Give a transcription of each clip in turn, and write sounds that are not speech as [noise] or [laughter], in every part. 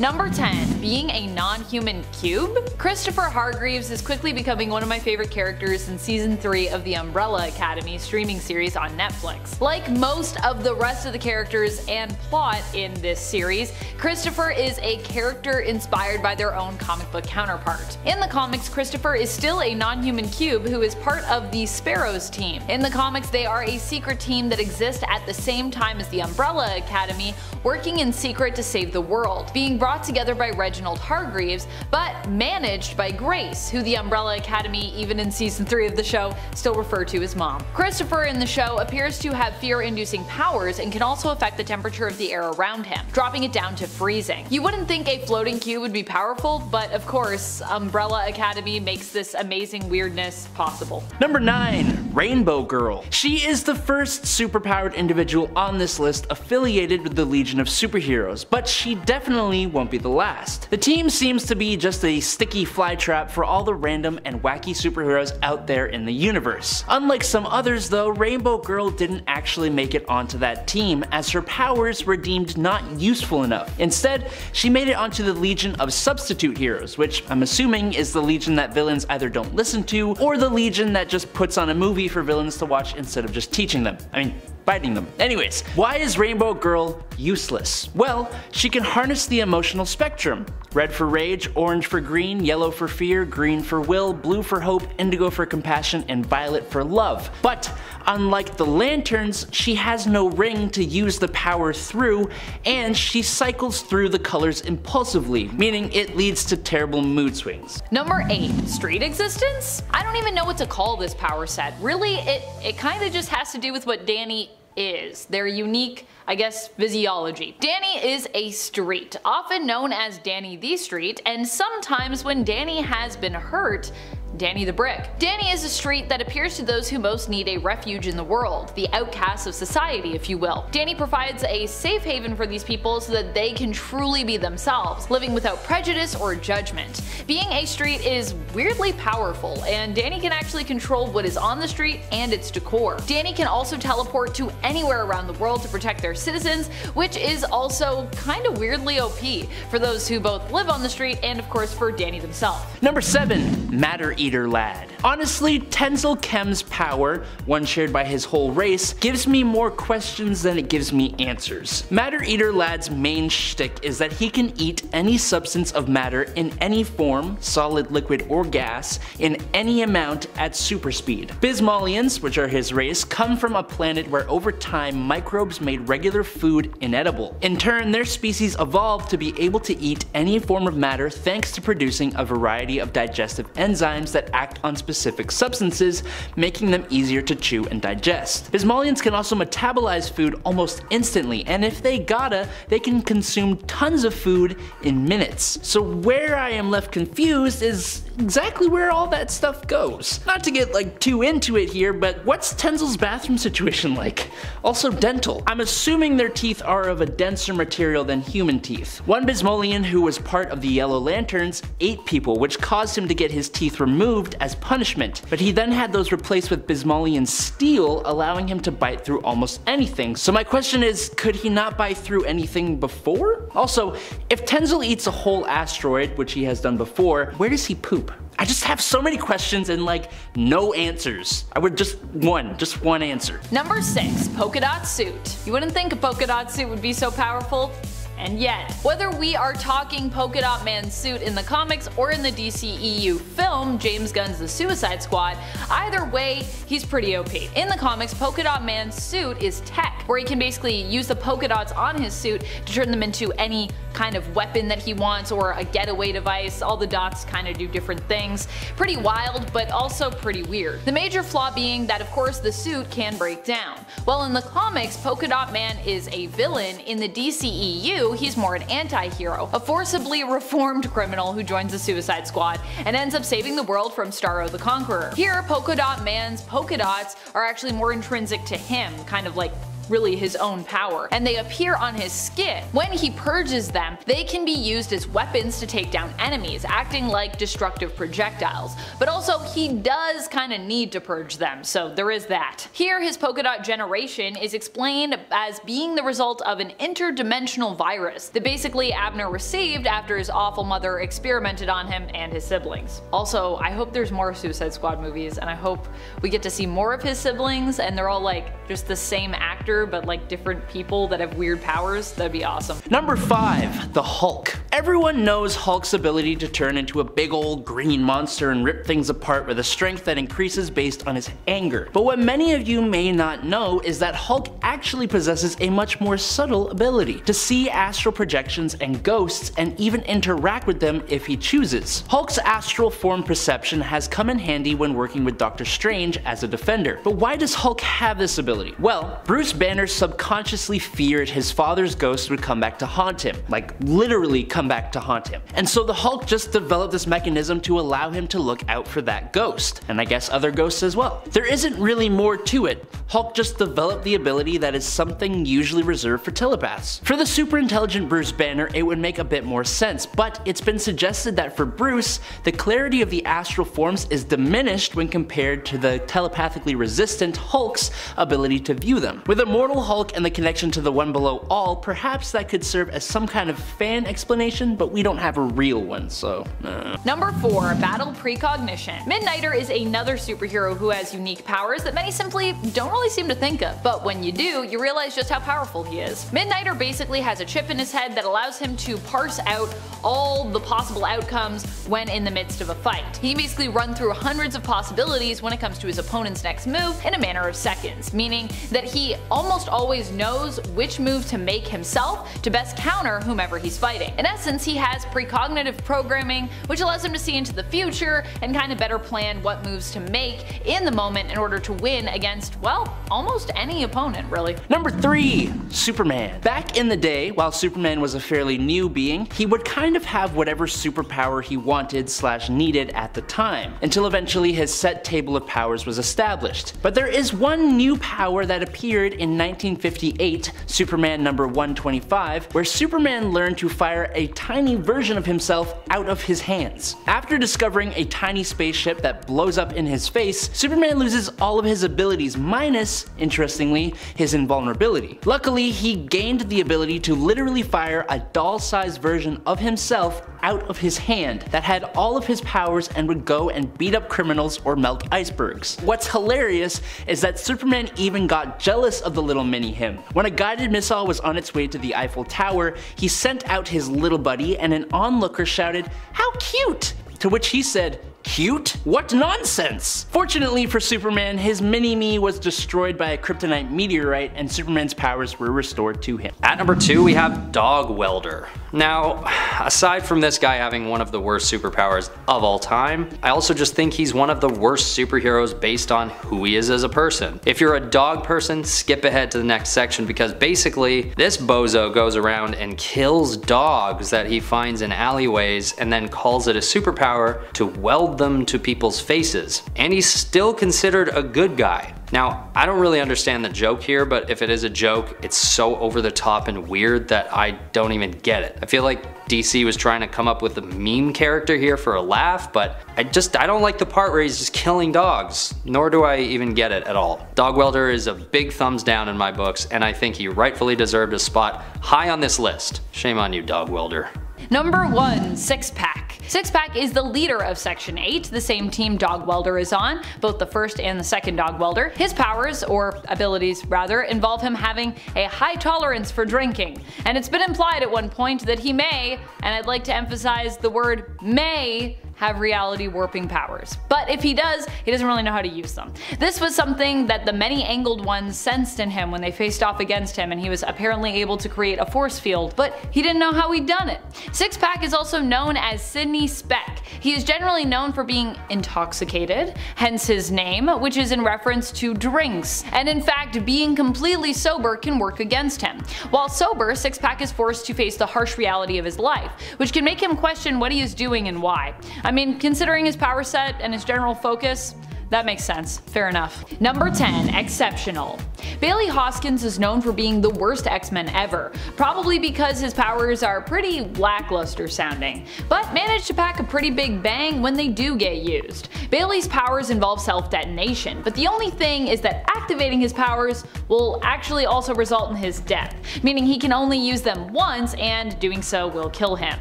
Number 10. Being a non-human cube? Christopher Hargreaves is quickly becoming one of my favorite characters in season 3 of the Umbrella Academy streaming series on Netflix. Like most of the rest of the characters and plot in this series, Christopher is a character inspired by their own comic book counterpart. In the comics, Christopher is still a non-human cube who is part of the Sparrows team. In the comics, they are a secret team that exists at the same time as the Umbrella Academy, working in secret to save the world. Being brought together by Reginald Hargreaves, but managed by Grace, who the Umbrella Academy, even in season 3 of the show, still refer to as mom. Christopher in the show appears to have fear-inducing powers and can also affect the temperature of the air around him, dropping it down to freezing. You wouldn't think a floating cube would be powerful, but of course, Umbrella Academy makes this amazing weirdness possible. Number 9. Rainbow Girl. She is the first superpowered individual on this list affiliated with the Legion of Superheroes, but she definitely won't be the last. The team seems to be just a sticky flytrap for all the random and wacky superheroes out there in the universe. Unlike some others though, Rainbow Girl didn't actually make it onto that team as her powers were deemed not useful enough. Instead, she made it onto the Legion of Substitute Heroes, which I'm assuming is the Legion that villains either don't listen to, or the Legion that just puts on a movie for villains to watch instead of just teaching them. I mean, biting them. Anyways, why is Rainbow Girl useless? Well, she can harness the emotional spectrum. Red for rage, orange for green, yellow for fear, green for will, blue for hope, indigo for compassion, and violet for love. But unlike the lanterns, she has no ring to use the power through, and she cycles through the colors impulsively, meaning it leads to terrible mood swings. Number 8. Street existence? I don't even know what to call this power set. Really, it, it kinda just has to do with what Danny is, their unique, I guess, physiology. Danny is a street, often known as Danny the Street, and sometimes when Danny has been hurt, Danny the Brick. Danny is a street that appears to those who most need a refuge in the world, the outcasts of society if you will. Danny provides a safe haven for these people so that they can truly be themselves, living without prejudice or judgment. Being a street is weirdly powerful, and Danny can actually control what is on the street and its decor. Danny can also teleport to anywhere around the world to protect their citizens, which is also kinda weirdly OP for those who both live on the street and of course for Danny himself. Number 7. Matter Eater Lad. Honestly, Tenzil Kem's power, one shared by his whole race, gives me more questions than it gives me answers. Matter Eater Lad's main shtick is that he can eat any substance of matter in any form, solid, liquid, or gas, in any amount at super speed. Bismollians, which are his race, come from a planet where over time microbes made regular food inedible. In turn, their species evolved to be able to eat any form of matter thanks to producing a variety of digestive enzymes that act on specific substances, making them easier to chew and digest. Bismollians can also metabolize food almost instantly, and if they gotta, they can consume tons of food in minutes. So where I am left confused is exactly where all that stuff goes. Not to get like too into it here, but what's Tenzil's bathroom situation [laughs] like? Also dental. I'm assuming their teeth are of a denser material than human teeth. One Bismollian who was part of the Yellow Lanterns ate people, which caused him to get his teeth removed as punishment, but he then had those replaced with Bismollian steel, allowing him to bite through almost anything. So my question is, could he not bite through anything before? Also, if Tenzil eats a whole asteroid, which he has done before, where does he poop? I just have so many questions and like no answers. I would just one, just one answer. Number 6. Polka Dot Suit. You wouldn't think a polka dot suit would be so powerful, and yet, whether we are talking Polka Dot Man's suit in the comics or in the DCEU film, James Gunn's The Suicide Squad, either way, he's pretty OP. In the comics, Polka Dot Man's suit is tech, where he can basically use the polka dots on his suit to turn them into any kind of weapon that he wants or a getaway device. All the dots kind of do different things. Pretty wild, but also pretty weird. The major flaw being that of course the suit can break down. While in the comics, Polka Dot Man is a villain, in the DCEU he's more an anti-hero, a forcibly reformed criminal who joins the Suicide Squad and ends up saving the world from Starro the Conqueror. Here, Polka Dot Man's polka dots are actually more intrinsic to him, kind of like really his own power, and they appear on his skin. When he purges them, they can be used as weapons to take down enemies, acting like destructive projectiles. But also, he does kinda need to purge them, so there is that. Here, his polka dot generation is explained as being the result of an interdimensional virus that basically Abner received after his awful mother experimented on him and his siblings. Also, I hope there's more Suicide Squad movies, and I hope we get to see more of his siblings and they're all like just the same actor but like different people that have weird powers. That'd be awesome. Number 5. The Hulk. Everyone knows Hulk's ability to turn into a big old green monster and rip things apart with a strength that increases based on his anger. But what many of you may not know is that Hulk actually possesses a much more subtle ability to see astral projections and ghosts and even interact with them if he chooses. Hulk's astral form perception has come in handy when working with Doctor Strange as a defender. But why does Hulk have this ability? Well, Bruce Banner subconsciously feared his father's ghost would come back to haunt him, like literally come back to haunt him. And so the Hulk just developed this mechanism to allow him to look out for that ghost, and I guess other ghosts as well. There isn't really more to it. Hulk just developed the ability that is something usually reserved for telepaths. For the super intelligent Bruce Banner, it would make a bit more sense, but it's been suggested that for Bruce, the clarity of the astral forms is diminished when compared to the telepathically resistant Hulk's ability to view them. With Immortal Hulk and the connection to the one below all, perhaps that could serve as some kind of fan explanation, but we don't have a real one, so uh. Number 4. Battle Precognition. Midnighter is another superhero who has unique powers that many simply don't really seem to think of, but when you do, you realize just how powerful he is. Midnighter basically has a chip in his head that allows him to parse out all the possible outcomes when in the midst of a fight. He basically run through hundreds of possibilities when it comes to his opponent's next move in a matter of seconds, meaning that he almost always knows which move to make himself to best counter whomever he's fighting. In essence, he has precognitive programming, which allows him to see into the future and kind of better plan what moves to make in the moment in order to win against, well, almost any opponent, really. Number 3. Superman. Back in the day, while Superman was a fairly new being, he would kind of have whatever superpower he wanted slash needed at the time, until eventually his set table of powers was established. But there is one new power that appeared in 1958, Superman number 125, where Superman learned to fire a tiny version of himself out of his hands. After discovering a tiny spaceship that blows up in his face, Superman loses all of his abilities minus, interestingly, his invulnerability. Luckily, he gained the ability to literally fire a doll-sized version of himself out of his hand that had all of his powers and would go and beat up criminals or melt icebergs. What's hilarious is that Superman even got jealous of the little mini him. When a guided missile was on its way to the Eiffel Tower, he sent out his little buddy and an onlooker shouted, how cute! To which he said, Cute? What nonsense! Fortunately for Superman, his mini-me was destroyed by a kryptonite meteorite and Superman's powers were restored to him. At number 2 we have Dog Welder. Now, aside from this guy having one of the worst superpowers of all time, I also just think he's one of the worst superheroes based on who he is as a person. If you're a dog person, skip ahead to the next section because basically this bozo goes around and kills dogs that he finds in alleyways and then calls it a superpower to weld them to people's faces. And he's still considered a good guy. Now, I don't really understand the joke here, but if it is a joke, it's so over the top and weird that I don't even get it. I feel like DC was trying to come up with a meme character here for a laugh, but I just, I don't like the part where he's just killing dogs, nor do I even get it at all. Dog Welder is a big thumbs down in my books, and I think he rightfully deserved a spot high on this list. Shame on you, Dog Welder. Number 1. Six Pack Six Pack is the leader of Section 8, the same team Dog Welder is on, both the first and the second Dog Welder. His powers, or abilities rather, involve him having a high tolerance for drinking, and it's been implied at one point that he may, and I'd like to emphasize the word may, have reality warping powers. But if he does, he doesn't really know how to use them. This was something that the many angled ones sensed in him when they faced off against him and he was apparently able to create a force field, but he didn't know how he'd done it. Six Pack is also known as Sidney Speck. He is generally known for being intoxicated, hence his name, which is in reference to drinks. And in fact, being completely sober can work against him. While sober, Six Pack is forced to face the harsh reality of his life, which can make him question what he is doing and why. I mean, considering his power set and his general focus, that makes sense. Fair enough. Number 10. Exceptional. Bailey Hoskins is known for being the worst X-Men ever, probably because his powers are pretty lackluster sounding, but managed to pack a pretty big bang when they do get used. Bailey's powers involve self-detonation, but the only thing is that activating his powers will actually also result in his death, meaning he can only use them once and doing so will kill him.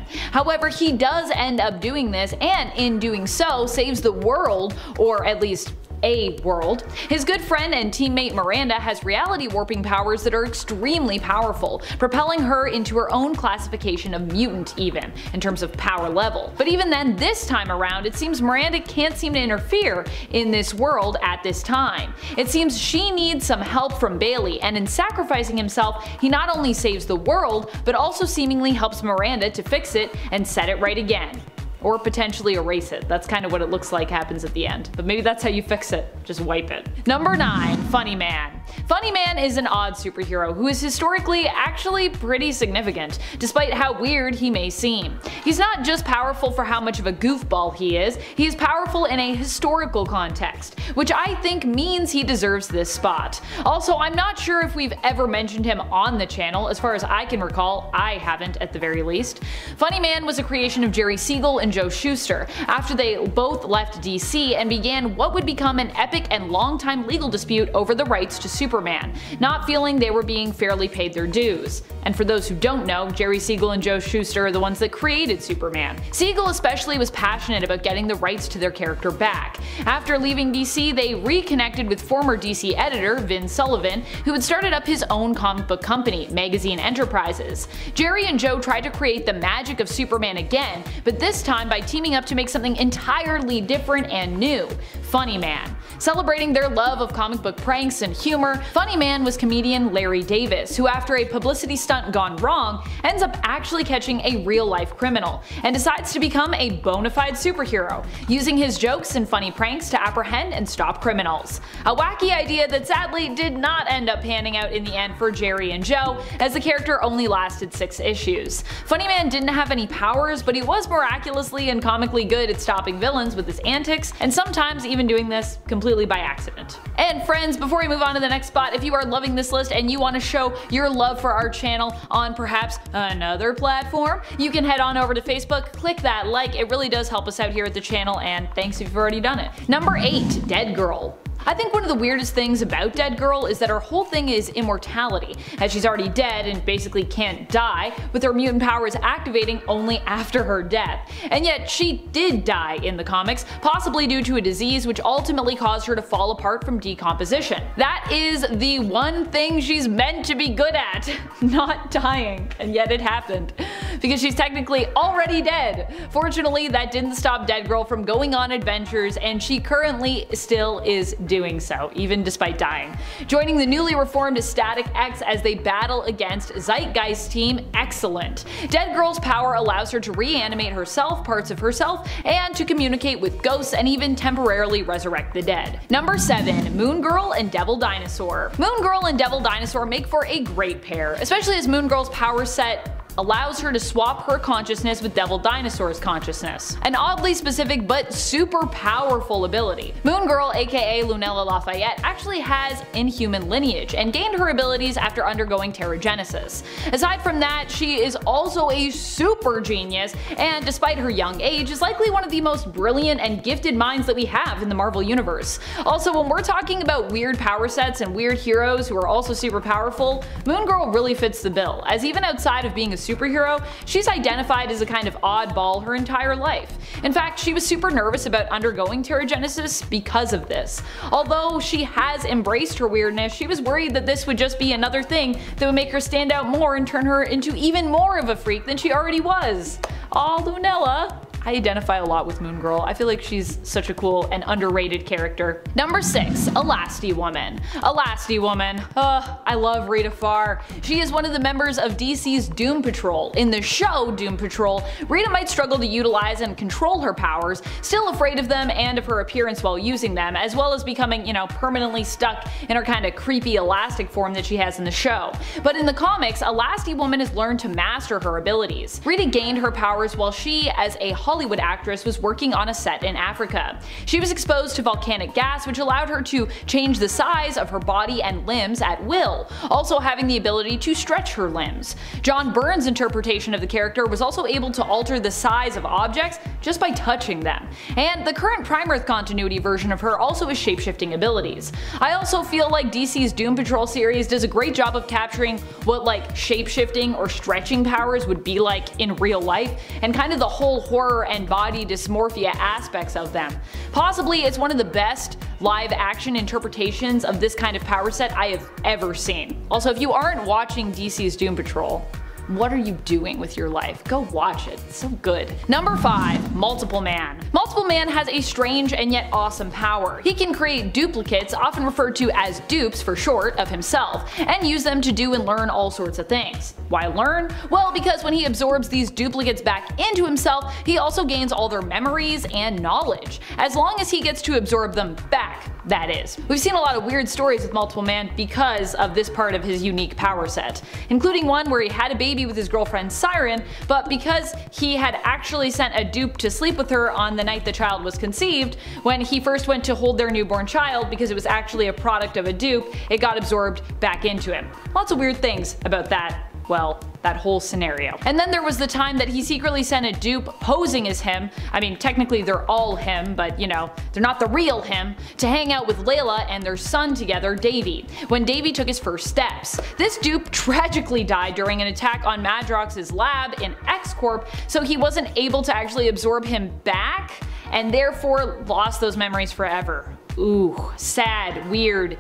However, he does end up doing this and in doing so saves the world, or at least a world. His good friend and teammate Miranda has reality warping powers that are extremely powerful, propelling her into her own classification of mutant even, in terms of power level. But even then, this time around, it seems Miranda can't seem to interfere in this world at this time. It seems she needs some help from Bailey, and in sacrificing himself, he not only saves the world, but also seemingly helps Miranda to fix it and set it right again or potentially erase it. That's kind of what it looks like happens at the end. But maybe that's how you fix it. Just wipe it. Number 9. Funny Man. Funny Man is an odd superhero who is historically actually pretty significant, despite how weird he may seem. He's not just powerful for how much of a goofball he is, he is powerful in a historical context, which I think means he deserves this spot. Also, I'm not sure if we've ever mentioned him on the channel, as far as I can recall, I haven't at the very least. Funny Man was a creation of Jerry Siegel and Joe Shuster, after they both left DC and began what would become an epic and long-time legal dispute over the rights to Superman, not feeling they were being fairly paid their dues. And for those who don't know, Jerry Siegel and Joe Shuster are the ones that created Superman. Siegel especially was passionate about getting the rights to their character back. After leaving DC, they reconnected with former DC editor Vin Sullivan, who had started up his own comic book company, Magazine Enterprises. Jerry and Joe tried to create the magic of Superman again, but this time time by teaming up to make something entirely different and new, Funny Man. Celebrating their love of comic book pranks and humor, Funny Man was comedian Larry Davis, who after a publicity stunt gone wrong, ends up actually catching a real-life criminal, and decides to become a bona fide superhero, using his jokes and funny pranks to apprehend and stop criminals. A wacky idea that sadly did not end up panning out in the end for Jerry and Joe, as the character only lasted 6 issues. Funny Man didn't have any powers, but he was miraculously and comically good at stopping villains with his antics, and sometimes even doing this completely by accident. And friends, before we move on to the next spot, if you are loving this list and you want to show your love for our channel on perhaps another platform, you can head on over to Facebook, click that like, it really does help us out here at the channel, and thanks if you've already done it. Number 8. Dead Girl I think one of the weirdest things about Dead Girl is that her whole thing is immortality, as she's already dead and basically can't die, with her mutant powers activating only after her death. And yet she did die in the comics, possibly due to a disease which ultimately caused her to fall apart from decomposition. That is the one thing she's meant to be good at, [laughs] not dying, and yet it happened. Because she's technically already dead. Fortunately, that didn't stop Dead Girl from going on adventures, and she currently still is doing so, even despite dying. Joining the newly reformed Static X as they battle against Zeitgeist Team Excellent. Dead Girl's power allows her to reanimate herself, parts of herself, and to communicate with ghosts and even temporarily resurrect the dead. Number 7. Moon Girl and Devil Dinosaur Moon Girl and Devil Dinosaur make for a great pair, especially as Moon Girl's power set allows her to swap her consciousness with Devil Dinosaur's consciousness. An oddly specific but super powerful ability. Moon Girl aka Lunella Lafayette actually has inhuman lineage and gained her abilities after undergoing Terrigenesis. Aside from that, she is also a super genius and despite her young age is likely one of the most brilliant and gifted minds that we have in the Marvel Universe. Also when we're talking about weird power sets and weird heroes who are also super powerful, Moon Girl really fits the bill, as even outside of being a superhero, she's identified as a kind of oddball her entire life. In fact, she was super nervous about undergoing Terrigenesis because of this. Although she has embraced her weirdness, she was worried that this would just be another thing that would make her stand out more and turn her into even more of a freak than she already was. Aw, Lunella. I identify a lot with Moon Girl. I feel like she's such a cool and underrated character. Number 6. Elasti Woman. Elasti Woman. Ugh, I love Rita Farr. She is one of the members of DC's Doom Patrol. In the show Doom Patrol, Rita might struggle to utilize and control her powers, still afraid of them and of her appearance while using them, as well as becoming, you know, permanently stuck in her kind of creepy elastic form that she has in the show. But in the comics, Elasti Woman has learned to master her abilities. Rita gained her powers while she, as a Hollywood actress was working on a set in Africa. She was exposed to volcanic gas which allowed her to change the size of her body and limbs at will, also having the ability to stretch her limbs. John Byrne's interpretation of the character was also able to alter the size of objects just by touching them. And the current Prime Earth continuity version of her also has shapeshifting abilities. I also feel like DC's Doom Patrol series does a great job of capturing what like shapeshifting or stretching powers would be like in real life, and kind of the whole horror and body dysmorphia aspects of them. Possibly it's one of the best live action interpretations of this kind of power set I have ever seen. Also, if you aren't watching DC's Doom Patrol, what are you doing with your life? Go watch it. It's so good. Number 5. Multiple Man. Multiple Man has a strange and yet awesome power. He can create duplicates, often referred to as dupes for short, of himself, and use them to do and learn all sorts of things. Why learn? Well, because when he absorbs these duplicates back into himself, he also gains all their memories and knowledge, as long as he gets to absorb them back, that is. We've seen a lot of weird stories with Multiple Man because of this part of his unique power set, including one where he had a baby with his girlfriend Siren, but because he had actually sent a dupe to sleep with her on the night the child was conceived, when he first went to hold their newborn child because it was actually a product of a dupe, it got absorbed back into him. Lots of weird things about that well, that whole scenario. And then there was the time that he secretly sent a dupe posing as him, I mean technically they're all him, but you know, they're not the real him, to hang out with Layla and their son together, Davy, when Davy took his first steps. This dupe tragically died during an attack on Madrox's lab in X-Corp, so he wasn't able to actually absorb him back, and therefore lost those memories forever. Ooh, sad, weird,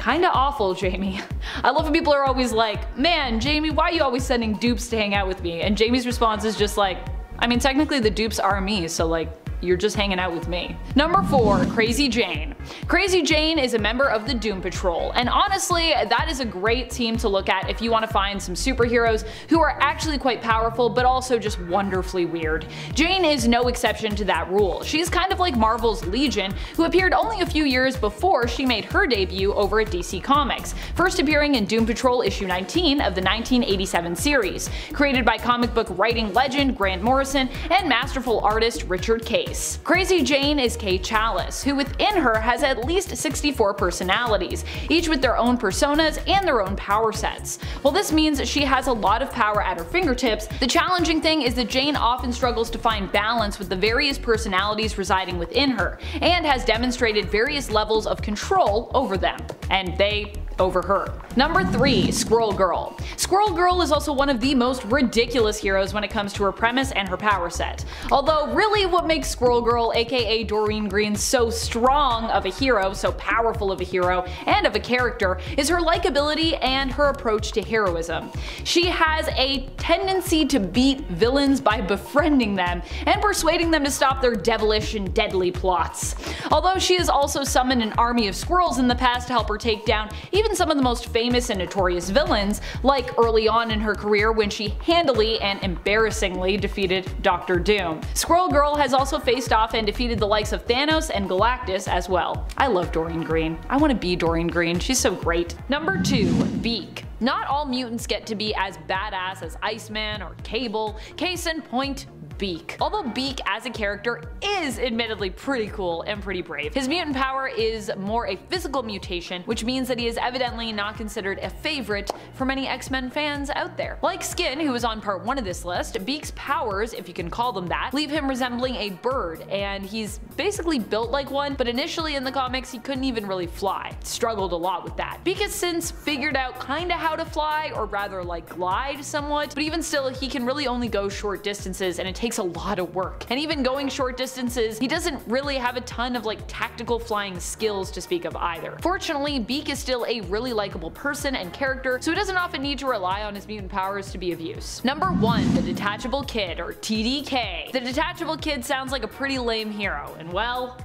Kinda awful, Jamie. [laughs] I love when people are always like, man, Jamie, why are you always sending dupes to hang out with me? And Jamie's response is just like, I mean, technically the dupes are me, so like, you're just hanging out with me. Number 4. Crazy Jane. Crazy Jane is a member of the Doom Patrol, and honestly, that is a great team to look at if you want to find some superheroes who are actually quite powerful but also just wonderfully weird. Jane is no exception to that rule. She's kind of like Marvel's Legion, who appeared only a few years before she made her debut over at DC Comics, first appearing in Doom Patrol issue 19 of the 1987 series, created by comic book writing legend Grant Morrison and masterful artist Richard Case. Crazy Jane is Kay Challis, who within her has at least 64 personalities, each with their own personas and their own power sets. While this means she has a lot of power at her fingertips, the challenging thing is that Jane often struggles to find balance with the various personalities residing within her, and has demonstrated various levels of control over them. And they over her. Number 3. Squirrel Girl. Squirrel Girl is also one of the most ridiculous heroes when it comes to her premise and her power set. Although really what makes Squirrel Girl aka Doreen Green so strong of a hero, so powerful of a hero, and of a character is her likability and her approach to heroism. She has a tendency to beat villains by befriending them and persuading them to stop their devilish and deadly plots. Although she has also summoned an army of squirrels in the past to help her take down even even some of the most famous and notorious villains, like early on in her career when she handily and embarrassingly defeated Doctor Doom. Squirrel Girl has also faced off and defeated the likes of Thanos and Galactus as well. I love Doreen Green. I want to be Doreen Green, she's so great. Number 2. Beak. Not all mutants get to be as badass as Iceman or Cable, case in point, Beak. Although Beak as a character is admittedly pretty cool and pretty brave, his mutant power is more a physical mutation, which means that he is evidently not considered a favorite for many X-Men fans out there. Like Skin, who was on part 1 of this list, Beak's powers, if you can call them that, leave him resembling a bird, and he's basically built like one, but initially in the comics he couldn't even really fly. Struggled a lot with that. Beak has since figured out kinda how to fly, or rather like glide somewhat, but even still he can really only go short distances and it takes takes a lot of work. And even going short distances, he doesn't really have a ton of like tactical flying skills to speak of either. Fortunately, Beak is still a really likable person and character, so he doesn't often need to rely on his mutant powers to be of use. Number 1. The Detachable Kid, or TDK. The Detachable Kid sounds like a pretty lame hero, and well,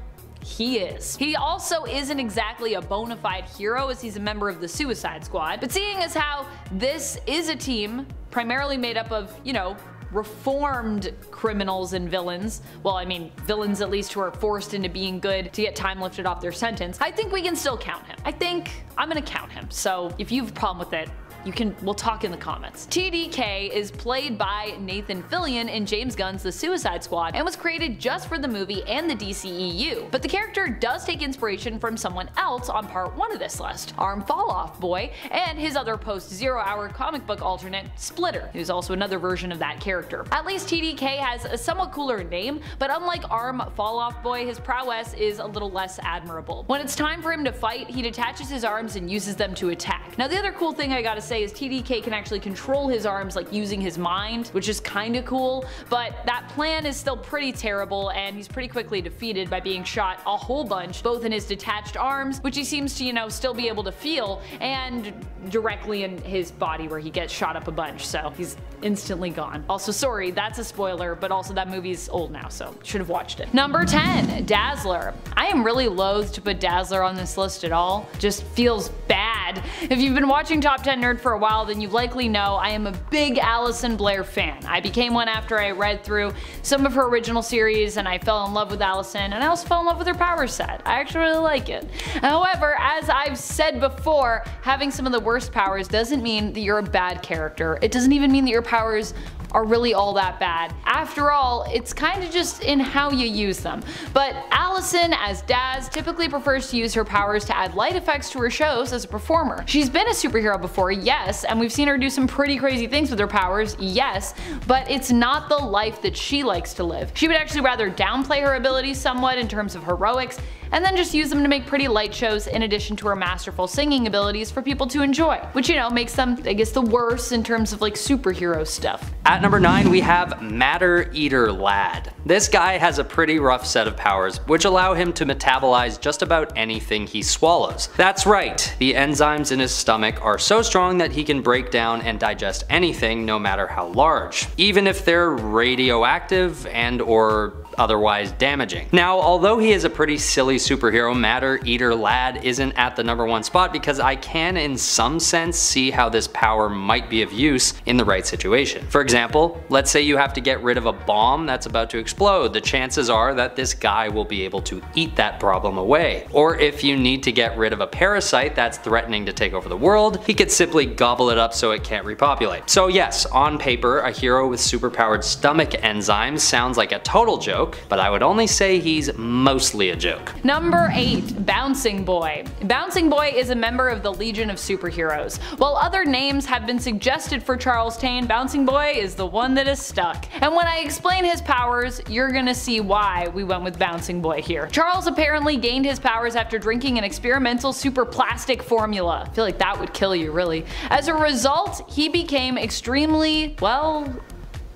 he is. He also isn't exactly a bona fide hero as he's a member of the Suicide Squad, but seeing as how this is a team primarily made up of, you know, reformed criminals and villains, well I mean villains at least who are forced into being good to get time lifted off their sentence, I think we can still count him. I think I'm gonna count him. So if you have a problem with it, You can, we'll talk in the comments. TDK is played by Nathan Fillion in James Gunn's The Suicide Squad and was created just for the movie and the DCEU, but the character does take inspiration from someone else on part 1 of this list, Arm Fall Off Boy, and his other post-Zero Hour comic book alternate, Splitter, who's also another version of that character. At least TDK has a somewhat cooler name, but unlike Arm Fall Off Boy, his prowess is a little less admirable. When it's time for him to fight, he detaches his arms and uses them to attack. Now the other cool thing I gotta say is TDK can actually control his arms like using his mind, which is kinda cool, but that plan is still pretty terrible and he's pretty quickly defeated by being shot a whole bunch, both in his detached arms, which he seems to, you know, still be able to feel, and directly in his body where he gets shot up a bunch, so he's instantly gone. Also, sorry, that's a spoiler, but also that movie's old now, so should have watched it. Number 10, Dazzler. I am really loath to put Dazzler on this list at all. Just feels bad. If you've been watching Top 10 Nerd for a while, then you likely know I am a big Alison Blair fan. I became one after I read through some of her original series and I fell in love with Alison and I also fell in love with her power set. I actually really like it. However, as I've said before, having some of the worst powers doesn't mean that you're a bad character. It doesn't even mean that your powers are really all that bad. After all, it's kinda just in how you use them. But Alison, as Daz, typically prefers to use her powers to add light effects to her shows as a performer. She's been a superhero before, yes, and we've seen her do some pretty crazy things with her powers, yes, but it's not the life that she likes to live. She would actually rather downplay her abilities somewhat in terms of heroics and then just use them to make pretty light shows in addition to her masterful singing abilities for people to enjoy, which you know makes them I guess the worst in terms of like superhero stuff. At number 9 we have Matter Eater Lad. This guy has a pretty rough set of powers which allow him to metabolize just about anything he swallows. That's right, the enzymes in his stomach are so strong that he can break down and digest anything no matter how large, even if they're radioactive and or otherwise damaging. Now, although he is a pretty silly superhero, Matter Eater Lad isn't at the number one spot because I can in some sense see how this power might be of use in the right situation. For example, let's say you have to get rid of a bomb that's about to explode. The chances are that this guy will be able to eat that problem away. Or if you need to get rid of a parasite that's threatening to take over the world, he could simply gobble it up so it can't repopulate. So yes, on paper, a hero with superpowered stomach enzymes sounds like a total joke, but I would only say he's mostly a joke. Number 8. Bouncing Boy. Bouncing Boy is a member of the Legion of Superheroes. While other names have been suggested for Charles Taine, Bouncing Boy is the one that is stuck. And when I explain his powers, you're gonna see why we went with Bouncing Boy here. Charles apparently gained his powers after drinking an experimental super plastic formula. I feel like that would kill you really. As a result, he became extremely, well,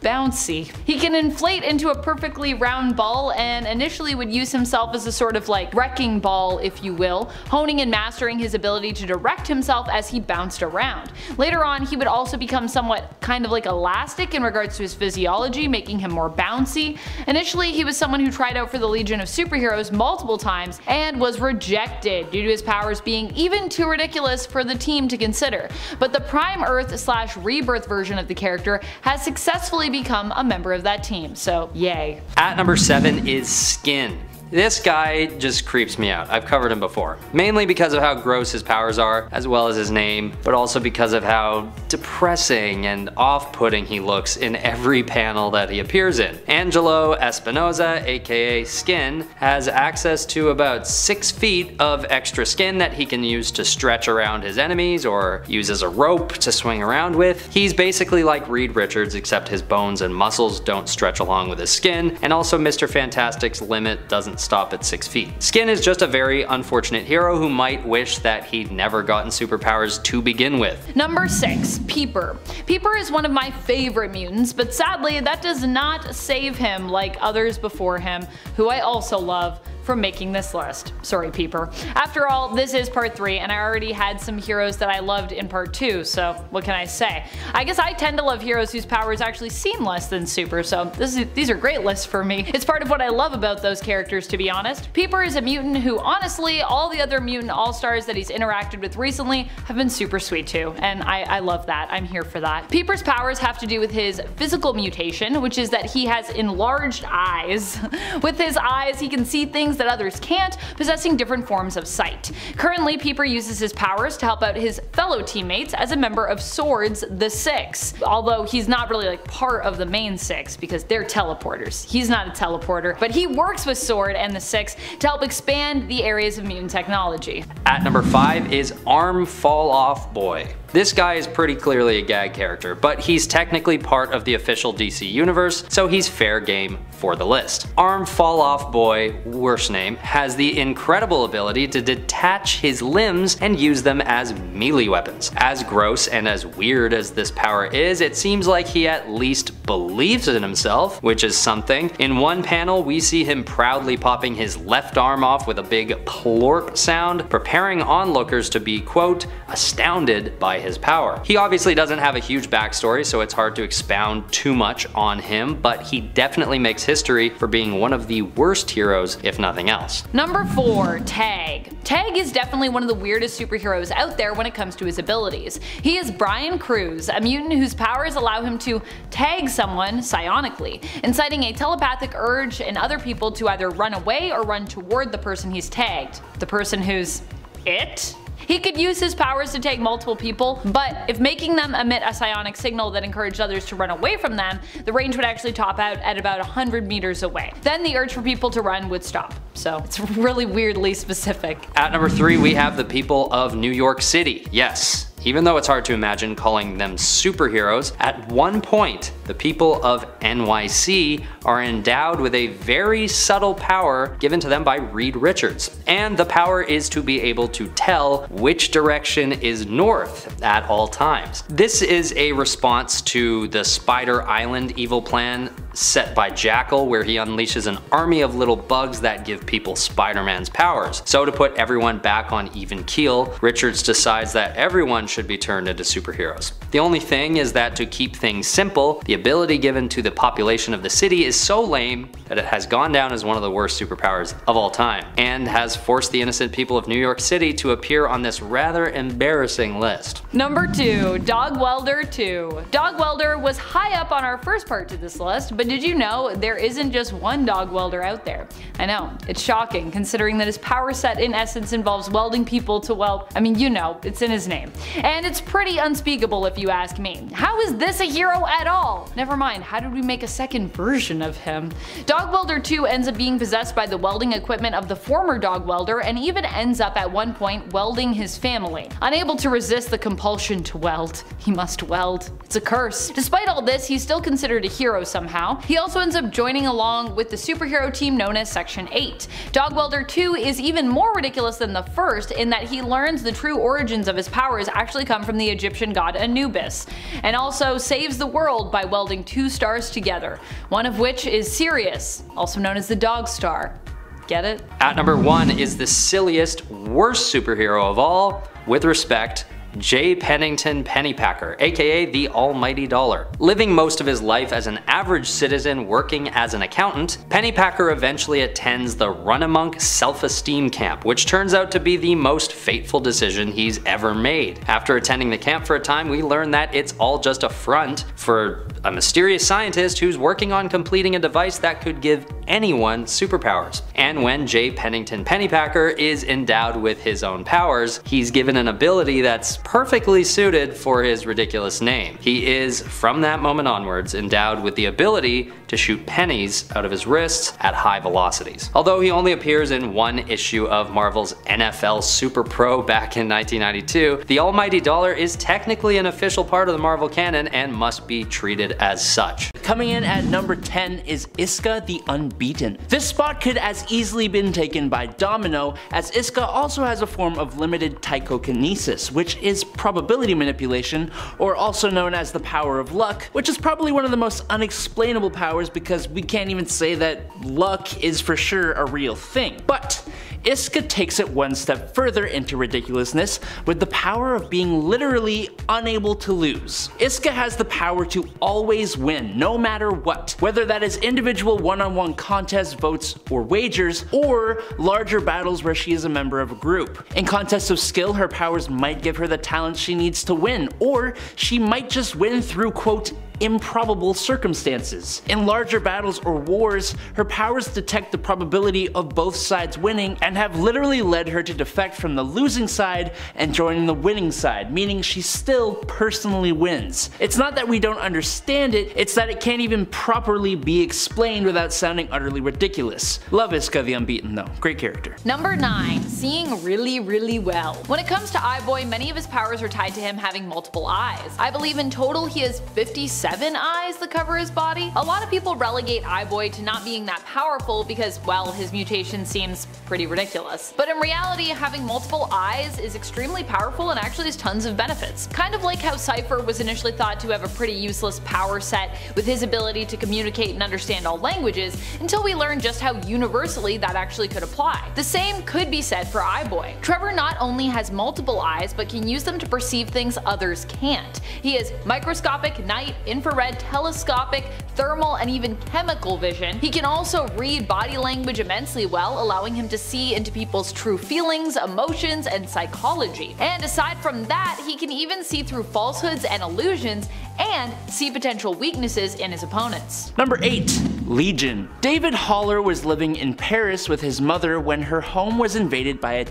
bouncy. He can inflate into a perfectly round ball and initially would use himself as a sort of like wrecking ball if you will, honing and mastering his ability to direct himself as he bounced around. Later on he would also become somewhat kind of like elastic in regards to his physiology, making him more bouncy. Initially he was someone who tried out for the Legion of Superheroes multiple times and was rejected due to his powers being even too ridiculous for the team to consider. But the Prime Earth slash Rebirth version of the character has successfully become a member of that team, so yay. At number 7 is Skin. This guy just creeps me out. I've covered him before. Mainly because of how gross his powers are, as well as his name, but also because of how depressing and off-putting he looks in every panel that he appears in. Angelo Espinosa, aka Skin, has access to about 6 feet of extra skin that he can use to stretch around his enemies or use as a rope to swing around with. He's basically like Reed Richards except his bones and muscles don't stretch along with his skin, and also Mr. Fantastic's limit doesn't stop at 6 feet. Skin is just a very unfortunate hero who might wish that he'd never gotten superpowers to begin with. Number 6. Peeper. Peeper is one of my favorite mutants, but sadly that does not save him like others before him, who I also love, from making this list. Sorry Peeper. After all, this is part 3 and I already had some heroes that I loved in part 2, so what can I say? I guess I tend to love heroes whose powers actually seem less than super, so is, these are great lists for me. It's part of what I love about those characters to be honest. Peeper is a mutant who honestly, all the other mutant all-stars that he's interacted with recently have been super sweet too, and I, I love that. I'm here for that. Peeper's powers have to do with his physical mutation, which is that he has enlarged [laughs] eyes. with his eyes, he can see things that others can't, possessing different forms of sight. Currently, Peeper uses his powers to help out his fellow teammates as a member of Swords the Six, although he's not really like part of the main six because they're teleporters. He's not a teleporter, but he works with Sword and the Six to help expand the areas of mutant technology. At number 5 is Arm Fall Off Boy. This guy is pretty clearly a gag character, but he's technically part of the official DC universe, so he's fair game for the list. Arm Fall Off Boy, worse name, has the incredible ability to detach his limbs and use them as melee weapons. As gross and as weird as this power is, it seems like he at least believes in himself, which is something. In one panel, we see him proudly popping his left arm off with a big plorp sound, preparing onlookers to be, quote, astounded by his power. He obviously doesn't have a huge backstory, so it's hard to expound too much on him, but he definitely makes history for being one of the worst heroes, if nothing else. Number 4. Tag. Tag is definitely one of the weirdest superheroes out there when it comes to his abilities. He is Brian Cruz, a mutant whose powers allow him to tag someone psionically, inciting a telepathic urge in other people to either run away or run toward the person he's tagged. The person who's it? He could use his powers to take multiple people, but if making them emit a psionic signal that encouraged others to run away from them, the range would actually top out at about 100 meters away. Then the urge for people to run would stop. So it's [laughs] really weirdly specific. At number 3 we have the people of New York City. Yes, even though it's hard to imagine calling them superheroes, at one point the people of NYC are endowed with a very subtle power given to them by Reed Richards. And the power is to be able to tell which direction is north at all times. This is a response to the Spider Island evil plan set by Jackal where he unleashes an army of little bugs that give people Spider-Man's powers. So to put everyone back on even keel, Richards decides that everyone should be turned into superheroes. The only thing is that to keep things simple, the ability given to the population of the city is so lame that it has gone down as one of the worst superpowers of all time, and has forced the innocent people of New York City to appear on this rather embarrassing list. Number 2. Dog Welder 2. Dog Welder was high up on our first part to this list, but did you know there isn't just one dog welder out there? I know, it's shocking considering that his power set in essence involves welding people to well, I mean you know, it's in his name. And it's pretty unspeakable if you ask me. How is this a hero at all? Never mind, how did we make a second version of him? Dog Welder 2 ends up being possessed by the welding equipment of the former dog welder and even ends up at one point welding his family. Unable to resist the compulsion to weld, he must weld. It's a curse. Despite all this, he's still considered a hero somehow. He also ends up joining along with the superhero team known as Section 8. Dog Welder 2 is even more ridiculous than the first in that he learns the true origins of his powers actually come from the Egyptian god Anubis, and also saves the world by welding two stars together, one of which is Sirius, also known as the Dog Star. Get it? At number 1 is the silliest, worst superhero of all, with respect, J. Pennington Pennypacker, aka the Almighty Dollar. Living most of his life as an average citizen working as an accountant, Pennypacker eventually attends the Runnamunk Self-Esteem Camp, which turns out to be the most fateful decision he's ever made. After attending the camp for a time, we learn that it's all just a front for a mysterious scientist who's working on completing a device that could give anyone superpowers. And when J. Pennington Pennypacker is endowed with his own powers, he's given an ability that's perfectly suited for his ridiculous name. He is, from that moment onwards, endowed with the ability to shoot pennies out of his wrists at high velocities. Although he only appears in one issue of Marvel's NFL Super Pro back in 1992, the almighty dollar is technically an official part of the Marvel canon and must be treated as such. Coming in at number 10 is Isca the Unbeaten. This spot could as easily been taken by Domino as Isca also has a form of limited psychokinesis, which is probability manipulation, or also known as the power of luck, which is probably one of the most unexplainable powers because we can't even say that luck is for sure a real thing. But Isca takes it one step further into ridiculousness with the power of being literally unable to lose. Isca has the power to always win, no matter what, whether that is individual one-on-one -on -one contests, votes, or wagers, or larger battles where she is a member of a group. In contests of skill, her powers might give her the talent she needs to win, or she might just win through quote improbable circumstances. In larger battles or wars, her powers detect the probability of both sides winning and have literally led her to defect from the losing side and join the winning side, meaning she still personally wins. It's not that we don't understand it, it's that it can't even properly be explained without sounding utterly ridiculous. Love Isca the Unbeaten though, great character. Number 9. Seeing really really well. When it comes to Eye Boy, many of his powers are tied to him having multiple eyes. I believe in total he has 57 eyes that cover his body. A lot of people relegate Eyeboy to not being that powerful because, well, his mutation seems pretty ridiculous. But in reality, having multiple eyes is extremely powerful and actually has tons of benefits. Kind of like how Cypher was initially thought to have a pretty useless power set with his ability to communicate and understand all languages until we learned just how universally that actually could apply. The same could be said for Eyeboy. Trevor not only has multiple eyes but can use them to perceive things others can't. He is microscopic, night, infrared, telescopic, thermal, and even chemical vision. He can also read body language immensely well, allowing him to see into people's true feelings, emotions, and psychology. And aside from that, he can even see through falsehoods and illusions and see potential weaknesses in his opponents. Number 8. Legion. David Haller was living in Paris with his mother when her home was invaded by a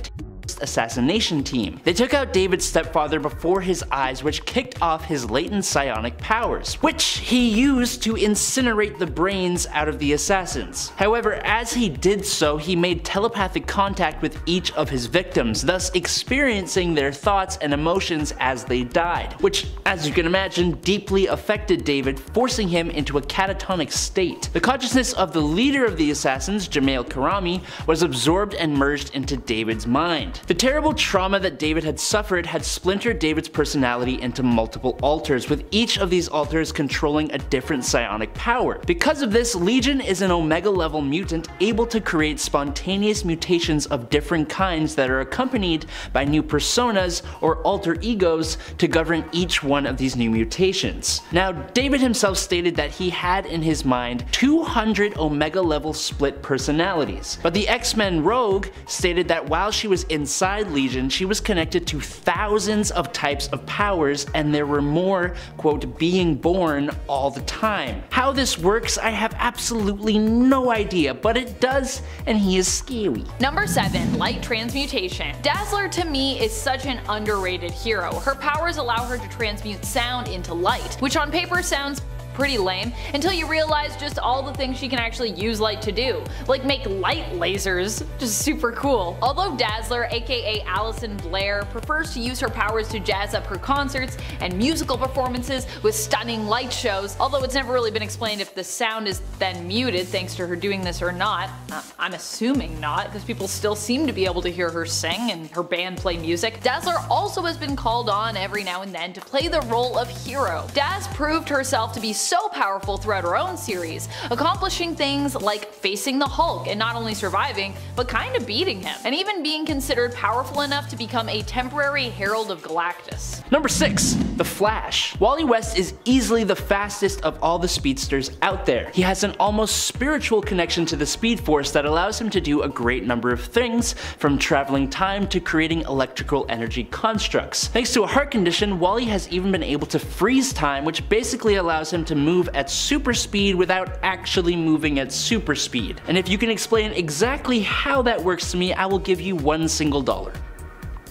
assassination team. They took out David's stepfather before his eyes which kicked off his latent psionic powers, which he used to incinerate the brains out of the assassins. However, as he did so, he made telepathic contact with each of his victims, thus experiencing their thoughts and emotions as they died, which, as you can imagine, deeply affected David, forcing him into a catatonic state. The consciousness of the leader of the assassins, Jemail Karami, was absorbed and merged into David's mind. The terrible trauma that David had suffered had splintered David's personality into multiple alters, with each of these alters controlling a different psionic power. Because of this, Legion is an Omega level mutant able to create spontaneous mutations of different kinds that are accompanied by new personas or alter egos to govern each one of these new mutations. Now, David himself stated that he had in his mind 200 Omega level split personalities, but the X-Men Rogue stated that while she was in inside Legion, she was connected to thousands of types of powers and there were more, quote, being born all the time. How this works, I have absolutely no idea, but it does, and he is scary. Number 7. Light Transmutation Dazzler to me is such an underrated hero. Her powers allow her to transmute sound into light, which on paper sounds pretty lame until you realize just all the things she can actually use light to do, like make light lasers, just super cool. Although Dazzler, aka Alison Blair, prefers to use her powers to jazz up her concerts and musical performances with stunning light shows, although it's never really been explained if the sound is then muted thanks to her doing this or not. Uh, I'm assuming not, because people still seem to be able to hear her sing and her band play music. Dazzler also has been called on every now and then to play the role of hero. Daz proved herself to be so powerful throughout her own series, accomplishing things like facing the Hulk and not only surviving, but kinda beating him, and even being considered powerful enough to become a temporary Herald of Galactus. Number 6. The Flash. Wally West is easily the fastest of all the speedsters out there. He has an almost spiritual connection to the Speed Force that allows him to do a great number of things, from traveling time to creating electrical energy constructs. Thanks to a heart condition, Wally has even been able to freeze time which basically allows him to move at super speed without actually moving at super speed. And if you can explain exactly how that works to me, I will give you one single dollar.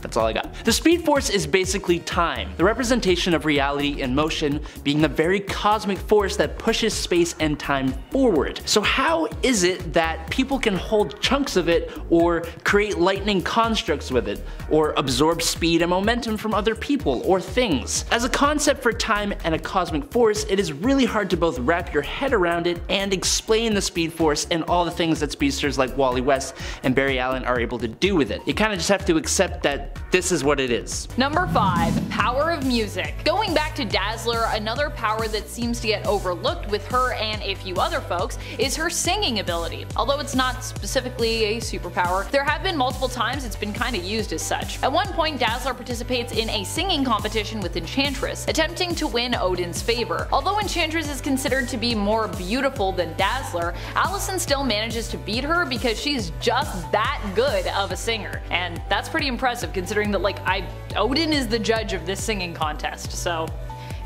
That's all I got. The Speed Force is basically time, the representation of reality in motion being the very cosmic force that pushes space and time forward. So how is it that people can hold chunks of it or create lightning constructs with it or absorb speed and momentum from other people or things? As a concept for time and a cosmic force, it is really hard to both wrap your head around it and explain the Speed Force and all the things that speedsters like Wally West and Barry Allen are able to do with it. You kind of just have to accept that this is what it is. Number 5. Power of Music Going back to Dazzler, another power that seems to get overlooked with her and a few other folks is her singing ability. Although it's not specifically a superpower, there have been multiple times it's been kinda used as such. At one point, Dazzler participates in a singing competition with Enchantress, attempting to win Odin's favor. Although Enchantress is considered to be more beautiful than Dazzler, Alison still manages to beat her because she's just that good of a singer. And that's pretty impressive considering that like I Odin is the judge of this singing contest, so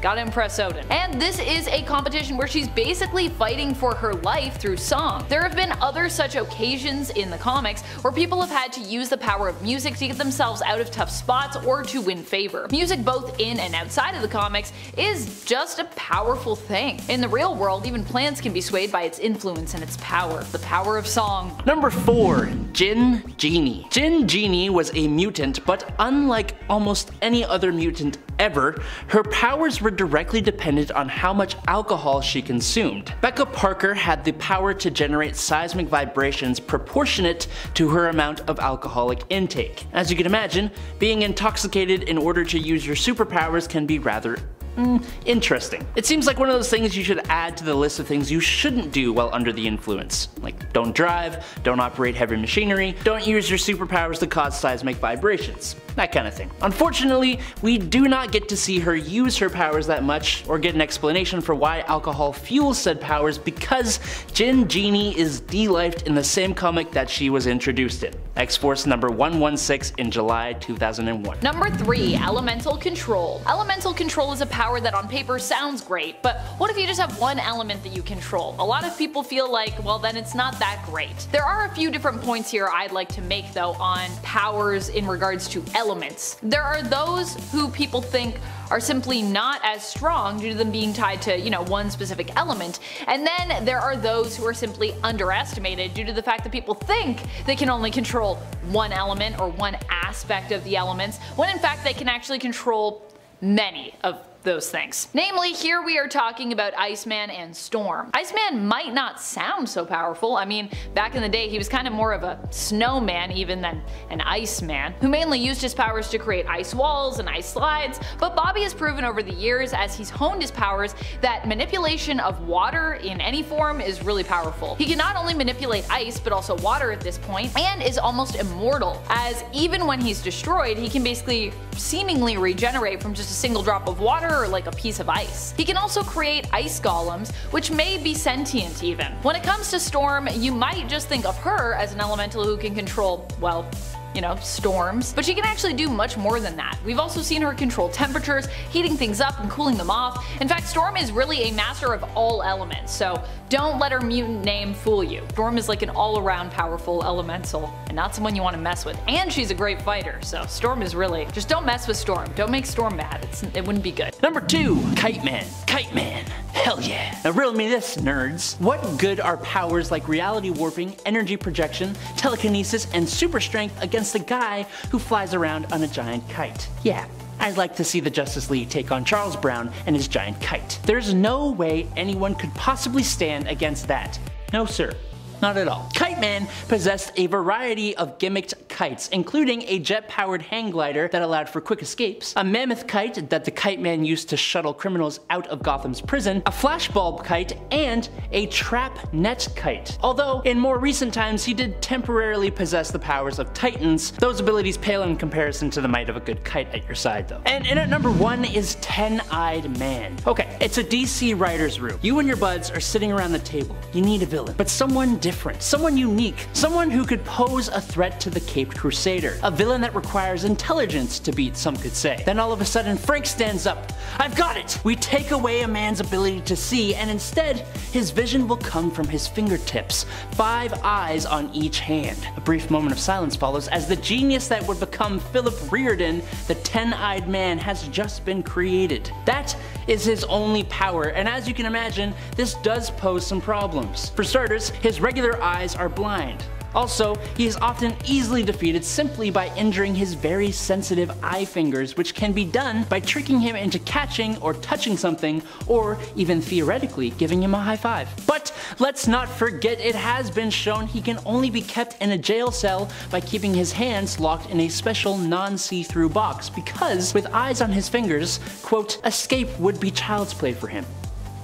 Gotta impress Odin. And this is a competition where she's basically fighting for her life through song. There have been other such occasions in the comics where people have had to use the power of music to get themselves out of tough spots or to win favor. Music both in and outside of the comics is just a powerful thing. In the real world, even plants can be swayed by its influence and its power. The power of song. Number 4. Gin Genie. Gin Genie was a mutant, but unlike almost any other mutant ever, her powers were directly dependent on how much alcohol she consumed. Becca Parker had the power to generate seismic vibrations proportionate to her amount of alcoholic intake. As you can imagine, being intoxicated in order to use your superpowers can be rather Mm, interesting. It seems like one of those things you should add to the list of things you shouldn't do while under the influence. Like don't drive, don't operate heavy machinery, don't use your superpowers to cause seismic vibrations, that kind of thing. Unfortunately, we do not get to see her use her powers that much or get an explanation for why alcohol fuels said powers because Gin Genie is de-lifed in the same comic that she was introduced in. X-Force number 116 in July 2001. Number 3. Elemental Control. Elemental Control is a power that on paper sounds great, but what if you just have one element that you control? A lot of people feel like, well then it's not that great. There are a few different points here I'd like to make though on powers in regards to. There are those who people think are simply not as strong due to them being tied to, you know, one specific element. And then there are those who are simply underestimated due to the fact that people think they can only control one element or one aspect of the elements, when in fact they can actually control many of those things. Namely, here we are talking about Iceman and Storm. Iceman might not sound so powerful, I mean, back in the day he was kind of more of a snowman even than an Iceman, who mainly used his powers to create ice walls and ice slides, but Bobby has proven over the years as he's honed his powers that manipulation of water in any form is really powerful. He can not only manipulate ice but also water at this point, and is almost immortal, as even when he's destroyed he can basically seemingly regenerate from just a single drop of water like a piece of ice. He can also create ice golems, which may be sentient even. When it comes to Storm, you might just think of her as an elemental who can control, well, you know, storms. But she can actually do much more than that. We've also seen her control temperatures, heating things up and cooling them off. In fact, Storm is really a master of all elements, so don't let her mutant name fool you. Storm is like an all-around powerful elemental, and not someone you want to mess with. And she's a great fighter, so Storm is really, just don't mess with Storm. Don't make Storm mad, it's, it wouldn't be good. Number 2. Kite Man. Kite Man. Hell yeah. Now riddle me this, nerds. What good are powers like reality warping, energy projection, telekinesis, and super strength against a guy who flies around on a giant kite? Yeah, I'd like to see the Justice League take on Charles Brown and his giant kite. There's no way anyone could possibly stand against that. No sir. Not at all. Kite Man possessed a variety of gimmicked kites, including a jet-powered hang glider that allowed for quick escapes, a mammoth kite that the Kite Man used to shuttle criminals out of Gotham's prison, a flashbulb kite, and a trap net kite. Although, in more recent times, he did temporarily possess the powers of Titans, those abilities pale in comparison to the might of a good kite at your side though. And in at number one is Ten-Eyed Man. Okay, it's a DC writer's room. You and your buds are sitting around the table. You need a villain, but someone different different, someone unique, someone who could pose a threat to the Caped Crusader, a villain that requires intelligence to beat, some could say. Then all of a sudden, Frank stands up. I've got it! We take away a man's ability to see, and instead, his vision will come from his fingertips, five eyes on each hand. A brief moment of silence follows as the genius that would become Philip Reardon, the ten-eyed man, has just been created. That is his only power, and as you can imagine, this does pose some problems. For starters, his regular eyes are blind. Also, he is often easily defeated simply by injuring his very sensitive eye fingers, which can be done by tricking him into catching or touching something, or even theoretically giving him a high five. But let's not forget it has been shown he can only be kept in a jail cell by keeping his hands locked in a special non-see-through box, because with eyes on his fingers, quote, escape would be child's play for him.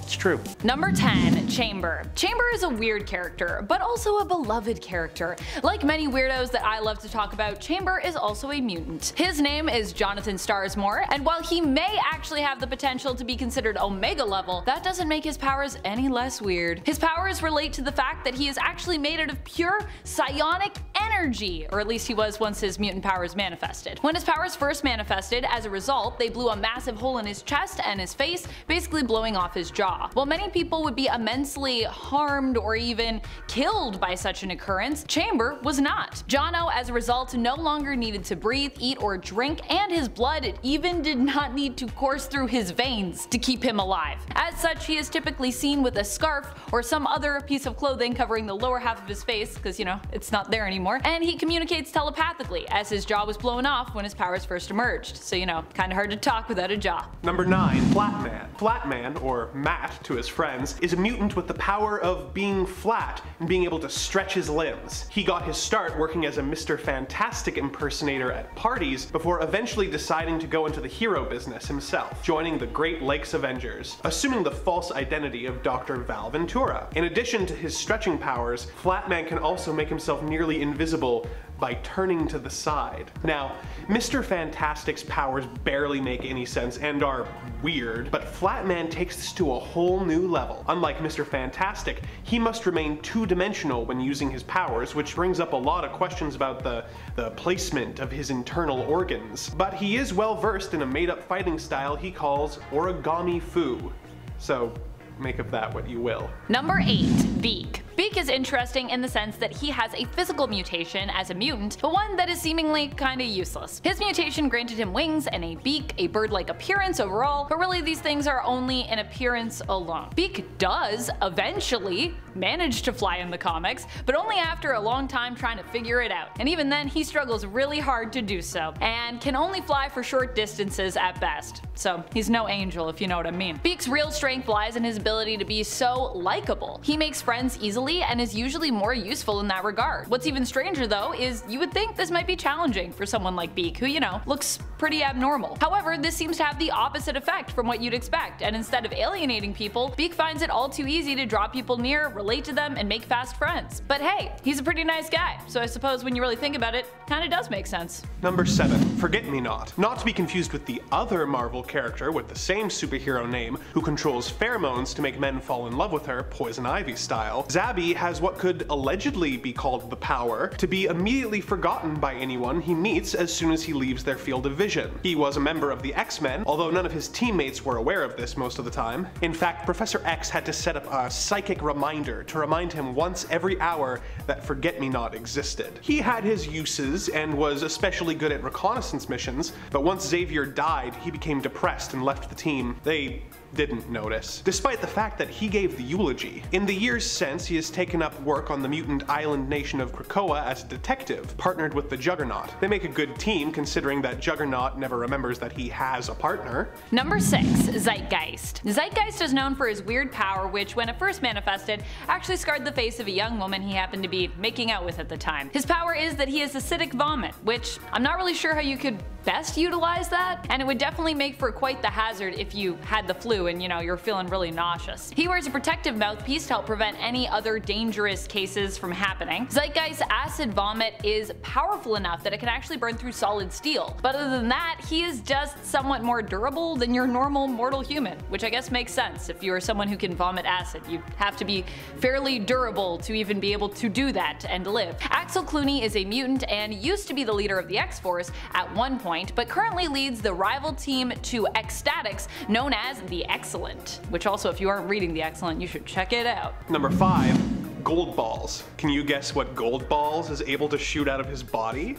It's true. Number 10, Chamber. Chamber is a weird character, but also a beloved character. Like many weirdos that I love to talk about, Chamber is also a mutant. His name is Jonathan Starsmore, and while he may actually have the potential to be considered Omega level, that doesn't make his powers any less weird. His powers relate to the fact that he is actually made out of pure psionic energy, or at least he was once his mutant powers manifested. When his powers first manifested, as a result, they blew a massive hole in his chest and his face, basically blowing off his jaw. While many people would be immensely harmed or even killed by such an occurrence, Chamber was not. Jono, as a result, no longer needed to breathe, eat, or drink, and his blood even did not need to course through his veins to keep him alive. As such, he is typically seen with a scarf or some other piece of clothing covering the lower half of his face, because you know, it's not there anymore, and he communicates telepathically, as his jaw was blown off when his powers first emerged, so you know, kinda hard to talk without a jaw. Number 9. Flatman. Flatman, or Matt to his friends, is a mutant with the power of being flat and being able to stretch his limbs. He got his start working as a Mr. Fantastic impersonator at parties before eventually deciding to go into the hero business himself, joining the Great Lakes Avengers, assuming the false identity of Dr. Val Ventura. In addition to his stretching powers, Flatman can also make himself nearly invisible by turning to the side. Now, Mr. Fantastic's powers barely make any sense and are weird, but Flatman takes this to a whole new level. Unlike Mr. Fantastic, he must remain two-dimensional when using his powers, which brings up a lot of questions about the, the placement of his internal organs. But he is well versed in a made-up fighting style he calls Origami Fu. So, make of that what you will. Number 8. Beak. Beak is interesting in the sense that he has a physical mutation as a mutant, but one that is seemingly kinda useless. His mutation granted him wings and a beak, a bird-like appearance overall, but really these things are only an appearance alone. Beak does, eventually, manage to fly in the comics, but only after a long time trying to figure it out. And even then, he struggles really hard to do so, and can only fly for short distances at best. So he's no angel if you know what I mean. Beak's real strength lies in his ability to be so likable. He makes friends easily and is usually more useful in that regard. What's even stranger though is you would think this might be challenging for someone like Beak who, you know, looks pretty abnormal. However, this seems to have the opposite effect from what you'd expect, and instead of alienating people, Beak finds it all too easy to draw people near, relate to them, and make fast friends. But hey, he's a pretty nice guy, so I suppose when you really think about it, kinda does make sense. Number 7. Forget-Me-Not. Not to be confused with the other Marvel character with the same superhero name who controls pheromones to make men fall in love with her, Poison Ivy style. Zabby has what could allegedly be called the power to be immediately forgotten by anyone he meets as soon as he leaves their field of vision. He was a member of the X-Men, although none of his teammates were aware of this most of the time. In fact, Professor X had to set up a psychic reminder to remind him once every hour that Forget-Me-Not existed. He had his uses and was especially good at reconnaissance missions, but once Xavier died, he became depressed and left the team. They didn't notice, despite the fact that he gave the eulogy. In the years since, he has taken up work on the mutant island nation of Krakoa as a detective, partnered with the Juggernaut. They make a good team considering that Juggernaut never remembers that he has a partner. Number 6. Zeitgeist. Zeitgeist is known for his weird power which, when it first manifested, actually scarred the face of a young woman he happened to be making out with at the time. His power is that he is acidic vomit, which I'm not really sure how you could best utilize that, and it would definitely make for quite the hazard if you had the flu and you know you're feeling really nauseous. He wears a protective mouthpiece to help prevent any other dangerous cases from happening. Zeitgeist's acid vomit is powerful enough that it can actually burn through solid steel, but other than that, he is just somewhat more durable than your normal mortal human, which I guess makes sense. If you are someone who can vomit acid, you have to be fairly durable to even be able to do that and live. Axel Cluney is a mutant and used to be the leader of the X-Force at one point point, but currently leads the rival team to X-Statix, known as the Xcellent. Which also, if you aren't reading the Xcellent, you should check it out. Number 5. Goldballs. Can you guess what Goldballs is able to shoot out of his body?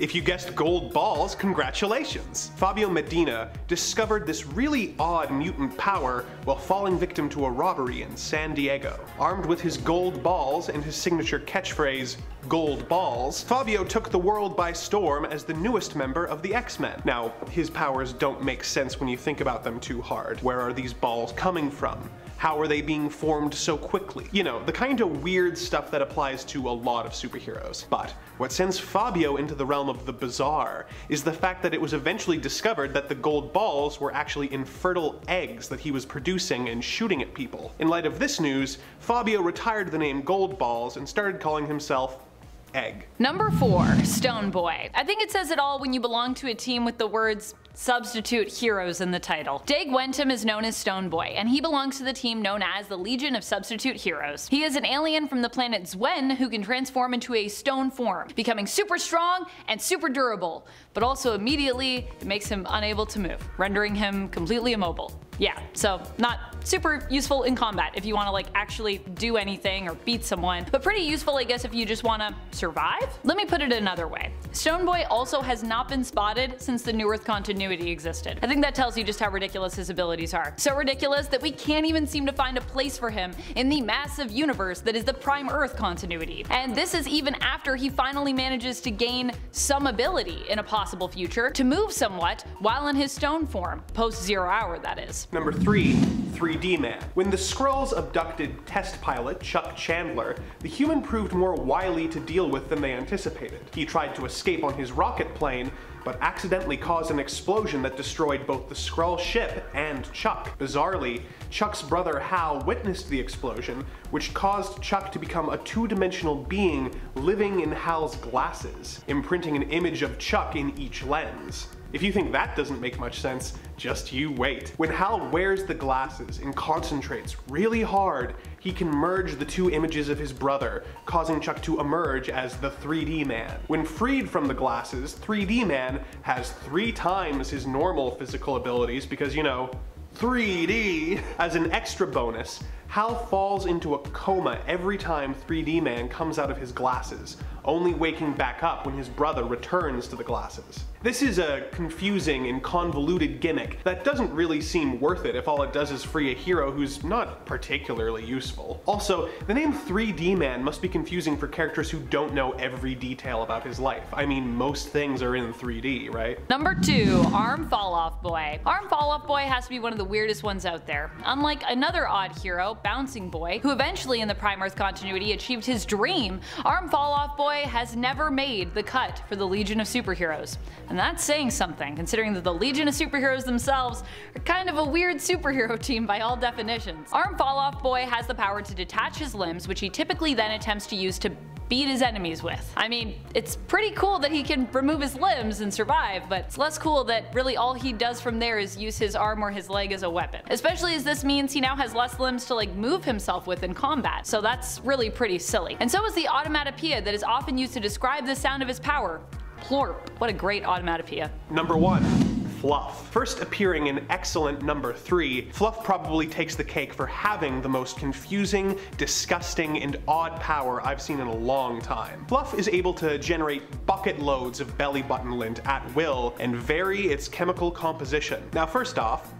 If you guessed gold balls, congratulations! Fabio Medina discovered this really odd mutant power while falling victim to a robbery in San Diego. Armed with his gold balls and his signature catchphrase, gold balls, Fabio took the world by storm as the newest member of the X-Men. Now, his powers don't make sense when you think about them too hard. Where are these balls coming from? How are they being formed so quickly? You know, the kind of weird stuff that applies to a lot of superheroes. But what sends Fabio into the realm of the bizarre is the fact that it was eventually discovered that the gold balls were actually infertile eggs that he was producing and shooting at people. In light of this news, Fabio retired the name Goldballs and started calling himself Egg. Number 4. Stone Boy. I think it says it all when you belong to a team with the words substitute heroes in the title. Dag Wentim is known as Stone Boy, and he belongs to the team known as the Legion of Substitute Heroes. He is an alien from the planet Zwen who can transform into a stone form, becoming super strong and super durable, but also immediately it makes him unable to move, rendering him completely immobile. Yeah, so not super useful in combat if you want to like actually do anything or beat someone, but pretty useful I guess if you just want to survive? Let me put it another way. Stone Boy also has not been spotted since the New Earth continuity existed. I think that tells you just how ridiculous his abilities are. So ridiculous that we can't even seem to find a place for him in the massive universe that is the Prime Earth continuity. And this is even after he finally manages to gain some ability in a possible future to move somewhat while in his stone form, post Zero Hour that is. Number 3. 3D Man. When the Skrulls abducted test pilot Chuck Chandler, the human proved more wily to deal with than they anticipated. He tried to escape on his rocket plane, but accidentally caused an explosion that destroyed both the Skrull ship and Chuck. Bizarrely, Chuck's brother Hal witnessed the explosion, which caused Chuck to become a two-dimensional being living in Hal's glasses, imprinting an image of Chuck in each lens. If you think that doesn't make much sense, just you wait. When Hal wears the glasses and concentrates really hard, he can merge the two images of his brother, causing Chuck to emerge as the 3D man. When freed from the glasses, 3D man has three times his normal physical abilities because, you know, 3D. As an extra bonus, Hal falls into a coma every time 3D Man comes out of his glasses, only waking back up when his brother returns to the glasses. This is a confusing and convoluted gimmick that doesn't really seem worth it if all it does is free a hero who's not particularly useful. Also, the name 3D Man must be confusing for characters who don't know every detail about his life. I mean, most things are in 3D, right? Number 2. Arm Fall Off Boy. Arm Fall Off Boy has to be one of the weirdest ones out there. Unlike another odd hero, Bouncing Boy, who eventually in the Prime Earth continuity achieved his dream, Arm Fall Off Boy has never made the cut for the Legion of Superheroes. And that's saying something, considering that the Legion of Superheroes themselves are kind of a weird superhero [laughs] team by all definitions. Arm Fall Off Boy has the power to detach his limbs, which he typically then attempts to use to beat his enemies with. I mean, it's pretty cool that he can remove his limbs and survive, but it's less cool that really all he does from there is use his arm or his leg as a weapon. Especially as this means he now has less limbs to like move himself with in combat, so that's really pretty silly. And so is the automatopoeia that is often used to describe the sound of his power. Plorp. What a great automatopoeia. Number 1. Fluff. First appearing in Xcellent number 3, Fluff probably takes the cake for having the most confusing, disgusting, and odd power I've seen in a long time. Fluff is able to generate bucket loads of belly button lint at will and vary its chemical composition. Now first off,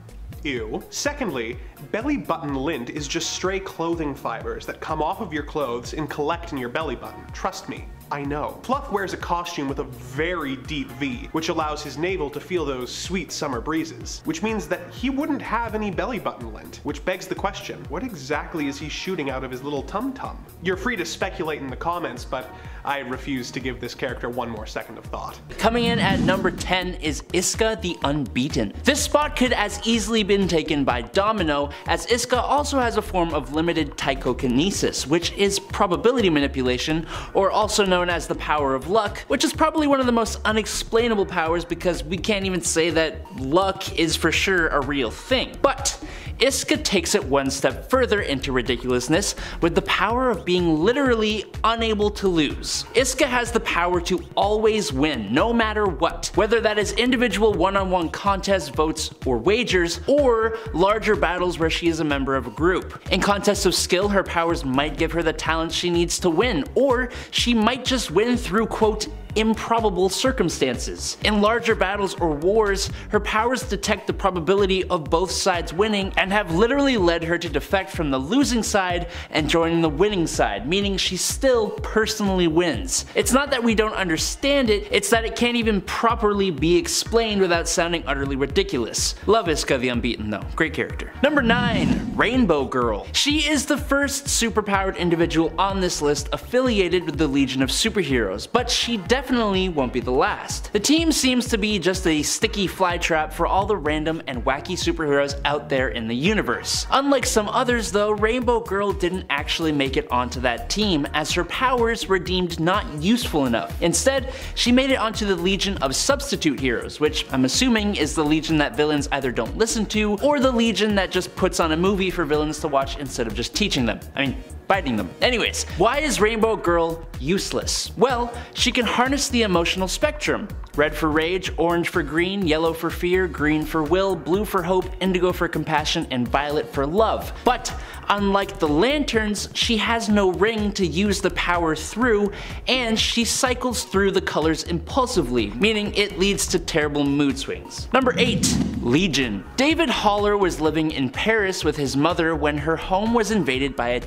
Ew. Secondly, belly button lint is just stray clothing fibers that come off of your clothes and collect in your belly button. Trust me, I know. Fluff wears a costume with a very deep V, which allows his navel to feel those sweet summer breezes, which means that he wouldn't have any belly button lint, which begs the question, what exactly is he shooting out of his little tum-tum? You're free to speculate in the comments, but I refuse to give this character one more second of thought. Coming in at number 10 is Isca the Unbeaten. This spot could as easily been taken by Domino, as Isca also has a form of limited tychokinesis, which is probability manipulation, or also known known as the power of luck, which is probably one of the most unexplainable powers because we can't even say that luck is for sure a real thing. But Isca takes it one step further into ridiculousness with the power of being literally unable to lose. Isca has the power to always win, no matter what, whether that is individual one-on-one -on -one contests, votes, or wagers, or larger battles where she is a member of a group. In contests of skill, her powers might give her the talent she needs to win, or she might just win through quote improbable circumstances. In larger battles or wars, her powers detect the probability of both sides winning and have literally led her to defect from the losing side and join the winning side, meaning she still personally wins. It's not that we don't understand it, it's that it can't even properly be explained without sounding utterly ridiculous. Love Isca the Unbeaten though, great character. Number 9. Rainbow Girl. She is the first superpowered individual on this list affiliated with the Legion of Superheroes, but she definitely won't be the last. The team seems to be just a sticky flytrap for all the random and wacky superheroes out there in the universe. Unlike some others though, Rainbow Girl didn't actually make it onto that team as her powers were deemed not useful enough. Instead, she made it onto the Legion of Substitute Heroes, which I'm assuming is the Legion that villains either don't listen to or the Legion that just puts on a movie for villains to watch instead of just teaching them. I mean, biting them. Anyways, why is Rainbow Girl useless? Well, she can harness the emotional spectrum. Red for rage, orange for green, yellow for fear, green for will, blue for hope, indigo for compassion, and violet for love. But unlike the lanterns, she has no ring to use the power through, and she cycles through the colors impulsively, meaning it leads to terrible mood swings. Number 8. Legion. David Haller was living in Paris with his mother when her home was invaded by a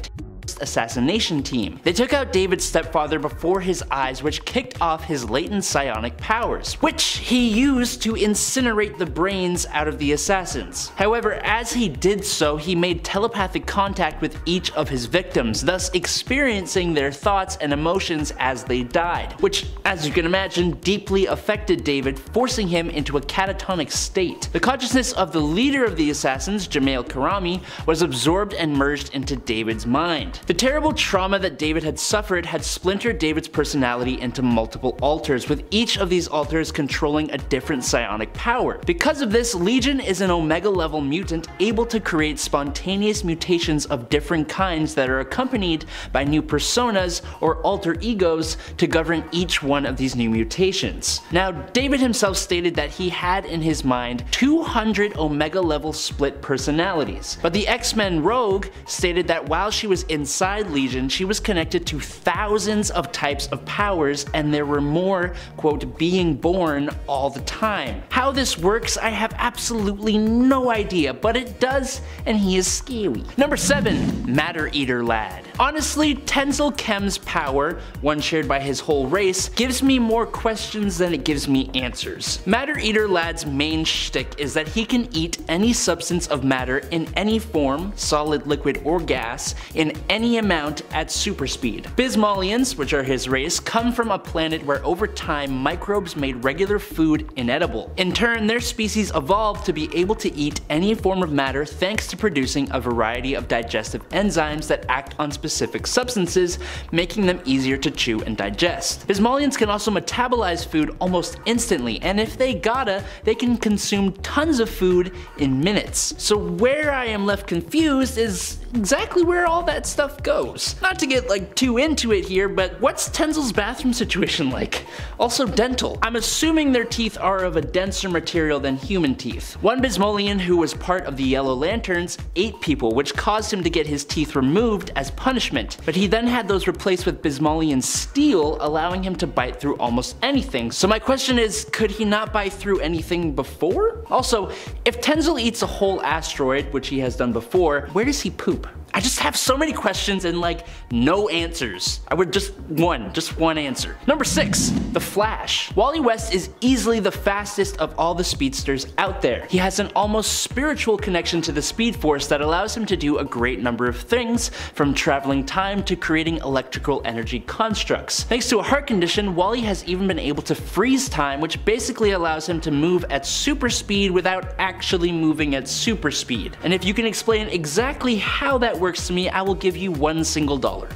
assassination team. They took out David's stepfather before his eyes which kicked off his latent psionic powers, which he used to incinerate the brains out of the assassins. However, as he did so, he made telepathic contact with each of his victims, thus experiencing their thoughts and emotions as they died, which, as you can imagine, deeply affected David, forcing him into a catatonic state. The consciousness of the leader of the assassins, Jemail Karami, was absorbed and merged into David's mind. The terrible trauma that David had suffered had splintered David's personality into multiple alters, with each of these alters controlling a different psionic power. Because of this, Legion is an Omega level mutant able to create spontaneous mutations of different kinds that are accompanied by new personas or alter egos to govern each one of these new mutations. Now, David himself stated that he had in his mind 200 Omega level split personalities, but the X-Men Rogue stated that while she was in inside Legion, she was connected to thousands of types of powers and there were more, quote, being born all the time. How this works, I have absolutely no idea, but it does, and he is scary. Number 7. Matter Eater Lad. Honestly, Tenzil Kem's power, one shared by his whole race, gives me more questions than it gives me answers. Matter Eater Lad's main shtick is that he can eat any substance of matter in any form, solid, liquid, or gas, in any amount at super speed. Bismollians, which are his race, come from a planet where over time microbes made regular food inedible. In turn, their species evolved to be able to eat any form of matter thanks to producing a variety of digestive enzymes that act on specific substances, making them easier to chew and digest. Bismollians can also metabolize food almost instantly, and if they gotta, they can consume tons of food in minutes. So where I am left confused is exactly where all that stuff goes. Not to get like too into it here, but what's Tenzil's bathroom situation like? Also dental. I'm assuming their teeth are of a denser material than human teeth. One Bismollian who was part of the Yellow Lanterns ate people which caused him to get his teeth removed as punishment, but he then had those replaced with Bismollian steel allowing him to bite through almost anything. So my question is, could he not bite through anything before? Also, if Tenzil eats a whole asteroid, which he has done before, where does he poop? I just have so many questions and like no answers. I would just one, just one answer. Number six, the Flash. Wally West is easily the fastest of all the speedsters out there. He has an almost spiritual connection to the Speed Force that allows him to do a great number of things, from traveling time to creating electrical energy constructs. Thanks to a heart condition, Wally has even been able to freeze time, which basically allows him to move at super speed without actually moving at super speed. And if you can explain exactly how that works to me, I will give you one single dollar.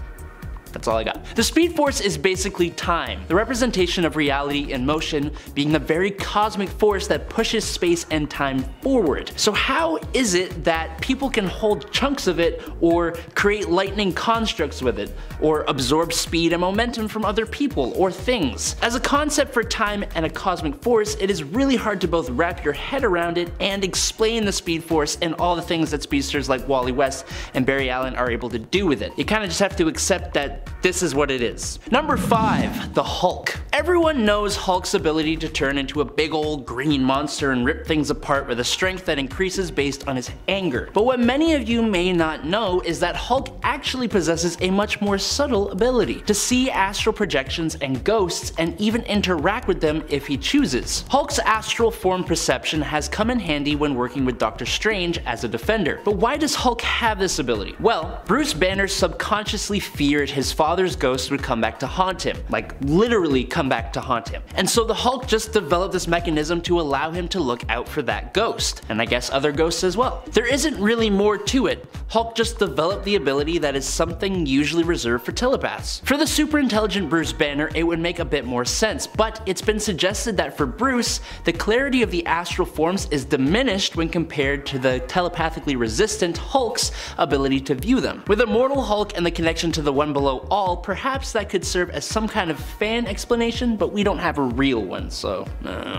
That's all I got. The Speed Force is basically time, the representation of reality in motion being the very cosmic force that pushes space and time forward. So how is it that people can hold chunks of it or create lightning constructs with it or absorb speed and momentum from other people or things? As a concept for time and a cosmic force, it is really hard to both wrap your head around it and explain the Speed Force and all the things that speedsters like Wally West and Barry Allen are able to do with it. You kind of just have to accept that this is what it is. Number 5. The Hulk. Everyone knows Hulk's ability to turn into a big old green monster and rip things apart with a strength that increases based on his anger. But what many of you may not know is that Hulk actually possesses a much more subtle ability to see astral projections and ghosts and even interact with them if he chooses. Hulk's astral form perception has come in handy when working with Doctor Strange as a defender. But why does Hulk have this ability? Well, Bruce Banner subconsciously feared his father's ghost would come back to haunt him, like literally come back to haunt him. And so the Hulk just developed this mechanism to allow him to look out for that ghost, and I guess other ghosts as well. There isn't really more to it. Hulk just developed the ability that is something usually reserved for telepaths. For the super intelligent Bruce Banner, it would make a bit more sense, but it's been suggested that for Bruce, the clarity of the astral forms is diminished when compared to the telepathically resistant Hulk's ability to view them. With Immortal Hulk and the connection to the one below all, perhaps that could serve as some kind of fan explanation, but we don't have a real one, so.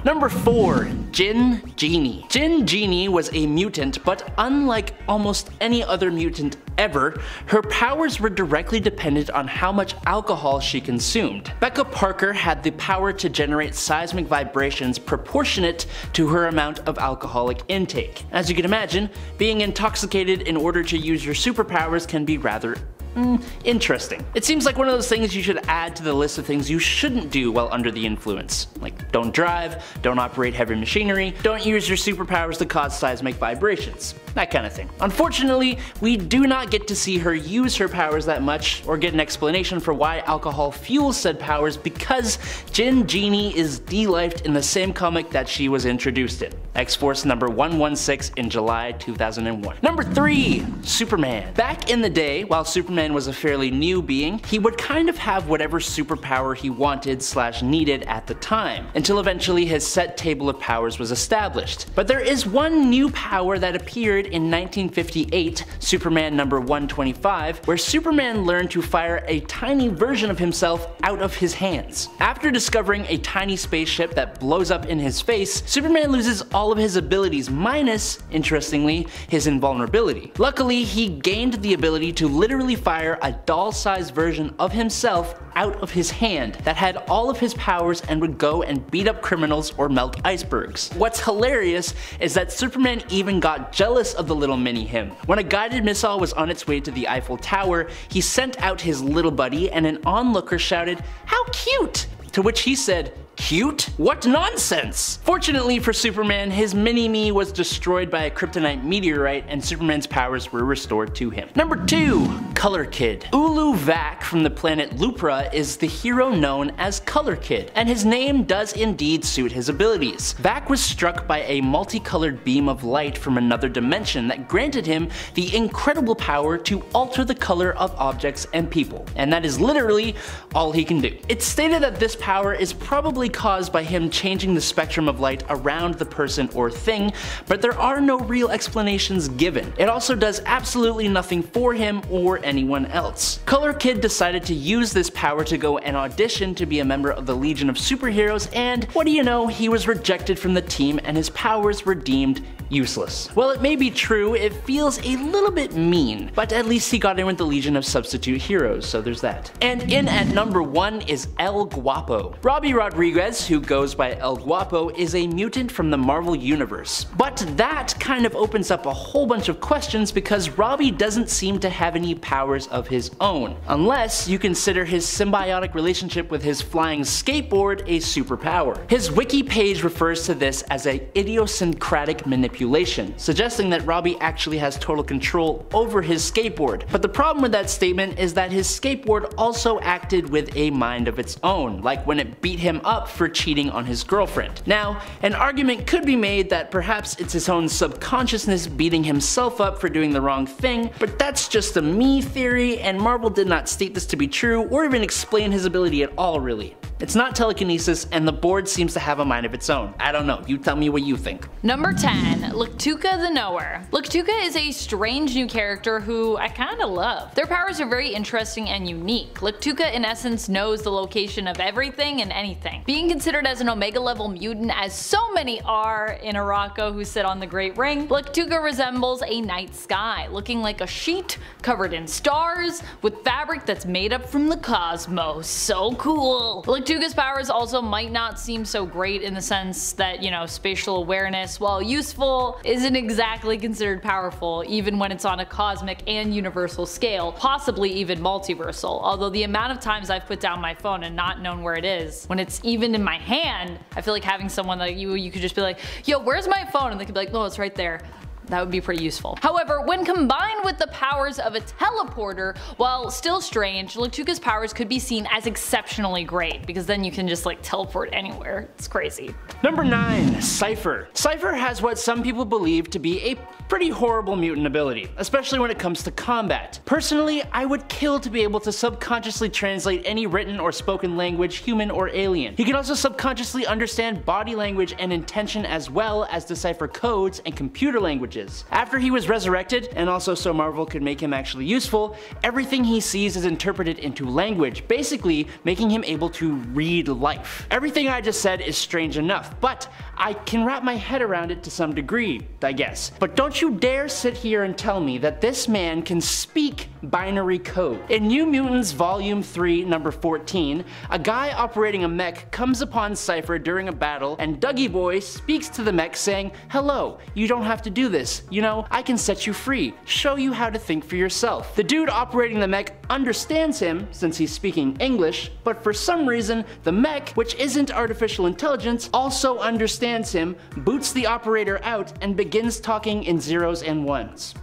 Number 4. Gin Genie. Gin Genie was a mutant, but unlike almost any other mutant ever, her powers were directly dependent on how much alcohol she consumed. Becca Parker had the power to generate seismic vibrations proportionate to her amount of alcoholic intake. As you can imagine, being intoxicated in order to use your superpowers can be rather Mm, interesting. It seems like one of those things you should add to the list of things you shouldn't do while under the influence. Like don't drive, don't operate heavy machinery, don't use your superpowers to cause seismic vibrations, that kind of thing. Unfortunately, we do not get to see her use her powers that much or get an explanation for why alcohol fuels said powers because Gin Genie is de-lifed in the same comic that she was introduced in. X-Force number 116 in July 2001. Number 3. Superman. Back in the day, while Superman Was a fairly new being, he would kind of have whatever superpower he wanted slash needed at the time, until eventually his set table of powers was established. But there is one new power that appeared in 1958, Superman number 125, where Superman learned to fire a tiny version of himself out of his hands. After discovering a tiny spaceship that blows up in his face, Superman loses all of his abilities minus, interestingly, his invulnerability. Luckily, he gained the ability to literally fire a doll-sized version of himself out of his hand that had all of his powers and would go and beat up criminals or melt icebergs. What's hilarious is that Superman even got jealous of the little mini him. When a guided missile was on its way to the Eiffel Tower, he sent out his little buddy and an onlooker shouted, how cute! To which he said, Cute? What nonsense! Fortunately for Superman, his mini-me was destroyed by a kryptonite meteorite and Superman's powers were restored to him. Number 2. Color Kid. Ulu Vakk from the planet Lupra is the hero known as Color Kid, and his name does indeed suit his abilities. Vakk was struck by a multicolored beam of light from another dimension that granted him the incredible power to alter the color of objects and people, and that is literally all he can do. It's stated that this power is probably caused by him changing the spectrum of light around the person or thing, but there are no real explanations given. It also does absolutely nothing for him or anyone else. Color Kid decided to use this power to go and audition to be a member of the Legion of Superheroes and what do you know, he was rejected from the team and his powers were deemed useless. While it may be true, it feels a little bit mean, but at least he got in with the Legion of Substitute Heroes, so there's that. And in at number one is El Guapo. Robbie Rodriguez, who goes by El Guapo, is a mutant from the Marvel Universe. But that kind of opens up a whole bunch of questions because Robbie doesn't seem to have any powers of his own, unless you consider his symbiotic relationship with his flying skateboard a superpower. His wiki page refers to this as a idiosyncratic manipulation, suggesting that Robbie actually has total control over his skateboard. But the problem with that statement is that his skateboard also acted with a mind of its own, like when it beat him up for cheating on his girlfriend. Now, an argument could be made that perhaps it's his own subconsciousness beating himself up for doing the wrong thing, but that's just a me theory and Marvel did not state this to be true or even explain his ability at all really. It's not telekinesis, and the board seems to have a mind of its own. I don't know, you tell me what you think. Number 10, Lactuca the Knower. Lactuca is a strange new character who I kinda love. Their powers are very interesting and unique. Lactuca in essence knows the location of everything and anything. Considered as an Omega level mutant as so many are in Arakko who sit on the Great Ring, Lactuca resembles a night sky, looking like a sheet covered in stars with fabric that's made up from the cosmos. So cool. Lactuca's powers also might not seem so great in the sense that, you know, spatial awareness, while useful, isn't exactly considered powerful even when it's on a cosmic and universal scale, possibly even multiversal, although the amount of times I've put down my phone and not known where it is, when it's even in my hand, I feel like having someone that you, you could just be like, yo, where's my phone? And they could be like, no, it's right there. That would be pretty useful. However, when combined with the powers of a teleporter, while still strange, Lactuca's powers could be seen as exceptionally great, because then you can just like teleport anywhere. It's crazy. Number 9. Cypher. Cypher has what some people believe to be a pretty horrible mutant ability, especially when it comes to combat. Personally, I would kill to be able to subconsciously translate any written or spoken language, human or alien. He can also subconsciously understand body language and intention as well as decipher codes and computer languages after he was resurrected, and also so Marvel could make him actually useful, everything he sees is interpreted into language, basically making him able to read life. Everything I just said is strange enough, but I can wrap my head around it to some degree, I guess. But don't you dare sit here and tell me that this man can speak binary code. In New Mutants Volume 3, number 14, a guy operating a mech comes upon Cypher during a battle, and Dougie Boy speaks to the mech saying, Hello, you don't have to do this this. You know, I can set you free, show you how to think for yourself. The dude operating the mech understands him, since he's speaking English, but for some reason, the mech, which isn't artificial intelligence, also understands him, boots the operator out, and begins talking in zeros and ones.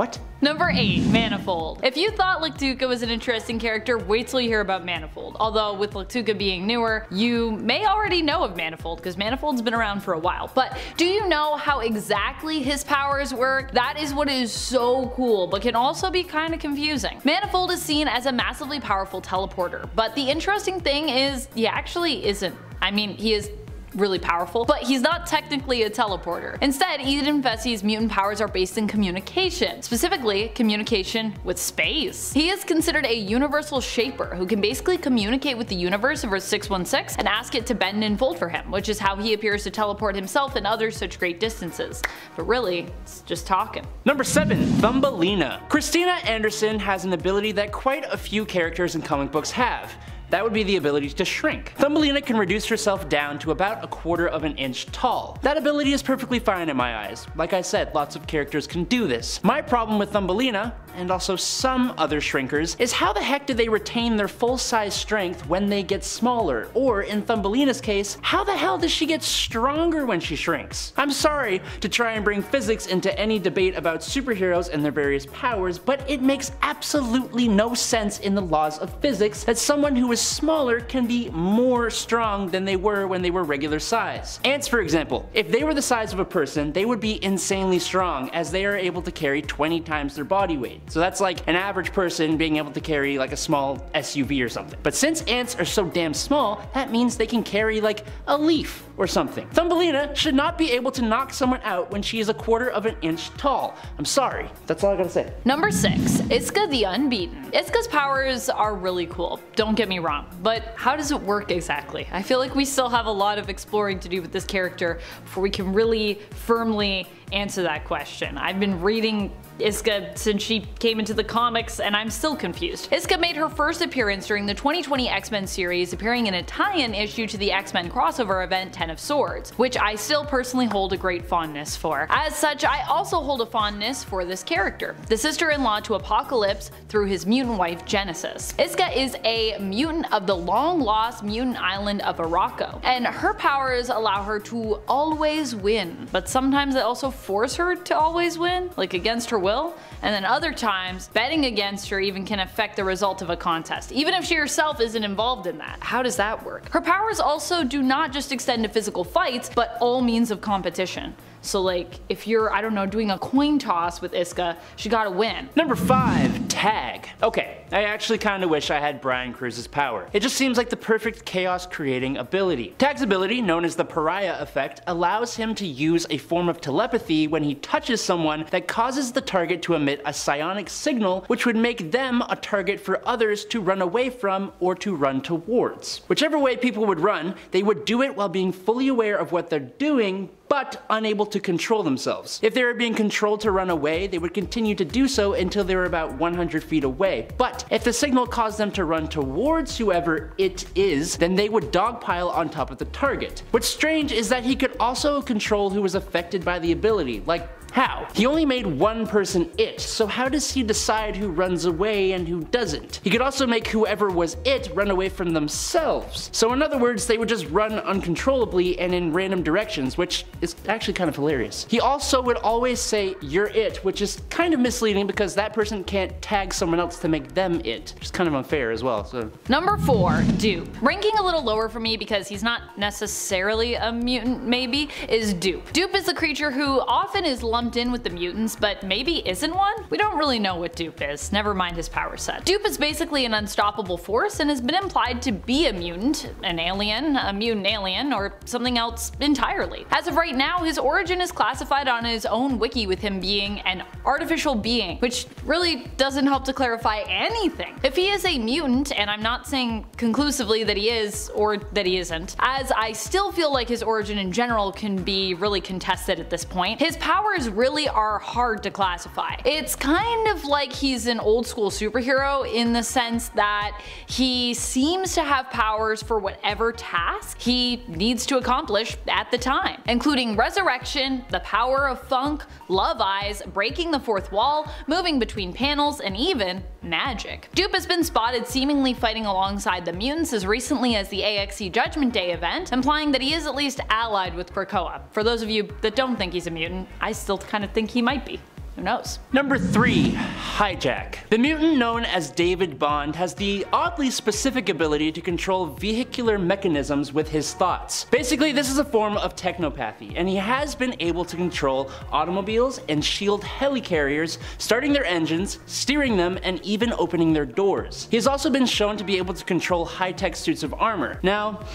What? Number 8. Manifold. If you thought Lactuca was an interesting character, wait till you hear about Manifold. Although with Lactuca being newer, you may already know of Manifold because Manifold's been around for a while. But do you know how exactly his powers work? That is what is so cool, but can also be kind of confusing. Manifold is seen as a massively powerful teleporter, but the interesting thing is he actually isn't. I mean, he is really powerful, but he's not technically a teleporter. Instead, Eden Vesa's mutant powers are based in communication, specifically communication with space. He is considered a universal shaper who can basically communicate with the universe of Earth 616 and ask it to bend and fold for him, which is how he appears to teleport himself and others such great distances. But really, it's just talking. Number 7. Thumbelina. Christina Anderson has an ability that quite a few characters in comic books have. That would be the ability to shrink. Thumbelina can reduce herself down to about a quarter of an inch tall. That ability is perfectly fine in my eyes. Like I said, lots of characters can do this. My problem with Thumbelina, and also some other shrinkers, is how the heck do they retain their full size strength when they get smaller? Or in Thumbelina's case, how the hell does she get stronger when she shrinks? I'm sorry to try and bring physics into any debate about superheroes and their various powers, but it makes absolutely no sense in the laws of physics that someone who is smaller can be more strong than they were when they were regular size. Ants for example, if they were the size of a person, they would be insanely strong as they are able to carry 20 times their body weight. So that's like an average person being able to carry like a small SUV or something. But since ants are so damn small, that means they can carry like a leaf or something. Thumbelina should not be able to knock someone out when she is a quarter of an inch tall. I'm sorry, that's all I gotta say. Number 6. Isca the Unbeaten. Isca's powers are really cool, don't get me wrong. But how does it work exactly? I feel like we still have a lot of exploring to do with this character before we can really firmly answer that question. I've been reading Isca since she came into the comics and I'm still confused. Isca made her first appearance during the 2020 X-Men series appearing in a tie-in issue to the X-Men crossover event Ten of Swords, which I still personally hold a great fondness for. As such, I also hold a fondness for this character, the sister-in-law to Apocalypse through his mutant wife Genesis. Isca is a mutant of the long-lost mutant island of Arakko, and her powers allow her to always win, but sometimes they also force her to always win, like against her will will, and then other times, betting against her even can affect the result of a contest, even if she herself isn't involved in that. How does that work? Her powers also do not just extend to physical fights, but all means of competition. So like, if you're, I don't know, doing a coin toss with Isca, she gotta win. Number 5. Tag. Okay, I actually kinda wish I had Brian Cruz's power. It just seems like the perfect chaos creating ability. Tag's ability, known as the pariah effect, allows him to use a form of telepathy when he touches someone that causes the target to emit a psionic signal which would make them a target for others to run away from or to run towards. Whichever way people would run, they would do it while being fully aware of what they're doing but unable to control themselves. If they were being controlled to run away, they would continue to do so until they were about 100 feet away. But if the signal caused them to run towards whoever it is, then they would dogpile on top of the target. What's strange is that he could also control who was affected by the ability, like how? He only made one person it, so how does he decide who runs away and who doesn't? He could also make whoever was it run away from themselves. So in other words, they would just run uncontrollably and in random directions, which is actually kind of hilarious. He also would always say, you're it, which is kind of misleading because that person can't tag someone else to make them it, which is kind of unfair as well, so. Number 4, Dupe. Ranking a little lower for me because he's not necessarily a mutant maybe, is Dupe. Dupe is a creature who often is lumped in with the mutants, but maybe isn't one? We don't really know what Dupe is, never mind his power set. Dupe is basically an unstoppable force and has been implied to be a mutant, an alien, a mutant alien, or something else entirely. As of right now, his origin is classified on his own wiki with him being an artificial being, which really doesn't help to clarify anything. If he is a mutant, and I'm not saying conclusively that he is or that he isn't, as I still feel like his origin in general can be really contested at this point, his powers really are hard to classify. It's kind of like he's an old school superhero in the sense that he seems to have powers for whatever task he needs to accomplish at the time, including resurrection, the power of funk, love eyes, breaking the fourth wall, moving between panels, and even magic. Dupe has been spotted seemingly fighting alongside the mutants as recently as the AXE Judgment Day event, implying that he is at least allied with Krakoa. For those of you that don't think he's a mutant, I still kind of think he might be. Who knows? Number 3. Hijack. The mutant known as David Bond has the oddly specific ability to control vehicular mechanisms with his thoughts. Basically, this is a form of technopathy, and he has been able to control automobiles and shield helicarriers, starting their engines, steering them, and even opening their doors. He has also been shown to be able to control high-tech suits of armor. Now,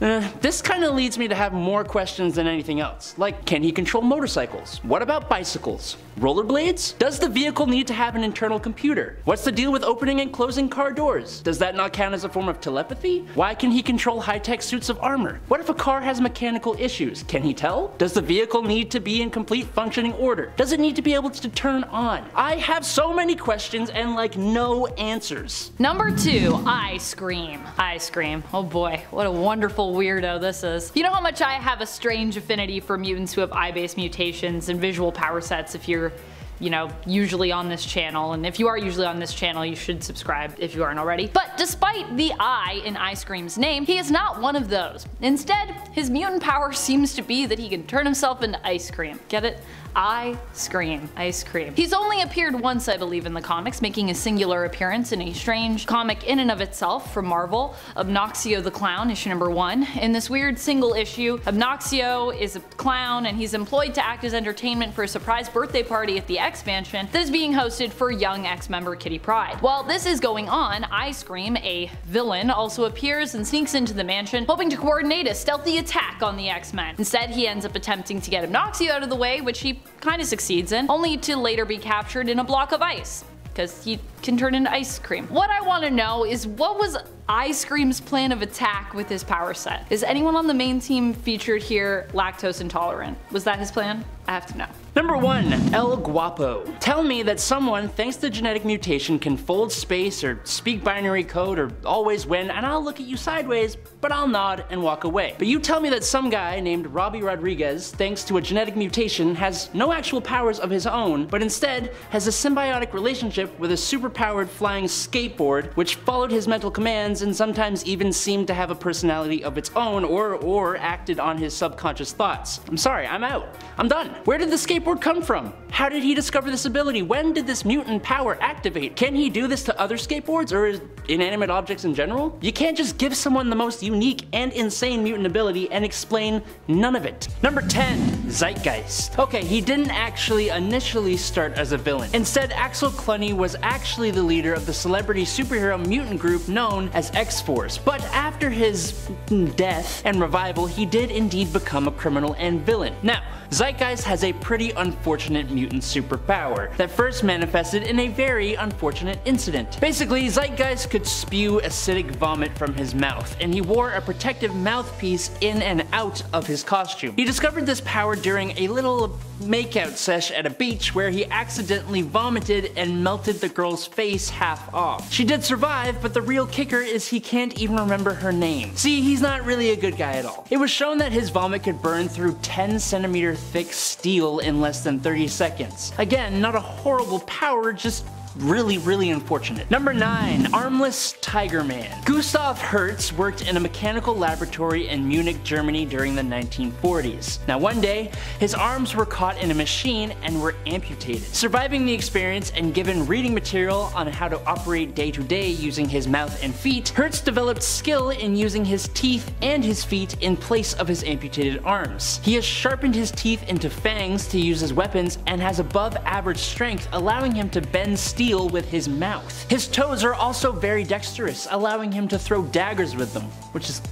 uh, this kind of leads me to have more questions than anything else. Like, can he control motorcycles? What about bicycles? Rollerblades? Does the vehicle need to have an internal computer? What's the deal with opening and closing car doors? Does that not count as a form of telepathy? Why can he control high-tech suits of armor? What if a car has mechanical issues? Can he tell? Does the vehicle need to be in complete functioning order? Does it need to be able to turn on? I have so many questions and like no answers. Number 2. I Scream. I Scream. Oh boy, what a wonderful weirdo this is. You know how much I have a strange affinity for mutants who have eye-based mutations and visual power sets if you're you know, usually on this channel, and if you are usually on this channel, you should subscribe if you aren't already. But despite the I in I Scream's name, he is not one of those. Instead, his mutant power [laughs] seems to be that he can turn himself into ice cream. Get it? I scream. Ice cream. He's only appeared once, I believe, in the comics, making a singular appearance in a strange comic in and of itself from Marvel, Obnoxio the Clown, issue number one. In this weird single issue, Obnoxio is a clown and he's employed to act as entertainment for a surprise birthday party at the X Mansion that is being hosted for young X-member Kitty Pryde. While this is going on, I Scream, a villain, also appears and sneaks into the mansion, hoping to coordinate a stealthy attack on the X-Men. Instead, he ends up attempting to get Obnoxio out of the way, which he kinda succeeds in, only to later be captured in a block of ice because he can turn into ice cream. What I want to know is what was I Scream's plan of attack with his power set? Is anyone on the main team featured here lactose intolerant? Was that his plan? I have to know. Number 1. El Guapo. Tell me that someone, thanks to genetic mutation, can fold space or speak binary code or always win, and I'll look at you sideways, but I'll nod and walk away. But you tell me that some guy named Robbie Rodriguez, thanks to a genetic mutation, has no actual powers of his own, but instead has a symbiotic relationship with a superpowered flying skateboard, which followed his mental commands and sometimes even seemed to have a personality of its own or, or acted on his subconscious thoughts. I'm sorry, I'm out. I'm done. Where did the skateboard come from? How did he discover this ability? When did this mutant power activate? Can he do this to other skateboards or inanimate objects in general? You can't just give someone the most unique and insane mutant ability and explain none of it. Number 10. Zeitgeist. Okay, he didn't actually initially start as a villain. Instead, Axel Cluney was actually the leader of the celebrity superhero mutant group known as X-Force. But after his death and revival, he did indeed become a criminal and villain. Now, Zeitgeist has a pretty unfortunate mutant superpower that first manifested in a very unfortunate incident. Basically, Zeitgeist could spew acidic vomit from his mouth, and he wore a protective mouthpiece in and out of his costume. He discovered this power during a little makeout sesh at a beach where he accidentally vomited and melted the girl's face half off. She did survive, but the real kicker is he can't even remember her name. See, he's not really a good guy at all. It was shown that his vomit could burn through 10 centimeter thick steel in less than 30 seconds. Again, not a horrible power, just really, really unfortunate. Number 9. Armless Tiger Man. Gustav Hertz worked in a mechanical laboratory in Munich, Germany during the 1940s. Now one day, his arms were caught in a machine and were amputated. Surviving the experience and given reading material on how to operate day to day using his mouth and feet, Hertz developed skill in using his teeth and his feet in place of his amputated arms. He has sharpened his teeth into fangs to use as weapons and has above average strength allowing him to bend steel steel with his mouth. His toes are also very dexterous, allowing him to throw daggers with them, which is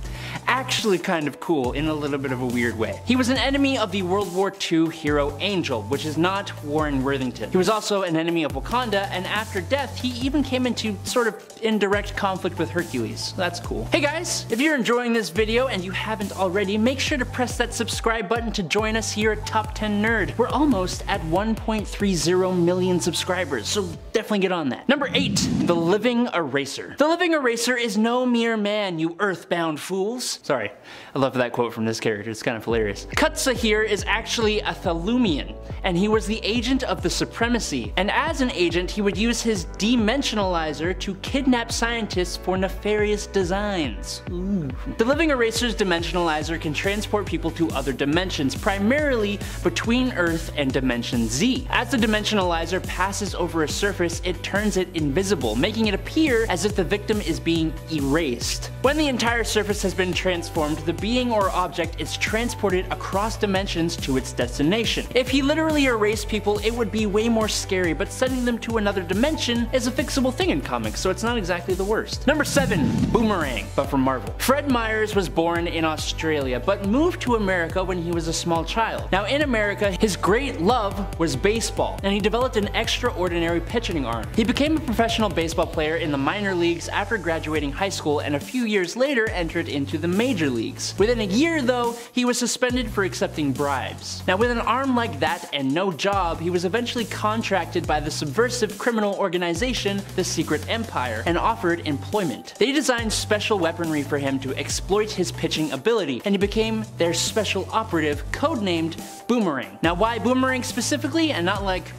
actually kind of cool in a little bit of a weird way. He was an enemy of the World War II hero Angel, which is not Warren Worthington. He was also an enemy of Wakanda, and after death, he even came into sort of indirect conflict with Hercules. That's cool. Hey guys, if you're enjoying this video and you haven't already, make sure to press that subscribe button to join us here at Top 10 Nerd. We're almost at 1.30 million subscribers, so definitely get on that. Number 8. The Living Eraser. The Living Eraser is no mere man, you earthbound fools. Sorry, I love that quote from this character, it's kind of hilarious. Kutza here is actually a Thalumian, and he was the agent of the Supremacy, and as an agent he would use his Dimensionalizer to kidnap scientists for nefarious designs. Ooh. The Living Eraser's Dimensionalizer can transport people to other dimensions, primarily between Earth and Dimension Z. As the Dimensionalizer passes over a surface, it turns it invisible, making it appear as if the victim is being erased. When the entire surface has been transformed, the being or object is transported across dimensions to its destination. If he literally erased people, it would be way more scary, but sending them to another dimension is a fixable thing in comics, so it's not exactly the worst. Number 7. Boomerang, but from Marvel. Fred Myers was born in Australia, but moved to America when he was a small child. Now in America, his great love was baseball, and he developed an extraordinary pitching arm. He became a professional baseball player in the minor leagues after graduating high school and a few years later entered into the major leagues. Within a year though, he was suspended for accepting bribes. Now with an arm like that and no job, he was eventually contracted by the subversive criminal organization, the Secret Empire, and offered employment. They designed special weaponry for him to exploit his pitching ability, and he became their special operative, codenamed Boomerang. Now why Boomerang specifically and not like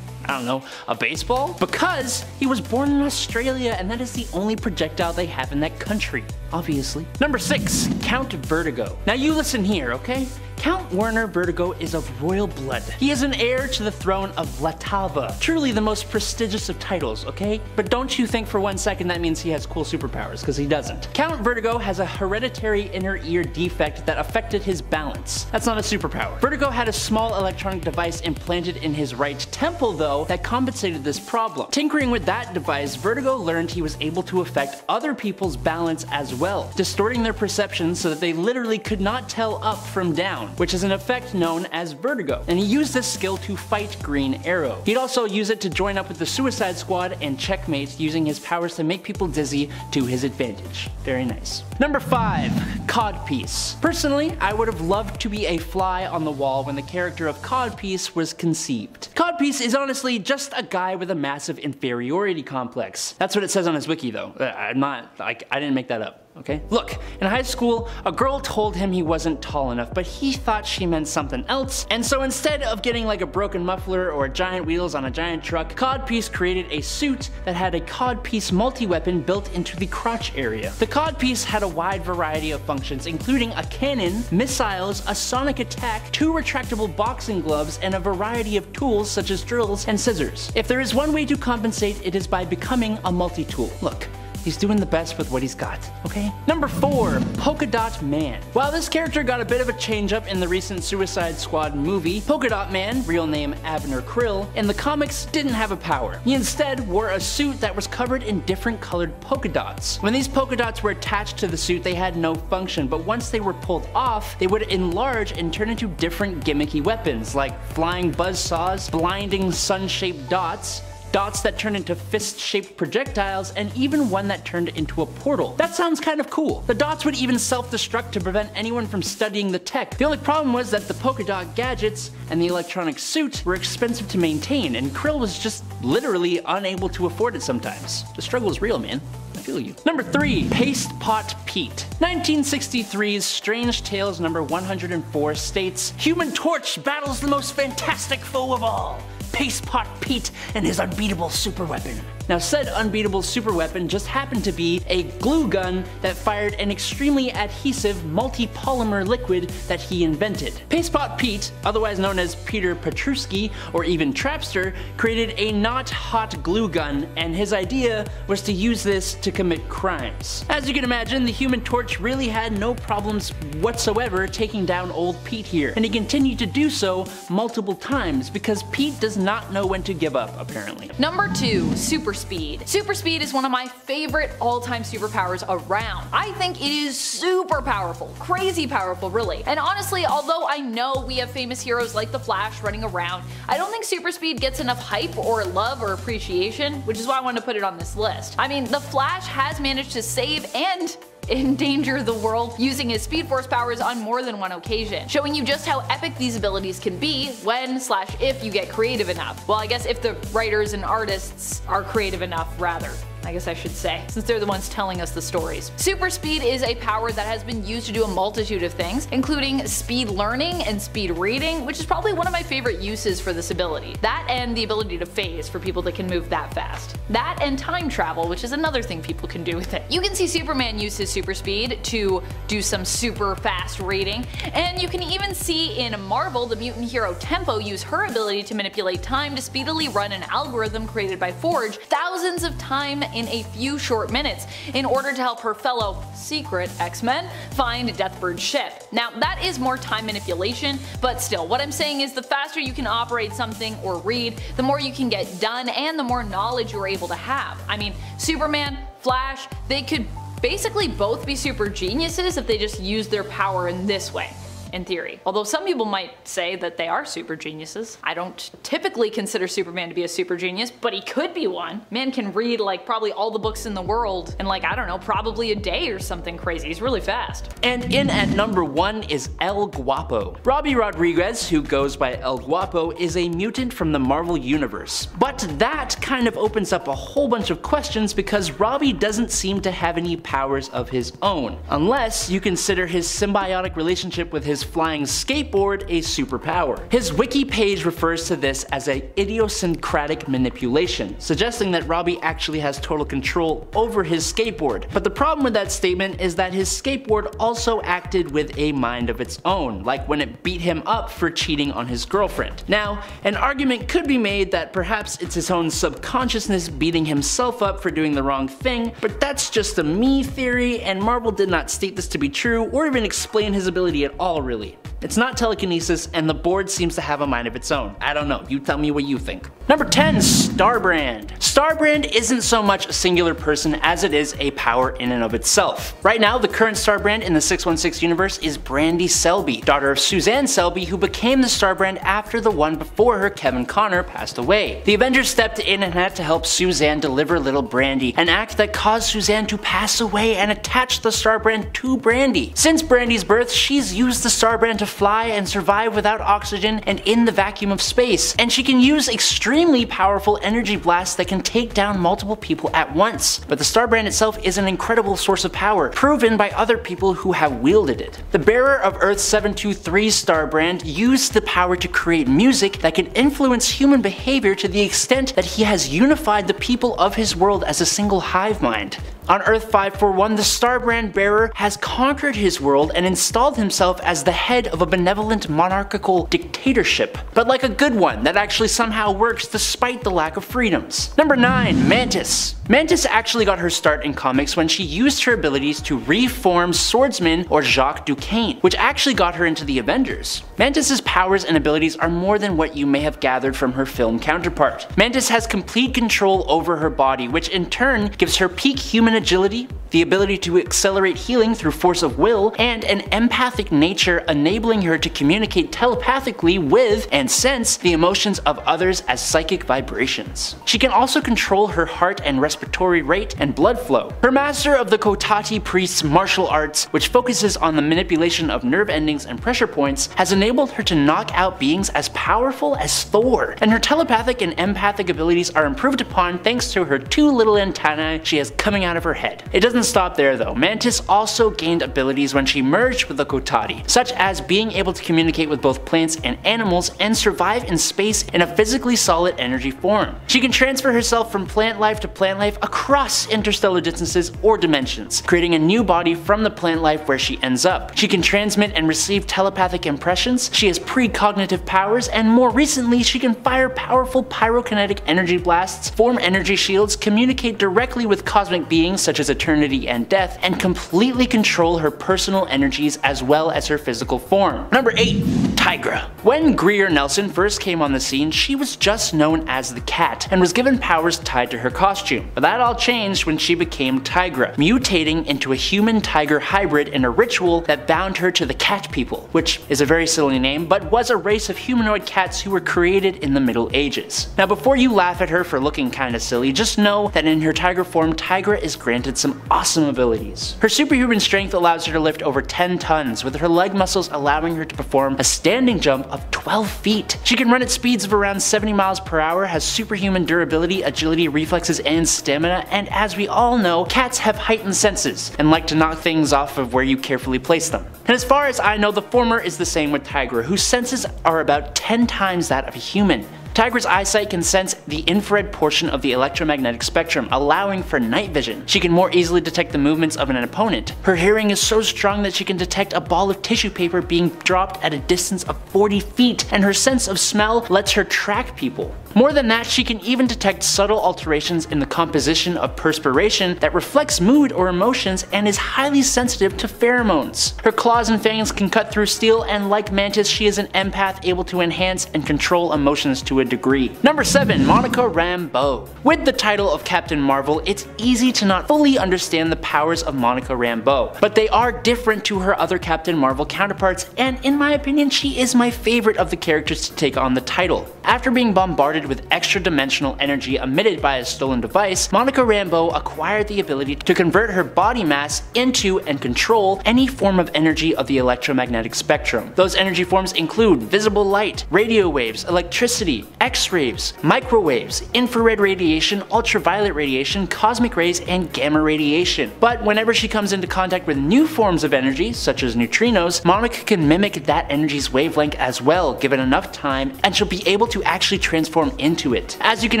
I don't know, a baseball? Because he was born in Australia and that is the only projectile they have in that country, obviously. Number 6. Count Vertigo. Now you listen here, okay? Count Werner Vertigo is of royal blood. He is an heir to the throne of Vlatava, truly the most prestigious of titles, okay? But don't you think for one second that means he has cool superpowers, because he doesn't. Count Vertigo has a hereditary inner ear defect that affected his balance. That's not a superpower. Vertigo had a small electronic device implanted in his right temple though that compensated this problem. Tinkering with that device, Vertigo learned he was able to affect other people's balance as well, distorting their perceptions so that they literally could not tell up from down which is an effect known as vertigo, and he used this skill to fight Green Arrow. He'd also use it to join up with the Suicide Squad and checkmate using his powers to make people dizzy to his advantage. Very nice. Number 5. Codpiece. Personally, I would have loved to be a fly on the wall when the character of Codpiece was conceived. Codpiece is honestly just a guy with a massive inferiority complex. That's what it says on his wiki though. Uh, I'm not, like, I didn't make that up okay? Look, in high school, a girl told him he wasn't tall enough, but he thought she meant something else, and so instead of getting like a broken muffler or giant wheels on a giant truck, Codpiece created a suit that had a Codpiece multi-weapon built into the crotch area. The Codpiece had a wide variety of functions, including a cannon, missiles, a sonic attack, two retractable boxing gloves, and a variety of tools such as drills and scissors. If there is one way to compensate, it is by becoming a multi-tool. Look, He's doing the best with what he's got, okay? Number 4. Polka Dot Man. While this character got a bit of a change up in the recent Suicide Squad movie, Polka Dot Man, real name Abner Krill, in the comics didn't have a power. He instead wore a suit that was covered in different colored polka dots. When these polka dots were attached to the suit, they had no function, but once they were pulled off, they would enlarge and turn into different gimmicky weapons like flying buzz saws, blinding sun-shaped dots, dots that turned into fist-shaped projectiles, and even one that turned into a portal. That sounds kind of cool. The dots would even self-destruct to prevent anyone from studying the tech. The only problem was that the polka dot gadgets and the electronic suit were expensive to maintain, and Krill was just literally unable to afford it sometimes. The struggle is real, man. I feel you. Number 3. Paste Pot Pete. 1963's Strange Tales number 104 states, Human Torch battles the most fantastic foe of all, Paste Pot Pete and his unbeatable super weapon. Now said unbeatable super weapon just happened to be a glue gun that fired an extremely adhesive multi-polymer liquid that he invented. Paste Pot Pete, otherwise known as Peter Petruski or even Trapster, created a not hot glue gun and his idea was to use this to commit crimes. As you can imagine, the Human Torch really had no problems whatsoever taking down old Pete here, and he continued to do so multiple times because Pete does not know when to give up apparently. Number 2. Super speed. Super speed is one of my favorite all-time superpowers around. I think it is super powerful, crazy powerful really. And honestly, although I know we have famous heroes like the Flash running around, I don't think super speed gets enough hype or love or appreciation, which is why I wanted to put it on this list. I mean, the Flash has managed to save and endanger the world using his Speed Force powers on more than one occasion, showing you just how epic these abilities can be when slash if you get creative enough. Well I guess if the writers and artists are creative enough rather. I guess I should say, since they're the ones telling us the stories. Super speed is a power that has been used to do a multitude of things, including speed learning and speed reading, which is probably one of my favorite uses for this ability. That and the ability to phase for people that can move that fast. That and time travel, which is another thing people can do with it. You can see Superman use his super speed to do some super fast reading, and you can even see in Marvel the mutant hero Tempo use her ability to manipulate time to speedily run an algorithm created by Forge thousands of times in a few short minutes in order to help her fellow secret X-Men find Deathbird's ship. Now that is more time manipulation, but still what I'm saying is the faster you can operate something or read, the more you can get done and the more knowledge you're able to have. I mean Superman, Flash, they could basically both be super geniuses if they just use their power in this way in theory. Although some people might say that they are super geniuses. I don't typically consider Superman to be a super genius, but he could be one. Man can read like probably all the books in the world in like, I don't know, probably a day or something crazy. He's really fast. And in at number 1 is El Guapo. Robbie Rodriguez, who goes by El Guapo, is a mutant from the Marvel Universe. But that kind of opens up a whole bunch of questions because Robbie doesn't seem to have any powers of his own, unless you consider his symbiotic relationship with his flying skateboard a superpower. His wiki page refers to this as a idiosyncratic manipulation, suggesting that Robbie actually has total control over his skateboard. But the problem with that statement is that his skateboard also acted with a mind of its own, like when it beat him up for cheating on his girlfriend. Now, an argument could be made that perhaps it's his own subconsciousness beating himself up for doing the wrong thing, but that's just a me theory, and Marvel did not state this to be true or even explain his ability at all really. It's not telekinesis, and the board seems to have a mind of its own. I don't know, you tell me what you think. Number 10, Starbrand. Starbrand isn't so much a singular person as it is a power in and of itself. Right now, the current Starbrand in the 616 universe is Brandy Selby, daughter of Suzanne Selby, who became the Starbrand after the one before her, Kevin Connor, passed away. The Avengers stepped in and had to help Suzanne deliver little Brandy, an act that caused Suzanne to pass away and attach the Starbrand to Brandy. Since Brandy's birth, she's used the Starbrand to fly and survive without oxygen and in the vacuum of space, and she can use extremely powerful energy blasts that can take down multiple people at once. But the Starbrand itself is an incredible source of power, proven by other people who have wielded it. The bearer of Earth 723's Starbrand used the power to create music that can influence human behavior to the extent that he has unified the people of his world as a single hive mind. On Earth 541, the Starbrand Bearer has conquered his world and installed himself as the head of a benevolent monarchical dictatorship, but like a good one that actually somehow works despite the lack of freedoms. Number 9. Mantis Mantis actually got her start in comics when she used her abilities to reform Swordsman or Jacques Duquesne, which actually got her into the Avengers. Mantis's powers and abilities are more than what you may have gathered from her film counterpart. Mantis has complete control over her body, which in turn gives her peak human agility, the ability to accelerate healing through force of will, and an empathic nature enabling her to communicate telepathically with and sense the emotions of others as psychic vibrations. She can also control her heart and respiratory rate and blood flow. Her master of the Kotati priest's martial arts, which focuses on the manipulation of nerve endings and pressure points, has enabled her to knock out beings as powerful as Thor, and her telepathic and empathic abilities are improved upon thanks to her two little antennae she has coming out of her head. It doesn't stop there though, Mantis also gained abilities when she merged with the Kotati, such as being able to communicate with both plants and animals and survive in space in a physically solid energy form. She can transfer herself from plant life to plant life across interstellar distances or dimensions, creating a new body from the plant life where she ends up. She can transmit and receive telepathic impressions, she has precognitive powers, and more recently she can fire powerful pyrokinetic energy blasts, form energy shields, communicate directly with cosmic beings such as eternity and death, and completely control her personal energies as well as her physical form. Number 8. Tigra. When Greer Nelson first came on the scene, she was just known as the Cat, and was given powers tied to her costume. But that all changed when she became Tigra, mutating into a human-tiger hybrid in a ritual that bound her to the Cat People, which is a very silly name, but was a race of humanoid cats who were created in the Middle Ages. Now before you laugh at her for looking kinda silly, just know that in her tiger form, Tigra is granted some awesome abilities. Her superhuman strength allows her to lift over 10 tons, with her leg muscles allowing her to perform a standing jump of 12 feet. She can run at speeds of around 70 miles per hour, has superhuman durability, agility, reflexes, and stamina, and as we all know, cats have heightened senses and like to knock things off of where you carefully place them. And as far as I know, the former is the same with Tigra, whose senses are about 10 times that of a human. Tigra's eyesight can sense the infrared portion of the electromagnetic spectrum, allowing for night vision. She can more easily detect the movements of an opponent. Her hearing is so strong that she can detect a ball of tissue paper being dropped at a distance of 40 feet, and her sense of smell lets her track people. More than that, she can even detect subtle alterations in the composition of perspiration that reflects mood or emotions and is highly sensitive to pheromones. Her claws and fangs can cut through steel and like Mantis, she is an empath able to enhance and control emotions to a degree. Number 7. Monica Rambeau With the title of Captain Marvel, it's easy to not fully understand the powers of Monica Rambeau, but they are different to her other Captain Marvel counterparts and in my opinion she is my favorite of the characters to take on the title. After being bombarded with extra dimensional energy emitted by a stolen device, Monica Rambeau acquired the ability to convert her body mass into and control any form of energy of the electromagnetic spectrum. Those energy forms include visible light, radio waves, electricity, X-rays, microwaves, infrared radiation, ultraviolet radiation, cosmic rays, and gamma radiation. But whenever she comes into contact with new forms of energy, such as neutrinos, Monica can mimic that energy's wavelength as well, given enough time, and she'll be able to actually transform into it. As you can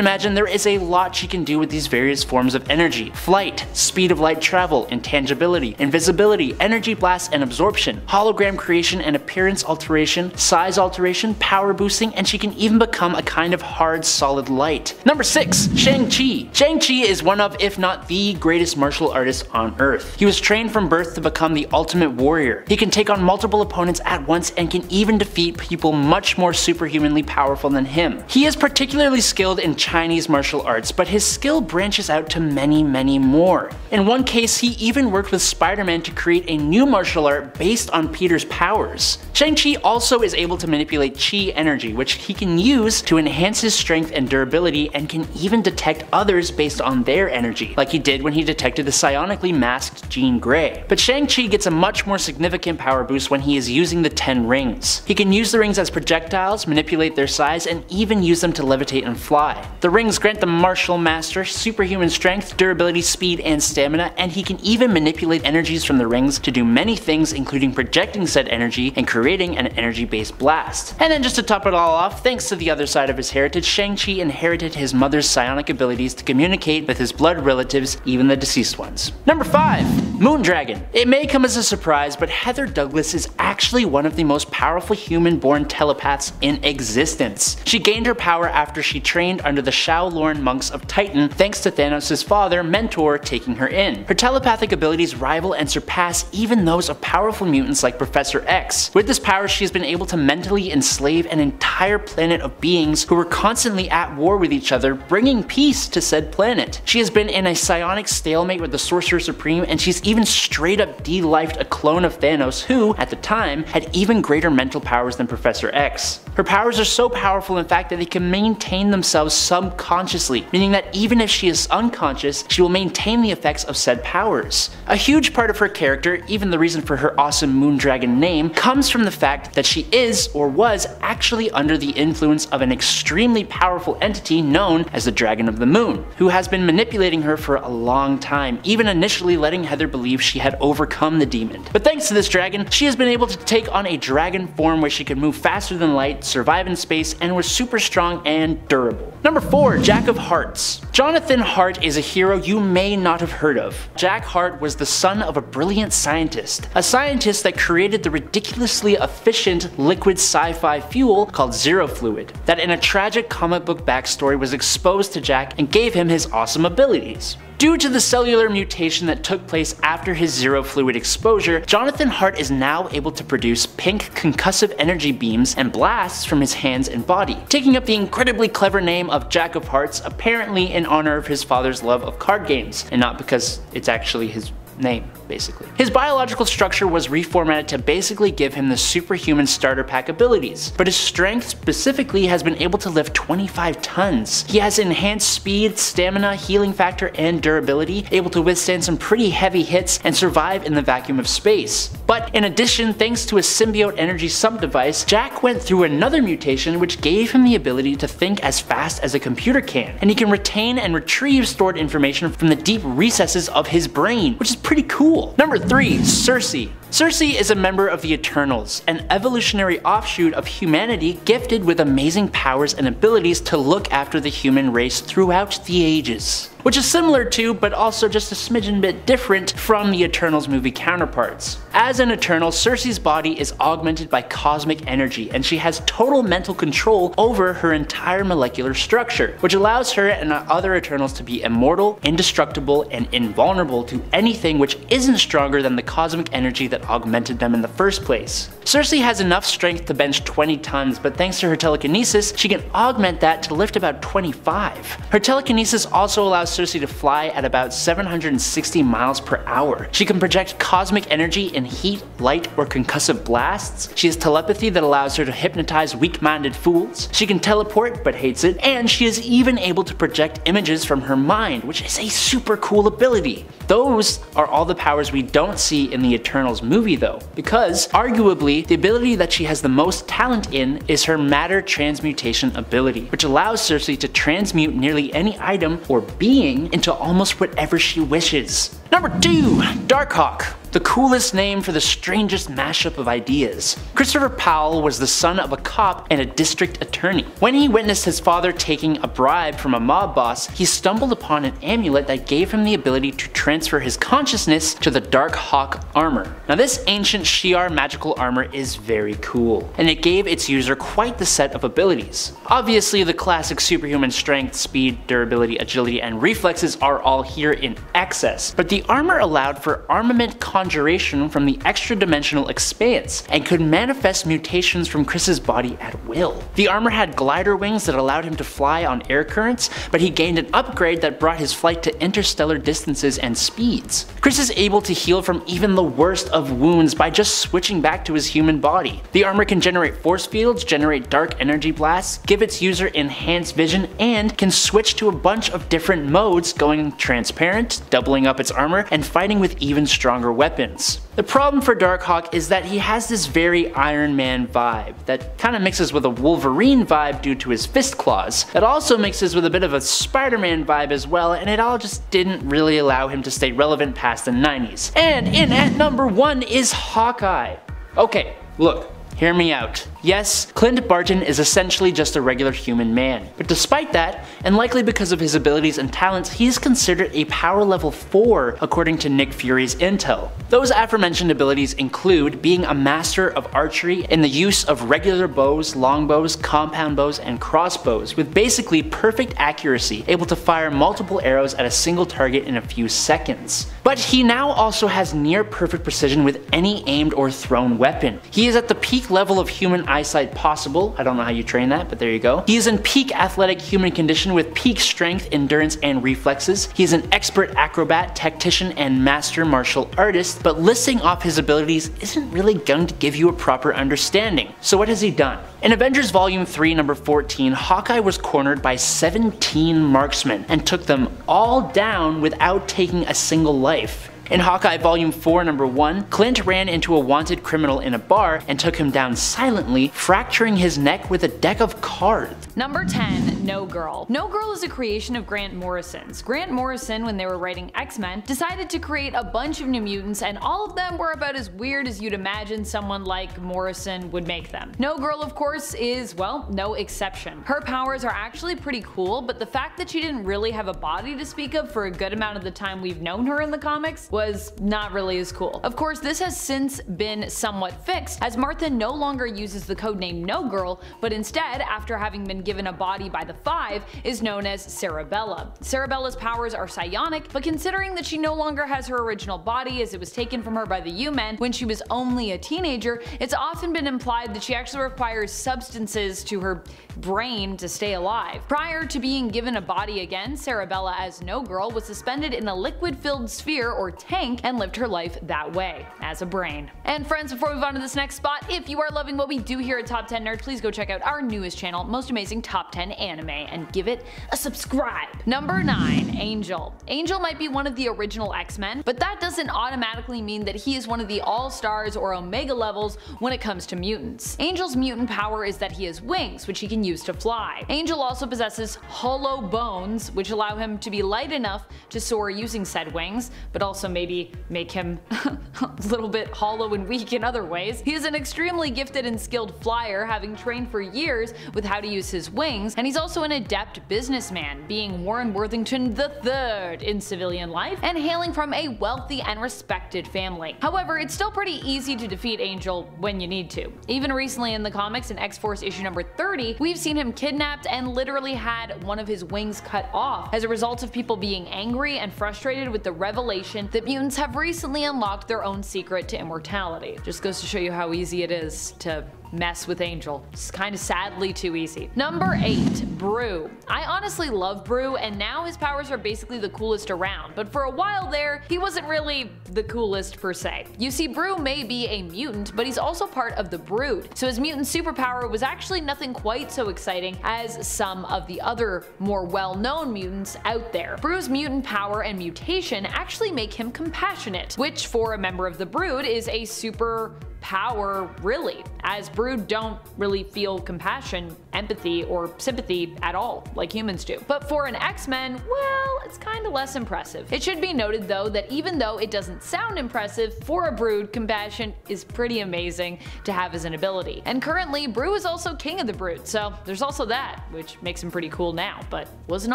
imagine, there is a lot she can do with these various forms of energy. Flight, speed of light travel, intangibility, invisibility, energy blast and absorption, hologram creation and appearance alteration, size alteration, power boosting, and she can even become a kind of hard solid light. Number 6. Shang-Chi Shang-Chi is one of, if not the greatest martial artist on earth. He was trained from birth to become the ultimate warrior. He can take on multiple opponents at once and can even defeat people much more superhumanly powerful than him. He is particularly skilled in Chinese martial arts, but his skill branches out to many, many more. In one case, he even worked with Spider-Man to create a new martial art based on Peter's powers. Shang-Chi also is able to manipulate Chi energy, which he can use to enhance his strength and durability and can even detect others based on their energy, like he did when he detected the psionically masked Jean Grey. But Shang-Chi gets a much more significant power boost when he is using the 10 rings. He can use the rings as projectiles, manipulate their size, and even use them to levitate and fly. The rings grant the martial master superhuman strength, durability, speed, and stamina, and he can even manipulate energies from the rings to do many things including projecting said energy and creating an energy based blast. And then just to top it all off, thanks to the other side of his heritage, Shang-Chi inherited his mother's psionic abilities to communicate with his blood relatives, even the deceased ones. Number 5. Moondragon. It may come as a surprise, but Heather Douglas is actually one of the most powerful human-born telepaths in existence. She gained her power after she trained under the Shaolin monks of Titan thanks to Thanos' father, Mentor, taking her in. Her telepathic abilities rival and surpass even those of powerful mutants like Professor X. With this power, she has been able to mentally enslave an entire planet of beings who were constantly at war with each other, bringing peace to said planet. She has been in a psionic stalemate with the Sorcerer Supreme, and she's even straight up de-lifed a clone of Thanos who, at the time, had even greater mental powers than Professor X. Her powers are so powerful in fact that they can maintain themselves subconsciously, meaning that even if she is unconscious, she will maintain the effects of said powers. A huge part of her character, even the reason for her awesome Moondragon name, comes from the fact that she is, or was, actually under the influence of an extremely powerful entity known as the Dragon of the Moon, who has been manipulating her for a long time, even initially letting Heather believe she had overcome the demon. But thanks to this dragon, she has been able to take on a dragon form where she can move faster than light, survive in space, and were super strong and durable. Number 4. Jack of Hearts Jonathan Hart is a hero you may not have heard of. Jack Hart was the son of a brilliant scientist, a scientist that created the ridiculously efficient liquid sci-fi fuel called Zero Fluid, that in a tragic comic book backstory was exposed to Jack and gave him his awesome abilities. Due to the cellular mutation that took place after his zero fluid exposure, Jonathan Hart is now able to produce pink concussive energy beams and blasts from his hands and body, taking up the incredibly clever name of Jack of Hearts apparently in honor of his father's love of card games, and not because it's actually his name, basically. His biological structure was reformatted to basically give him the superhuman starter pack abilities, but his strength specifically has been able to lift 25 tons. He has enhanced speed, stamina, healing factor, and durability, able to withstand some pretty heavy hits and survive in the vacuum of space. But in addition, thanks to a symbiote energy sub-device, Jack went through another mutation which gave him the ability to think as fast as a computer can, and he can retain and retrieve stored information from the deep recesses of his brain, which is pretty cool. Number 3. Sersi Sersi is a member of the Eternals, an evolutionary offshoot of humanity gifted with amazing powers and abilities to look after the human race throughout the ages which is similar to, but also just a smidgen bit different from the Eternals movie counterparts. As an Eternal, Sersi's body is augmented by cosmic energy, and she has total mental control over her entire molecular structure, which allows her and other Eternals to be immortal, indestructible, and invulnerable to anything which isn't stronger than the cosmic energy that augmented them in the first place. Sersi has enough strength to bench 20 tons, but thanks to her telekinesis, she can augment that to lift about 25. Her telekinesis also allows Sersi to fly at about 760 miles per hour. She can project cosmic energy in heat, light, or concussive blasts. She has telepathy that allows her to hypnotize weak-minded fools. She can teleport, but hates it, and she is even able to project images from her mind, which is a super cool ability. Those are all the powers we don't see in the Eternals movie though, because arguably the ability that she has the most talent in is her matter transmutation ability, which allows Sersi to transmute nearly any item or being into almost whatever she wishes. Number 2. Darkhawk the coolest name for the strangest mashup of ideas. Christopher Powell was the son of a cop and a district attorney. When he witnessed his father taking a bribe from a mob boss, he stumbled upon an amulet that gave him the ability to transfer his consciousness to the Dark Hawk armor. Now this ancient Shi'ar magical armor is very cool, and it gave its user quite the set of abilities. Obviously the classic superhuman strength, speed, durability, agility, and reflexes are all here in excess, but the armor allowed for armament conjuration from the extra dimensional expanse and could manifest mutations from Chris's body at will. The armor had glider wings that allowed him to fly on air currents, but he gained an upgrade that brought his flight to interstellar distances and speeds. Chris is able to heal from even the worst of wounds by just switching back to his human body. The armor can generate force fields, generate dark energy blasts, give its user enhanced vision, and can switch to a bunch of different modes going transparent, doubling up its armor, and fighting with even stronger weapons weapons. The problem for Darkhawk is that he has this very Iron Man vibe that kind of mixes with a Wolverine vibe due to his fist claws. That also mixes with a bit of a Spider-Man vibe as well and it all just didn't really allow him to stay relevant past the 90s. And in at number one is Hawkeye. Okay, look, hear me out. Yes, Clint Barton is essentially just a regular human man, but despite that, and likely because of his abilities and talents, he is considered a power level 4 according to Nick Fury's intel. Those aforementioned abilities include being a master of archery in the use of regular bows, longbows, compound bows, and crossbows, with basically perfect accuracy, able to fire multiple arrows at a single target in a few seconds. But he now also has near perfect precision with any aimed or thrown weapon. He is at the peak level of human eyesight possible, I don't know how you train that, but there you go. He is in peak athletic human condition with peak strength, endurance, and reflexes. He is an expert acrobat, tactician, and master martial artist, but listing off his abilities isn't really going to give you a proper understanding. So what has he done? In Avengers Volume 3 number 14, Hawkeye was cornered by 17 marksmen and took them all down without taking a single life. In Hawkeye Volume 4 Number 1, Clint ran into a wanted criminal in a bar and took him down silently, fracturing his neck with a deck of cards. Number 10, No Girl. No Girl is a creation of Grant Morrison's. Grant Morrison, when they were writing X-Men, decided to create a bunch of New Mutants and all of them were about as weird as you'd imagine someone like Morrison would make them. No Girl, of course, is, well, no exception. Her powers are actually pretty cool, but the fact that she didn't really have a body to speak of for a good amount of the time we've known her in the comics was not really as cool. Of course, this has since been somewhat fixed, as Martha no longer uses the codename No Girl, but instead, after having been given a body by the Five, is known as Cerebella. Cerebella's powers are psionic, but considering that she no longer has her original body as it was taken from her by the U-Men when she was only a teenager, it's often been implied that she actually requires substances to her brain to stay alive. Prior to being given a body again, Cerebella as No Girl was suspended in a liquid-filled sphere or tank and lived her life that way, as a brain. And friends, before we move on to this next spot, if you are loving what we do here at Top 10 Nerd, please go check out our newest channel, Most Amazing Top 10 Anime, and give it a subscribe. Number 9. Angel. Angel might be one of the original X-Men, but that doesn't automatically mean that he is one of the All-Stars or Omega levels when it comes to mutants. Angel's mutant power is that he has wings, which he can use to fly. Angel also possesses hollow bones, which allow him to be light enough to soar using said wings, but also maybe make him [laughs] a little bit hollow and weak in other ways. He is an extremely gifted and skilled flyer, having trained for years with how to use his wings, and he's also an adept businessman, being Warren Worthington III in civilian life, and hailing from a wealthy and respected family. However, it's still pretty easy to defeat Angel when you need to. Even recently in the comics in X-Force issue number 30, we've seen him kidnapped and literally had one of his wings cut off as a result of people being angry and frustrated with the revelation that mutants have recently unlocked their own secret to immortality. Just goes to show you how easy it is to mess with Angel. It's kind of sadly too easy. Number 8. Broo. I honestly love Broo and now his powers are basically the coolest around, but for a while there, he wasn't really the coolest per se. You see, Broo may be a mutant, but he's also part of the Brood, so his mutant superpower was actually nothing quite so exciting as some of the other more well-known mutants out there. Broo's mutant power and mutation actually make him compassionate, which for a member of the Brood is a super power really, as Brood don't really feel compassion, empathy, or sympathy at all, like humans do. But for an X-Men, well, it's kinda less impressive. It should be noted though that even though it doesn't sound impressive, for a Brood, compassion is pretty amazing to have as an ability. And currently, Broo is also king of the Brood, so there's also that, which makes him pretty cool now, but wasn't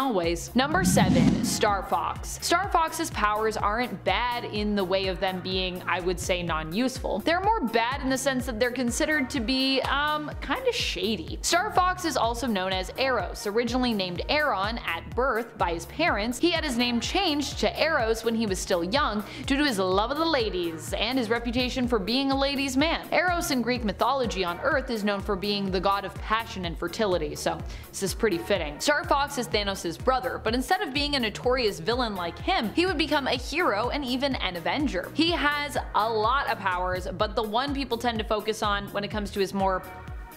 always. Number 7. Star Fox. Star Fox's powers aren't bad in the way of them being, I would say, non-useful. They're more bad in the sense that they're considered to be, um, kinda shady. Star Fox is also known as Eros, originally named Aaron at birth by his parents. He had his name changed to Eros when he was still young due to his love of the ladies and his reputation for being a ladies' man. Eros in Greek mythology on Earth is known for being the god of passion and fertility, so this is pretty fitting. Star Fox is Thanos' brother, but instead of being a notorious villain like him, he would become a hero and even an Avenger. He has a lot of powers, but the one people tend to focus on when it comes to his more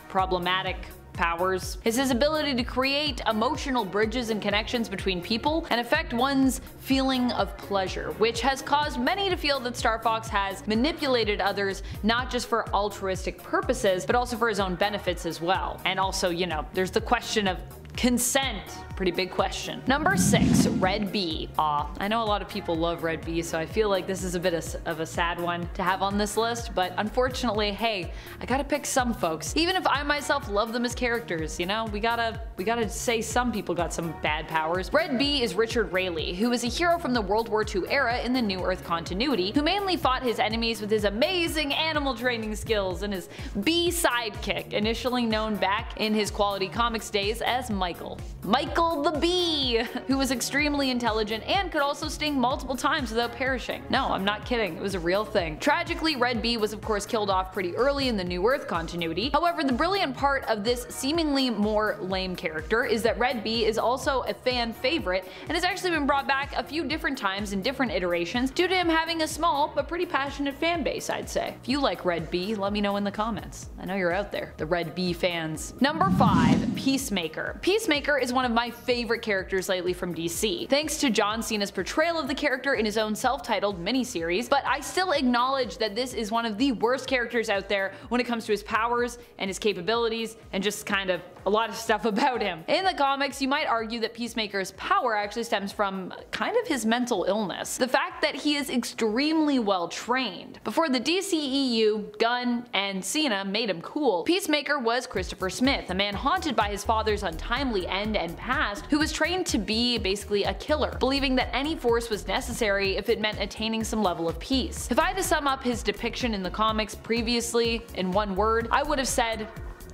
problematic powers is his ability to create emotional bridges and connections between people and affect one's feeling of pleasure, which has caused many to feel that Star Fox has manipulated others not just for altruistic purposes, but also for his own benefits as well. And also, you know, there's the question of consent Pretty big question. Number 6. Red Bee. Aw, I know a lot of people love Red Bee, so I feel like this is a bit of a sad one to have on this list, but unfortunately, hey, I gotta pick some folks. Even if I myself love them as characters, you know, we gotta we gotta say some people got some bad powers. Red Bee is Richard Raleigh, who is a hero from the World War II era in the New Earth continuity, who mainly fought his enemies with his amazing animal training skills and his bee sidekick, initially known back in his Quality Comics days as Michael. Michael the Bee, who was extremely intelligent and could also sting multiple times without perishing. No, I'm not kidding, it was a real thing. Tragically, Red Bee was of course killed off pretty early in the New Earth continuity. However, the brilliant part of this seemingly more lame character is that Red Bee is also a fan favorite and has actually been brought back a few different times in different iterations due to him having a small but pretty passionate fan base, I'd say. If you like Red Bee, let me know in the comments. I know you're out there, the Red Bee fans. Number 5. Peacemaker. Peacemaker is one of my favorite characters lately from DC, thanks to John Cena's portrayal of the character in his own self-titled miniseries, but I still acknowledge that this is one of the worst characters out there when it comes to his powers and his capabilities and just kind of a lot of stuff about him. In the comics, you might argue that Peacemaker's power actually stems from kind of his mental illness. The fact that he is extremely well trained. Before the DCEU, Gunn, and Cena made him cool, Peacemaker was Christopher Smith, a man haunted by his father's untimely end and past, who was trained to be basically a killer, believing that any force was necessary if it meant attaining some level of peace. If I had to sum up his depiction in the comics previously in one word, I would have said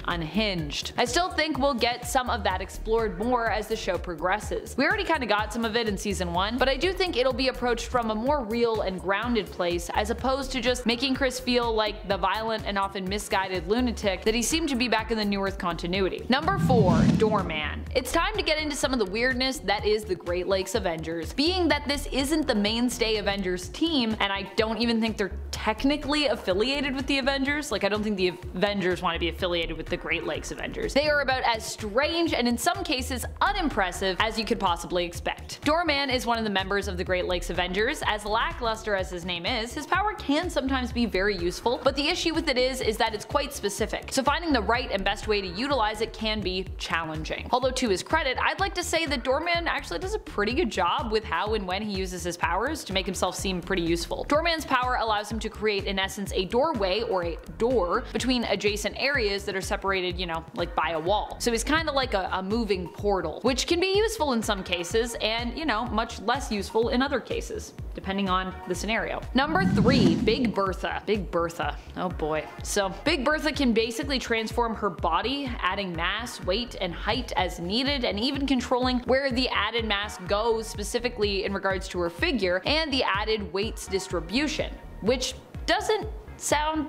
unhinged. I still think we'll get some of that explored more as the show progresses. We already kinda got some of it in season 1, but I do think it'll be approached from a more real and grounded place as opposed to just making Chris feel like the violent and often misguided lunatic that he seemed to be back in the New Earth continuity. Number 4. Doorman. It's time to get into some of the weirdness that is the Great Lakes Avengers. Being that this isn't the mainstay Avengers team, and I don't even think they're technically affiliated with the Avengers, like I don't think the Avengers want to be affiliated with the the Great Lakes Avengers. They are about as strange and in some cases unimpressive as you could possibly expect. Doorman is one of the members of the Great Lakes Avengers. As lackluster as his name is, his power can sometimes be very useful, but the issue with it is, is that it's quite specific, so finding the right and best way to utilize it can be challenging. Although to his credit, I'd like to say that Doorman actually does a pretty good job with how and when he uses his powers to make himself seem pretty useful. Doorman's power allows him to create in essence a doorway or a door between adjacent areas that are separated separated, you know, like by a wall. So he's kind of like a, a moving portal, which can be useful in some cases and, you know, much less useful in other cases depending on the scenario. Number three, Big Bertha. Big Bertha, oh boy. So Big Bertha can basically transform her body, adding mass, weight, and height as needed, and even controlling where the added mass goes specifically in regards to her figure and the added weight's distribution, which doesn't sound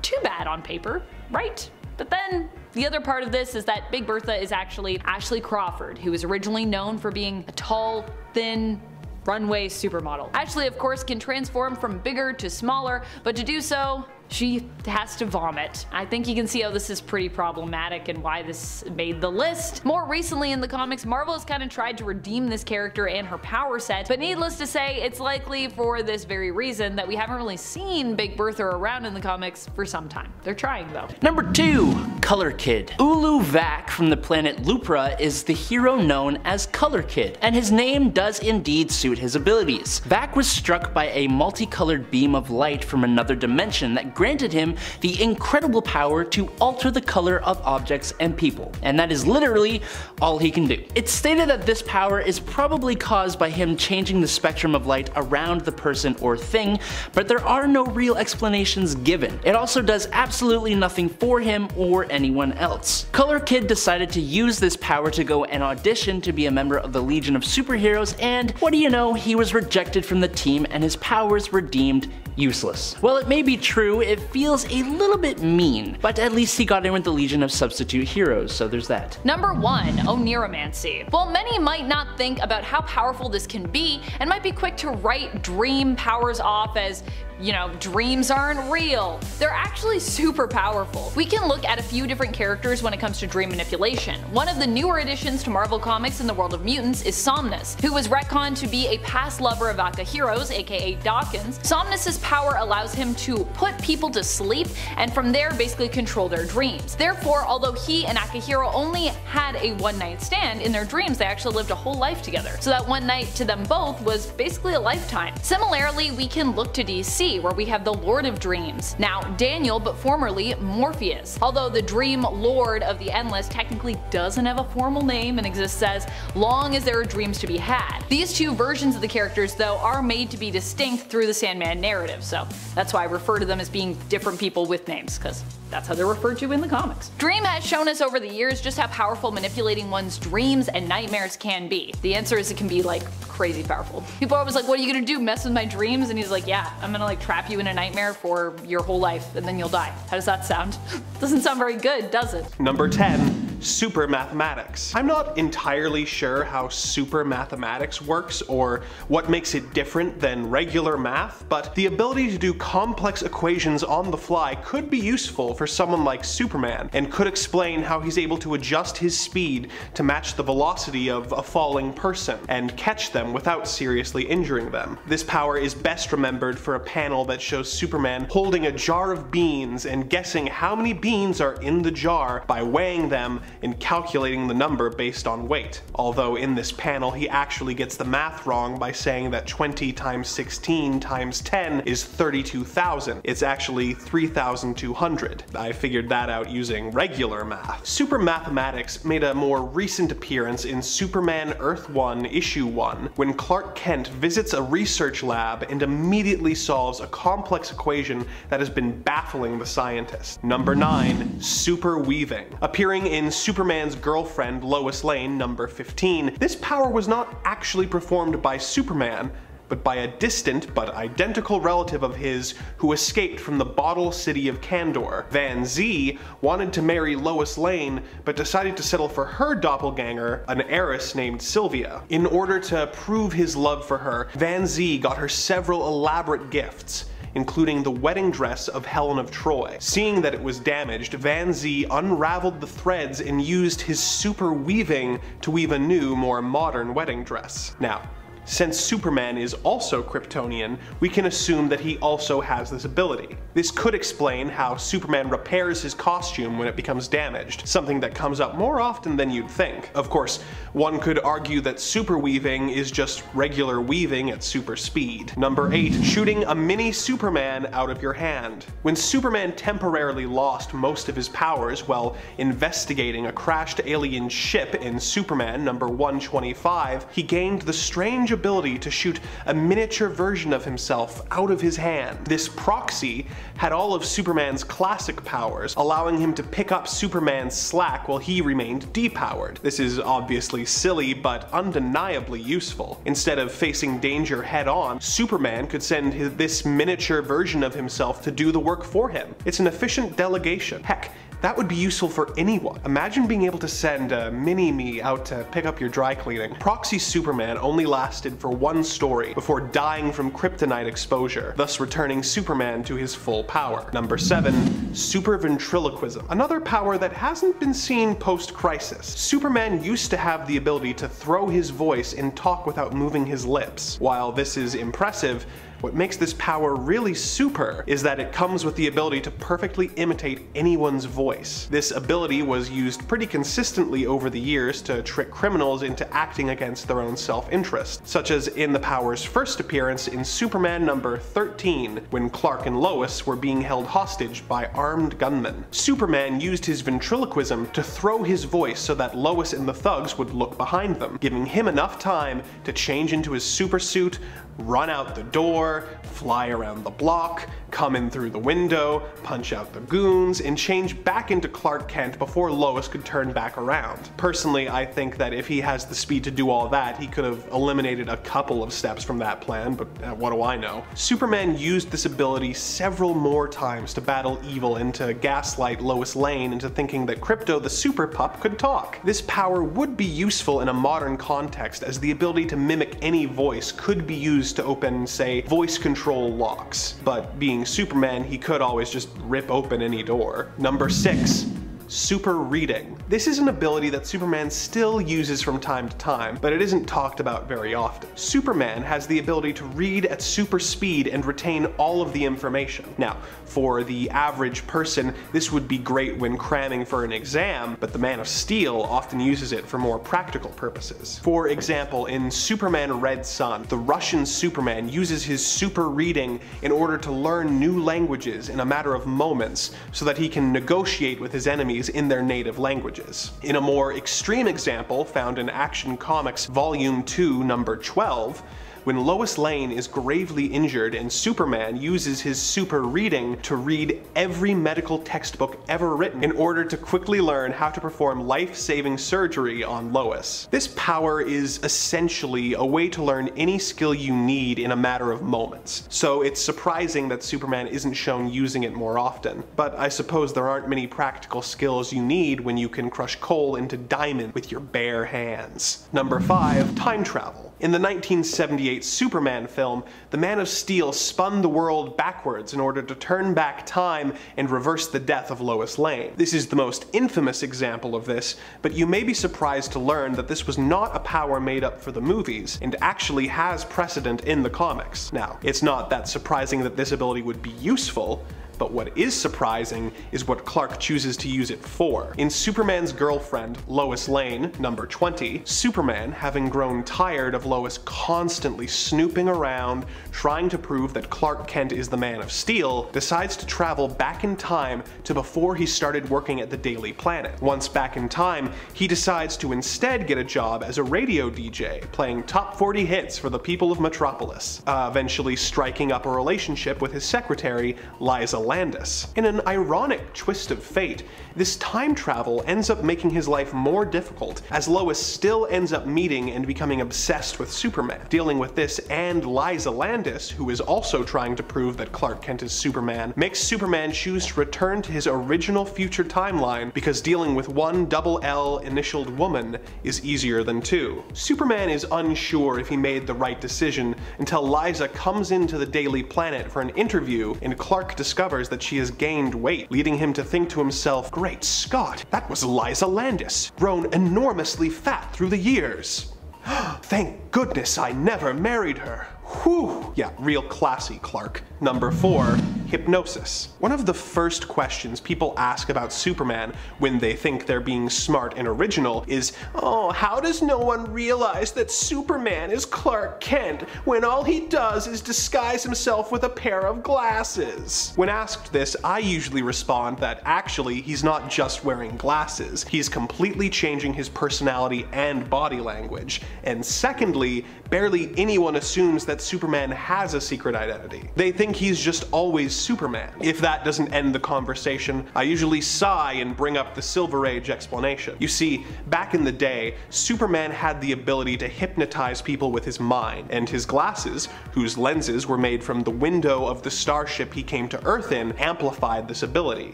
too bad on paper, right? But then the other part of this is that Big Bertha is actually Ashley Crawford, who was originally known for being a tall, thin, runway supermodel. Ashley of course can transform from bigger to smaller, but to do so, she has to vomit. I think you can see how this is pretty problematic and why this made the list. More recently in the comics, Marvel has kind of tried to redeem this character and her power set, but needless to say, it's likely for this very reason that we haven't really seen Big Bertha around in the comics for some time. They're trying though. Number 2. Color Kid. Ulu Vakk from the planet Lupra is the hero known as Color Kid, and his name does indeed suit his abilities. Vakk was struck by a multicolored beam of light from another dimension that granted him the incredible power to alter the color of objects and people, and that is literally all he can do. It's stated that this power is probably caused by him changing the spectrum of light around the person or thing, but there are no real explanations given. It also does absolutely nothing for him or anyone else. Color Kid decided to use this power to go and audition to be a member of the Legion of Superheroes, and what do you know, he was rejected from the team and his powers were deemed useless. While it may be true, it feels a little bit mean, but at least he got in with the Legion of Substitute Heroes, so there's that. Number 1. Oniromancy. While many might not think about how powerful this can be, and might be quick to write dream powers off as you know, dreams aren't real. They're actually super powerful. We can look at a few different characters when it comes to dream manipulation. One of the newer additions to Marvel Comics in the world of mutants is Somnus, who was retconned to be a past lover of Akihiro's, aka Daken. Somnus's power allows him to put people to sleep and from there basically control their dreams. Therefore, although he and Akihiro only had a one night stand, in their dreams they actually lived a whole life together. So that one night to them both was basically a lifetime. Similarly, we can look to DC where we have the Lord of Dreams. Now Daniel, but formerly Morpheus. Although the Dream Lord of the Endless technically doesn't have a formal name and exists as long as there are dreams to be had. These two versions of the characters though are made to be distinct through the Sandman narrative, so that's why I refer to them as being different people with names, because that's how they're referred to in the comics. Dream has shown us over the years just how powerful manipulating one's dreams and nightmares can be. The answer is it can be like crazy powerful. People are always like, what are you gonna do, mess with my dreams? And he's like, yeah, I'm gonna like trap you in a nightmare for your whole life and then you'll die. How does that sound? [laughs] Doesn't sound very good, does it? Number 10 super mathematics. I'm not entirely sure how super mathematics works or what makes it different than regular math, but the ability to do complex equations on the fly could be useful for someone like Superman and could explain how he's able to adjust his speed to match the velocity of a falling person and catch them without seriously injuring them. This power is best remembered for a panel that shows Superman holding a jar of beans and guessing how many beans are in the jar by weighing them in calculating the number based on weight. Although in this panel he actually gets the math wrong by saying that 20 times 16 times 10 is 32,000. It's actually 3,200. I figured that out using regular math. Super Mathematics made a more recent appearance in Superman Earth 1 Issue 1 when Clark Kent visits a research lab and immediately solves a complex equation that has been baffling the scientists. Number 9. Super Weaving. Appearing in Superman's girlfriend Lois Lane number 15, this power was not actually performed by Superman, but by a distant but identical relative of his who escaped from the bottle city of Kandor. Van Zee wanted to marry Lois Lane, but decided to settle for her doppelganger, an heiress named Sylvia. In order to prove his love for her, Van Zee got her several elaborate gifts, including the wedding dress of Helen of Troy. Seeing that it was damaged, Van Zee unraveled the threads and used his super weaving to weave a new, more modern wedding dress. Now, since Superman is also Kryptonian, we can assume that he also has this ability. This could explain how Superman repairs his costume when it becomes damaged, something that comes up more often than you'd think. Of course, one could argue that super weaving is just regular weaving at super speed. Number 8. Shooting a mini Superman out of your hand. When Superman temporarily lost most of his powers while investigating a crashed alien ship in Superman number 125, he gained the strange ability to shoot a miniature version of himself out of his hand. This proxy had all of Superman's classic powers, allowing him to pick up Superman's slack while he remained depowered. This is obviously silly, but undeniably useful. Instead of facing danger head on, Superman could send his, this miniature version of himself to do the work for him. It's an efficient delegation. Heck, that would be useful for anyone. Imagine being able to send a mini-me out to pick up your dry cleaning. Proxy Superman only lasted for one story before dying from kryptonite exposure, thus returning Superman to his full power. Number 7. Super Ventriloquism. Another power that hasn't been seen post-crisis. Superman used to have the ability to throw his voice and talk without moving his lips. While this is impressive, what makes this power really super is that it comes with the ability to perfectly imitate anyone's voice. This ability was used pretty consistently over the years to trick criminals into acting against their own self-interest, such as in the power's first appearance in Superman number 13, when Clark and Lois were being held hostage by armed gunmen. Superman used his ventriloquism to throw his voice so that Lois and the thugs would look behind them, giving him enough time to change into his super suit, run out the door, fly around the block, come in through the window, punch out the goons, and change back into Clark Kent before Lois could turn back around. Personally, I think that if he has the speed to do all that, he could have eliminated a couple of steps from that plan, but uh, what do I know? Superman used this ability several more times to battle evil and to gaslight Lois Lane into thinking that Krypto the super pup could talk. This power would be useful in a modern context as the ability to mimic any voice could be used to open, say, voice control locks, but being Superman, he could always just rip open any door. Number 6. Super reading. This is an ability that Superman still uses from time to time, but it isn't talked about very often. Superman has the ability to read at super speed and retain all of the information. Now, for the average person, this would be great when cramming for an exam, but the Man of Steel often uses it for more practical purposes. For example, in Superman Red Son, the Russian Superman uses his super reading in order to learn new languages in a matter of moments so that he can negotiate with his enemies in their native languages. In a more extreme example, found in Action Comics Volume 2, number 12, when Lois Lane is gravely injured and Superman uses his super reading to read every medical textbook ever written in order to quickly learn how to perform life-saving surgery on Lois. This power is essentially a way to learn any skill you need in a matter of moments, so it's surprising that Superman isn't shown using it more often. But I suppose there aren't many practical skills you need when you can crush coal into diamond with your bare hands. Number 5. Time travel. In the 1978 Superman film, the Man of Steel spun the world backwards in order to turn back time and reverse the death of Lois Lane. This is the most infamous example of this, but you may be surprised to learn that this was not a power made up for the movies, and actually has precedent in the comics. Now, it's not that surprising that this ability would be useful, but what is surprising is what Clark chooses to use it for. In Superman's girlfriend, Lois Lane, number 20, Superman, having grown tired of Lois constantly snooping around, trying to prove that Clark Kent is the Man of Steel, decides to travel back in time to before he started working at the Daily Planet. Once back in time, he decides to instead get a job as a radio DJ, playing top 40 hits for the people of Metropolis, uh, eventually striking up a relationship with his secretary, Liza Landis. In an ironic twist of fate, this time travel ends up making his life more difficult, as Lois still ends up meeting and becoming obsessed with Superman. Dealing with this and Liza Landis, who is also trying to prove that Clark Kent is Superman, makes Superman choose to return to his original future timeline because dealing with one double L initialed woman is easier than two. Superman is unsure if he made the right decision until Liza comes into the Daily Planet for an interview and Clark discovers that she has gained weight, leading him to think to himself, Great Scott, that was Liza Landis, grown enormously fat through the years. [gasps] Thank goodness I never married her. Whew. Yeah, real classy, Clark. Number 4. Hypnosis. One of the first questions people ask about Superman when they think they're being smart and original is, oh, how does no one realize that Superman is Clark Kent when all he does is disguise himself with a pair of glasses? When asked this, I usually respond that actually he's not just wearing glasses, he's completely changing his personality and body language. And secondly, barely anyone assumes that Superman has a secret identity. They think he's just always Superman. If that doesn't end the conversation, I usually sigh and bring up the Silver Age explanation. You see, back in the day, Superman had the ability to hypnotize people with his mind, and his glasses, whose lenses were made from the window of the starship he came to Earth in, amplified this ability,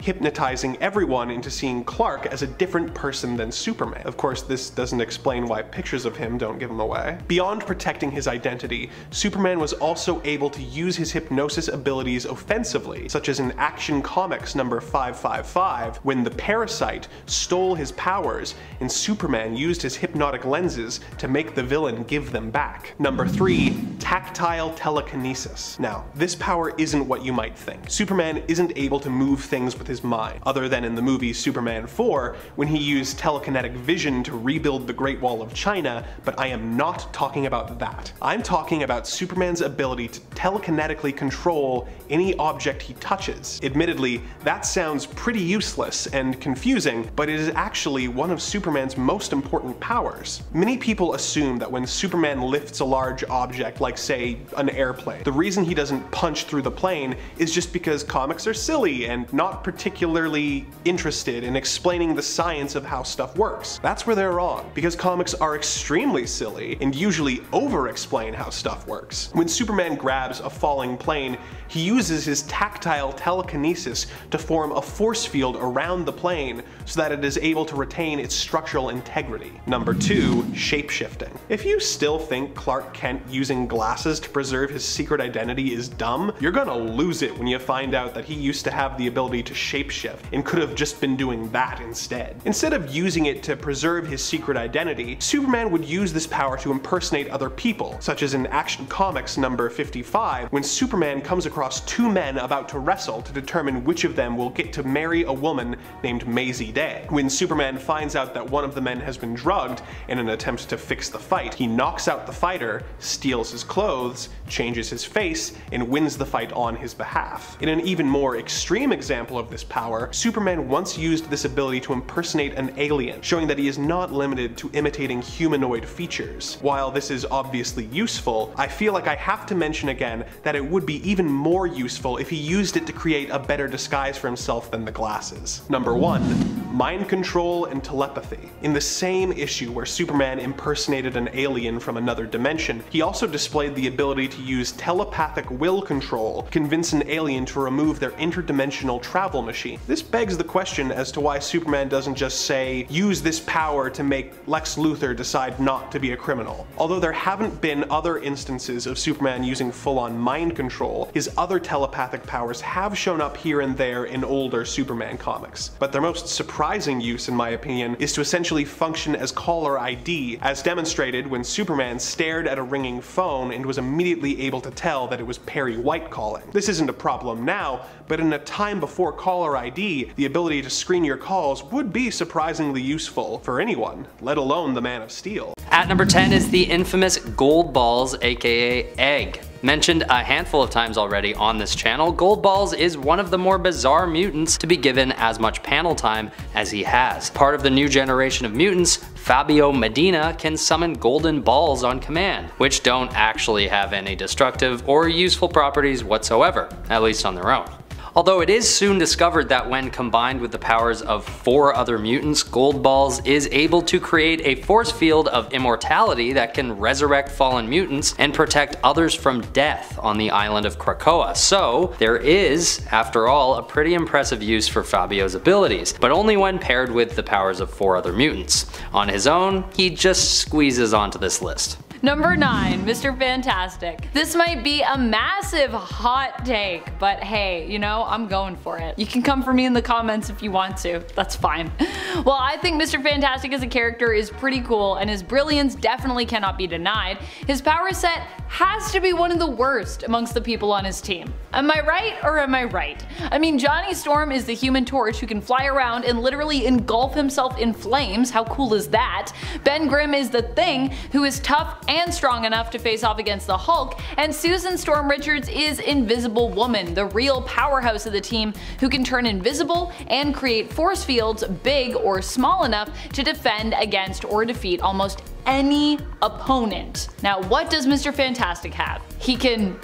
hypnotizing everyone into seeing Clark as a different person than Superman. Of course, this doesn't explain why pictures of him don't give him away. Beyond protecting his identity, Superman was also able to use his hypnosis abilities offensively, such as in Action Comics number 555, when the Parasite stole his powers and Superman used his hypnotic lenses to make the villain give them back. Number 3. Tactile Telekinesis. Now, this power isn't what you might think. Superman isn't able to move things with his mind, other than in the movie Superman 4, when he used telekinetic vision to rebuild the Great Wall of China, but I am not talking about that. I'm talking about Superman's ability to telekinetically control any object he touches. Admittedly, that sounds pretty useless and confusing, but it is actually one of Superman's most important powers. Many people assume that when Superman lifts a large object, like say, an airplane, the reason he doesn't punch through the plane is just because comics are silly and not particularly interested in explaining the science of how stuff works. That's where they're wrong, because comics are extremely silly and usually over-explain how stuff works. When Superman grabs a falling plane, he uses his tactile telekinesis to form a force field around the plane so that it is able to retain its structural integrity. Number 2. Shapeshifting. If you still think Clark Kent using glasses to preserve his secret identity is dumb, you're gonna lose it when you find out that he used to have the ability to shapeshift and could have just been doing that instead. Instead of using it to preserve his secret identity, Superman would use this power to impersonate other people, such as in Action Comics number 55, when Superman comes across two men about to wrestle to determine which of them will get to marry a woman named Maisie Day. When Superman finds out that one of the men has been drugged in an attempt to fix the fight, he knocks out the fighter, steals his clothes, changes his face, and wins the fight on his behalf. In an even more extreme example of this power, Superman once used this ability to impersonate an alien, showing that he is not limited to imitating humanoid features. While this is obviously useful, I feel like I have to mention again that it would be even more useful if he used it to create a better disguise for himself than the glasses. Number 1. Mind control and telepathy. In the same issue where Superman impersonated an alien from another dimension, he also displayed the ability to use telepathic will control convince an alien to remove their interdimensional travel machine. This begs the question as to why Superman doesn't just say, use this power to make Lex Luthor decide not to be a criminal. Although there haven't been other instances of Superman using full-on mind control, his other telepathic powers have shown up here and there in older Superman comics. But their most surprising use, in my opinion, is to essentially function as caller ID, as demonstrated when Superman stared at a ringing phone and was immediately able to tell that it was Perry White calling. This isn't a problem now, but in a time before caller ID, the ability to screen your calls would be surprisingly useful for anyone, let alone the Man of Steel. At number 10 is the infamous Goldballs aka Egg. Mentioned a handful of times already on this channel, Goldballs is one of the more bizarre mutants to be given as much panel time as he has. Part of the new generation of mutants, Fabio Medina can summon golden balls on command, which don't actually have any destructive or useful properties whatsoever, at least on their own. Although it is soon discovered that when combined with the powers of four other mutants, Goldballs is able to create a force field of immortality that can resurrect fallen mutants and protect others from death on the island of Krakoa. So there is, after all, a pretty impressive use for Fabio's abilities, but only when paired with the powers of four other mutants. On his own, he just squeezes onto this list. Number 9, Mr. Fantastic. This might be a massive hot take, but hey, you know, I'm going for it. You can come for me in the comments if you want to, that's fine. Well, I think Mr. Fantastic as a character is pretty cool and his brilliance definitely cannot be denied. His power set has to be one of the worst amongst the people on his team. Am I right or am I right? I mean, Johnny Storm is the human torch who can fly around and literally engulf himself in flames, how cool is that? Ben Grimm is the thing who is tough and strong enough to face off against the Hulk, and Susan Storm Richards is Invisible Woman, the real powerhouse of the team who can turn invisible and create force fields big or small enough to defend against or defeat almost any opponent. Now what does Mr. Fantastic have? He can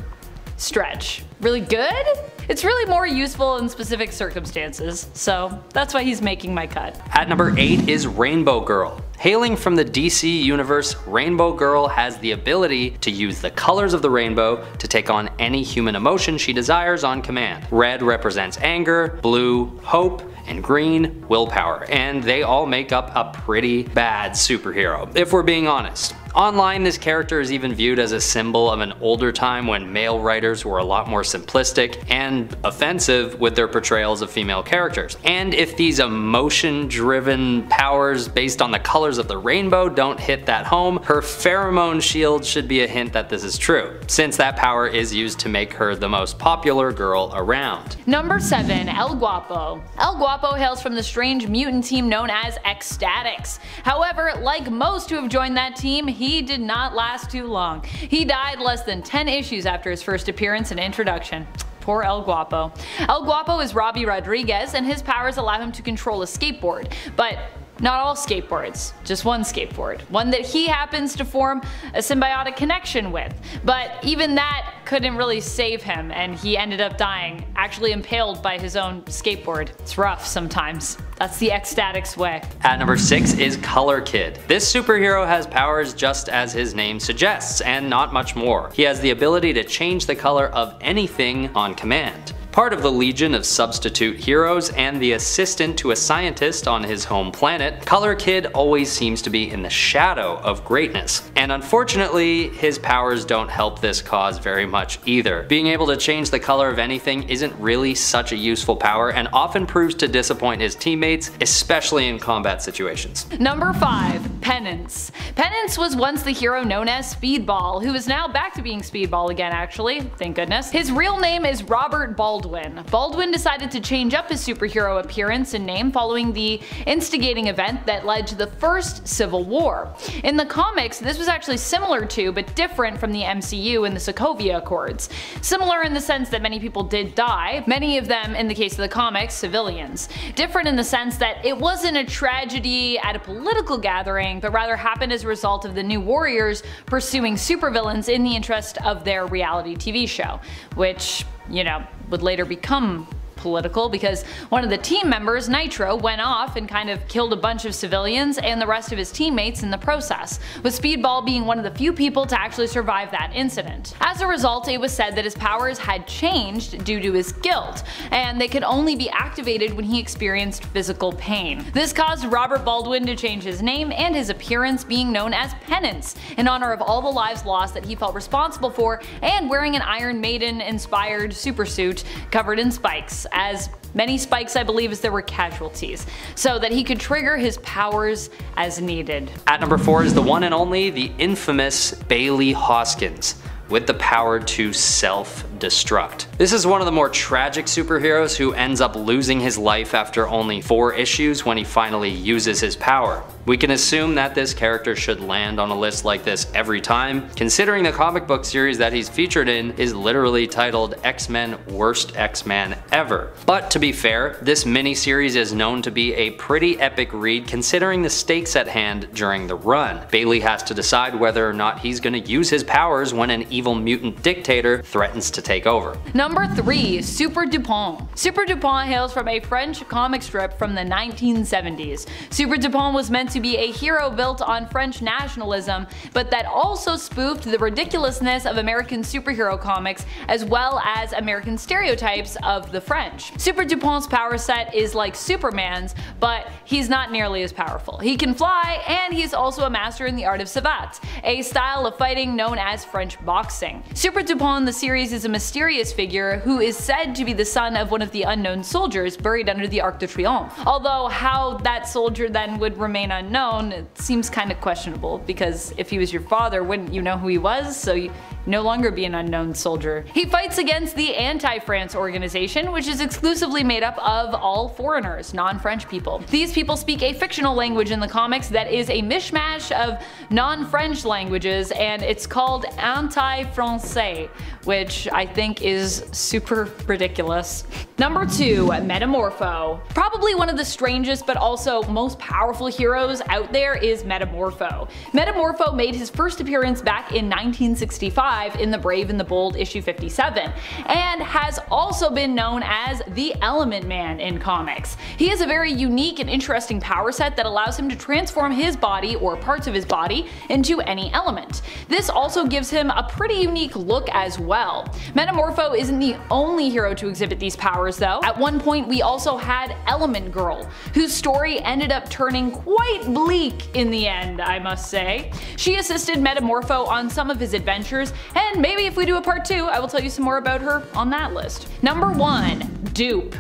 stretch. Really good? It's really more useful in specific circumstances, so that's why he's making my cut. At number 8 is Rainbow Girl. Hailing from the DC universe, Rainbow Girl has the ability to use the colors of the rainbow to take on any human emotion she desires on command. Red represents anger, blue, hope, and green, willpower, and they all make up a pretty bad superhero, if we're being honest. Online, this character is even viewed as a symbol of an older time when male writers were a lot more simplistic and offensive with their portrayals of female characters. And if these emotion-driven powers based on the colors of the rainbow don't hit that home, her pheromone shield should be a hint that this is true, since that power is used to make her the most popular girl around. Number 7. El Guapo. El Guapo hails from the strange mutant team known as X-Statix. However, like most who have joined that team, he did not last too long. He died less than 10 issues after his first appearance and introduction. Poor El Guapo. El Guapo is Robbie Rodriguez and his powers allow him to control a skateboard, but not all skateboards, just one skateboard. One that he happens to form a symbiotic connection with. But even that couldn't really save him and he ended up dying, actually impaled by his own skateboard. It's rough sometimes. That's the X-Statix way. At number 6 is Color Kid. This superhero has powers just as his name suggests, and not much more. He has the ability to change the color of anything on command. Part of the legion of substitute heroes and the assistant to a scientist on his home planet, Color Kid always seems to be in the shadow of greatness. And unfortunately, his powers don't help this cause very much either. Being able to change the color of anything isn't really such a useful power and often proves to disappoint his teammates, especially in combat situations. Number 5. Penance. Penance was once the hero known as Speedball, who is now back to being Speedball again actually, thank goodness. His real name is Robert Baldwin. Baldwin decided to change up his superhero appearance and name following the instigating event that led to the first Civil War. In the comics, this was actually similar to, but different from the MCU and the Sokovia Accords. Similar in the sense that many people did die, many of them, in the case of the comics, civilians. Different in the sense that it wasn't a tragedy at a political gathering, but rather happened as a result of the New Warriors pursuing supervillains in the interest of their reality TV show, which, you know, would later become political because one of the team members, Nitro, went off and kind of killed a bunch of civilians and the rest of his teammates in the process, with Speedball being one of the few people to actually survive that incident. As a result, it was said that his powers had changed due to his guilt, and they could only be activated when he experienced physical pain. This caused Robert Baldwin to change his name and his appearance being known as Penance, in honor of all the lives lost that he felt responsible for and wearing an Iron Maiden inspired supersuit covered in spikes as many spikes I believe as there were casualties, so that he could trigger his powers as needed. At number 4 is the one and only, the infamous Bailey Hoskins with the power to self-destruct. This is one of the more tragic superheroes who ends up losing his life after only 4 issues when he finally uses his power. We can assume that this character should land on a list like this every time, considering the comic book series that he's featured in is literally titled X-Men Worst X-Man Ever. But to be fair, this miniseries is known to be a pretty epic read considering the stakes at hand during the run. Bailey has to decide whether or not he's gonna use his powers when an evil mutant dictator threatens to take over. Number 3. Super Dupont Super Dupont hails from a French comic strip from the 1970s. Super Dupont was meant to be a hero built on French nationalism, but that also spoofed the ridiculousness of American superhero comics as well as American stereotypes of the French. Super Dupont's power set is like Superman's, but he's not nearly as powerful. He can fly, and he's also a master in the art of savate, a style of fighting known as French boxing. Super Dupont in the series is a mysterious figure who is said to be the son of one of the unknown soldiers buried under the Arc de Triomphe. Although how that soldier then would remain unknown it seems kind of questionable because if he was your father wouldn't you know who he was so you no longer be an unknown soldier. He fights against the Anti-France organization which is exclusively made up of all foreigners, non-French people. These people speak a fictional language in the comics that is a mishmash of non-French languages and it's called Anti-Francais which I think is super ridiculous. Number 2. Metamorpho. Probably one of the strangest but also most powerful heroes out there is Metamorpho. Metamorpho made his first appearance back in 1965 in The Brave and the Bold issue 57 and has also been known as the Element Man in comics. He has a very unique and interesting power set that allows him to transform his body or parts of his body into any element. This also gives him a pretty unique look as well well. Metamorpho isn't the only hero to exhibit these powers though. At one point we also had Element Girl, whose story ended up turning quite bleak in the end, I must say. She assisted Metamorpho on some of his adventures, and maybe if we do a part 2 I will tell you some more about her on that list. Number 1. Dupe.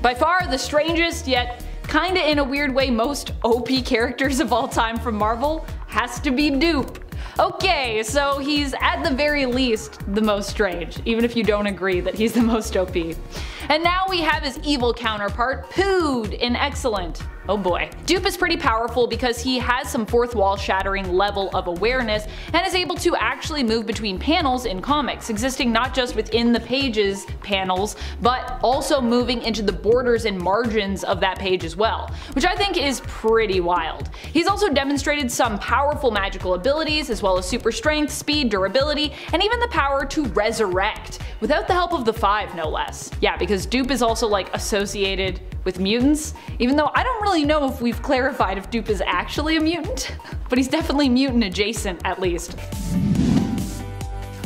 By far the strangest yet kinda in a weird way most OP characters of all time from Marvel has to be Dupe. Okay, so he's at the very least the most strange, even if you don't agree that he's the most OP. And now we have his evil counterpart, Pood in Xcellent. Oh boy. Dupe is pretty powerful because he has some fourth wall shattering level of awareness and is able to actually move between panels in comics, existing not just within the pages panels, but also moving into the borders and margins of that page as well, which I think is pretty wild. He's also demonstrated some powerful magical abilities as well as super strength, speed, durability, and even the power to resurrect, without the help of the five no less. Yeah, because Dupe is also like associated with mutants, even though I don't really know if we've clarified if Dupe is actually a mutant, but he's definitely mutant adjacent at least.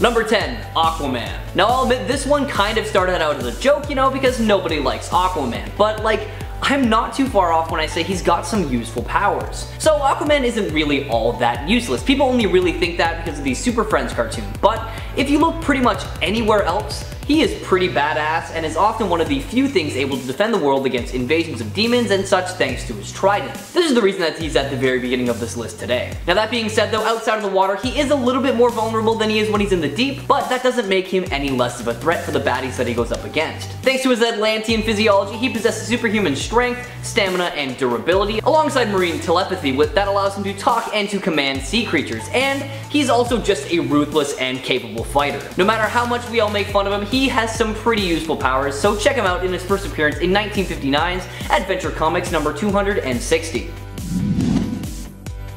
Number 10, Aquaman. Now I'll admit this one kind of started out as a joke, you know, because nobody likes Aquaman. But like, I'm not too far off when I say he's got some useful powers. So Aquaman isn't really all that useless. People only really think that because of the Super Friends cartoon. But if you look pretty much anywhere else, he is pretty badass and is often one of the few things able to defend the world against invasions of demons and such thanks to his trident. This is the reason that he's at the very beginning of this list today. Now that being said though, outside of the water, he is a little bit more vulnerable than he is when he's in the deep, but that doesn't make him any less of a threat for the baddies that he goes up against. Thanks to his Atlantean physiology, he possesses superhuman strength, stamina, and durability, alongside marine telepathy with that allows him to talk and to command sea creatures, and he's also just a ruthless and capable fighter. No matter how much we all make fun of him, he has some pretty useful powers, so check him out in his first appearance in 1959's Adventure Comics number 260.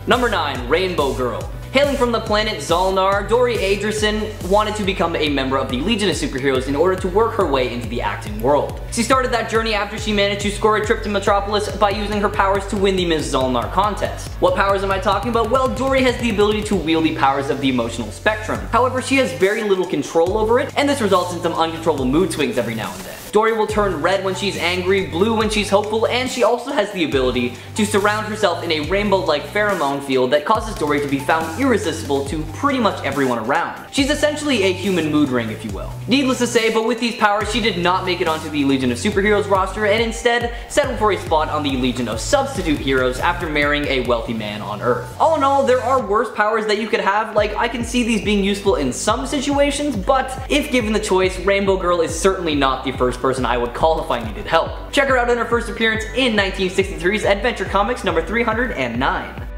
Number 9, Rainbow Girl. Hailing from the planet Zolnar, Dory Aandraison wanted to become a member of the Legion of Superheroes in order to work her way into the acting world. She started that journey after she managed to score a trip to Metropolis by using her powers to win the Ms. Zolnar contest. What powers am I talking about? Well, Dory has the ability to wield the powers of the emotional spectrum. However, she has very little control over it, and this results in some uncontrollable mood swings every now and then. Dory will turn red when she's angry, blue when she's hopeful, and she also has the ability to surround herself in a rainbow-like pheromone field that causes Dory to be found irresistible to pretty much everyone around. She's essentially a human mood ring, if you will. Needless to say, but with these powers, she did not make it onto the Legion of Superheroes roster and instead settled for a spot on the Legion of Substitute Heroes after marrying a wealthy man on Earth. All in all, there are worse powers that you could have, like I can see these being useful in some situations, but if given the choice, Rainbow Girl is certainly not the first person I would call if I needed help. Check her out in her first appearance in 1963's Adventure Comics number 309.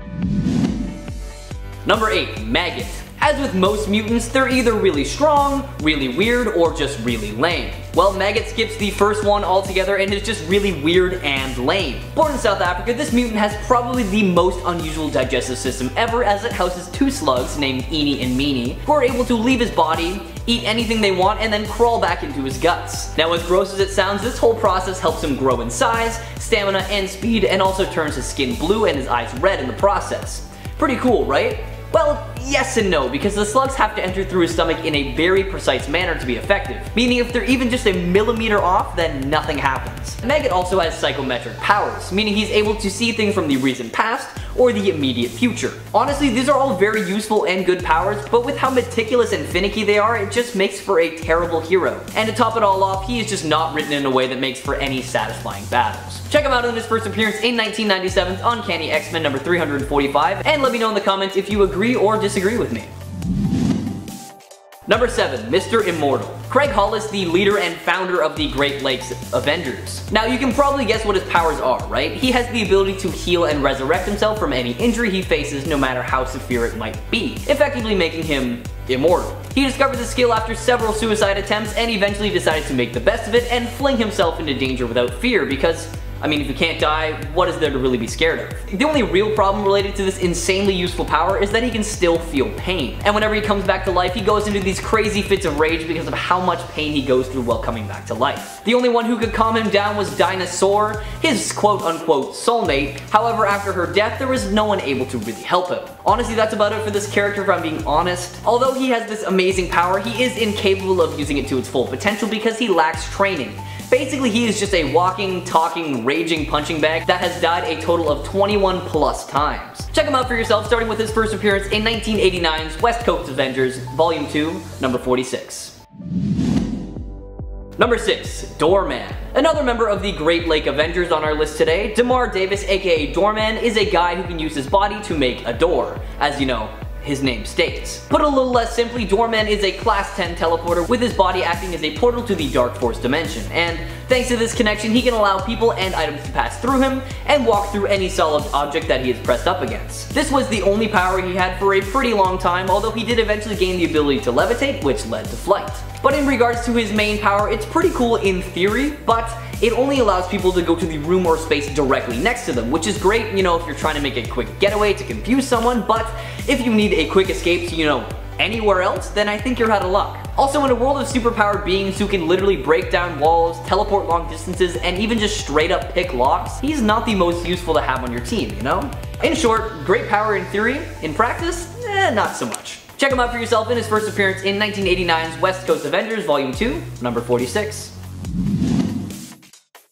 Number 8. Maggot. As with most mutants, they're either really strong, really weird, or just really lame. Well, Maggot skips the first one altogether and is just really weird and lame. Born in South Africa, this mutant has probably the most unusual digestive system ever as it houses two slugs named Eenie and Meenie, who are able to leave his body, eat anything they want, and then crawl back into his guts. Now as gross as it sounds, this whole process helps him grow in size, stamina, and speed, and also turns his skin blue and his eyes red in the process. Pretty cool, right? Well, yes and no, because the slugs have to enter through his stomach in a very precise manner to be effective, meaning if they're even just a millimeter off, then nothing happens. Maggot also has psychometric powers, meaning he's able to see things from the recent past or the immediate future. Honestly, these are all very useful and good powers, but with how meticulous and finicky they are, it just makes for a terrible hero. And to top it all off, he is just not written in a way that makes for any satisfying battles. Check him out in his first appearance in 1997's Uncanny X-Men number 345, and let me know in the comments if you agree or disagree with me. Number 7. Mr. Immortal. Craig Hollis, the leader and founder of the Great Lakes Avengers. Now you can probably guess what his powers are, right? He has the ability to heal and resurrect himself from any injury he faces no matter how severe it might be, effectively making him immortal. He discovered the skill after several suicide attempts and eventually decided to make the best of it and fling himself into danger without fear because I mean, if you can't die, what is there to really be scared of? The only real problem related to this insanely useful power is that he can still feel pain. And whenever he comes back to life, he goes into these crazy fits of rage because of how much pain he goes through while coming back to life. The only one who could calm him down was Dinosaur, his quote-unquote soulmate. However, after her death, there was no one able to really help him. Honestly, that's about it for this character if I'm being honest. Although he has this amazing power, he is incapable of using it to its full potential because he lacks training. Basically, he is just a walking, talking, raging punching bag that has died a total of 21 plus times. Check him out for yourself, starting with his first appearance in 1989's West Coast Avengers, Volume 2, number 46. Number 6. Doorman. Another member of the Great Lake Avengers on our list today, DeMarr Davis aka Doorman is a guy who can use his body to make a door. As you know, his name states. Put a little less simply, Doorman is a class 10 teleporter with his body acting as a portal to the Dark Force dimension, and thanks to this connection he can allow people and items to pass through him and walk through any solid object that he is pressed up against. This was the only power he had for a pretty long time, although he did eventually gain the ability to levitate, which led to flight. But in regards to his main power, it's pretty cool in theory, but it only allows people to go to the room or space directly next to them, which is great, you know, if you're trying to make a quick getaway to confuse someone, but if you need a quick escape to, you know, anywhere else, then I think you're out of luck. Also, in a world of superpowered beings who can literally break down walls, teleport long distances, and even just straight up pick locks, he's not the most useful to have on your team, you know? In short, great power in theory, in practice, eh, not so much. Check him out for yourself in his first appearance in 1989's West Coast Avengers Volume 2, number 46.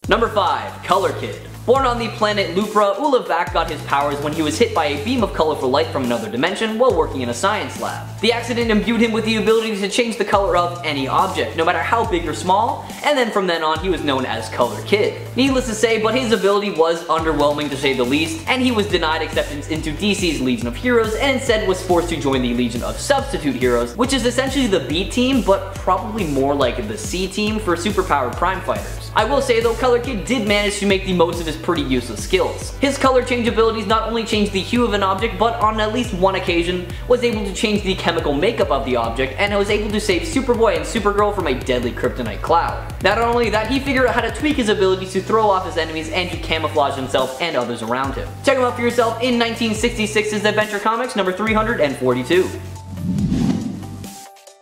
Number 5. Color Kid Born on the planet Lupra, Ulu Vakk got his powers when he was hit by a beam of colorful light from another dimension while working in a science lab. The accident imbued him with the ability to change the color of any object, no matter how big or small, and then from then on he was known as Color Kid. Needless to say, but his ability was underwhelming to say the least, and he was denied acceptance into DC's Legion of Heroes and instead was forced to join the Legion of Substitute Heroes, which is essentially the B team, but probably more like the C team for superpowered prime fighters. I will say though, Color Kid did manage to make the most of his pretty useless skills. His color change abilities not only changed the hue of an object, but on at least one occasion was able to change the chemical makeup of the object and was able to save Superboy and Supergirl from a deadly kryptonite cloud. Not only that, he figured out how to tweak his abilities to throw off his enemies and to camouflage himself and others around him. Check him out for yourself in 1966's Adventure Comics number 342.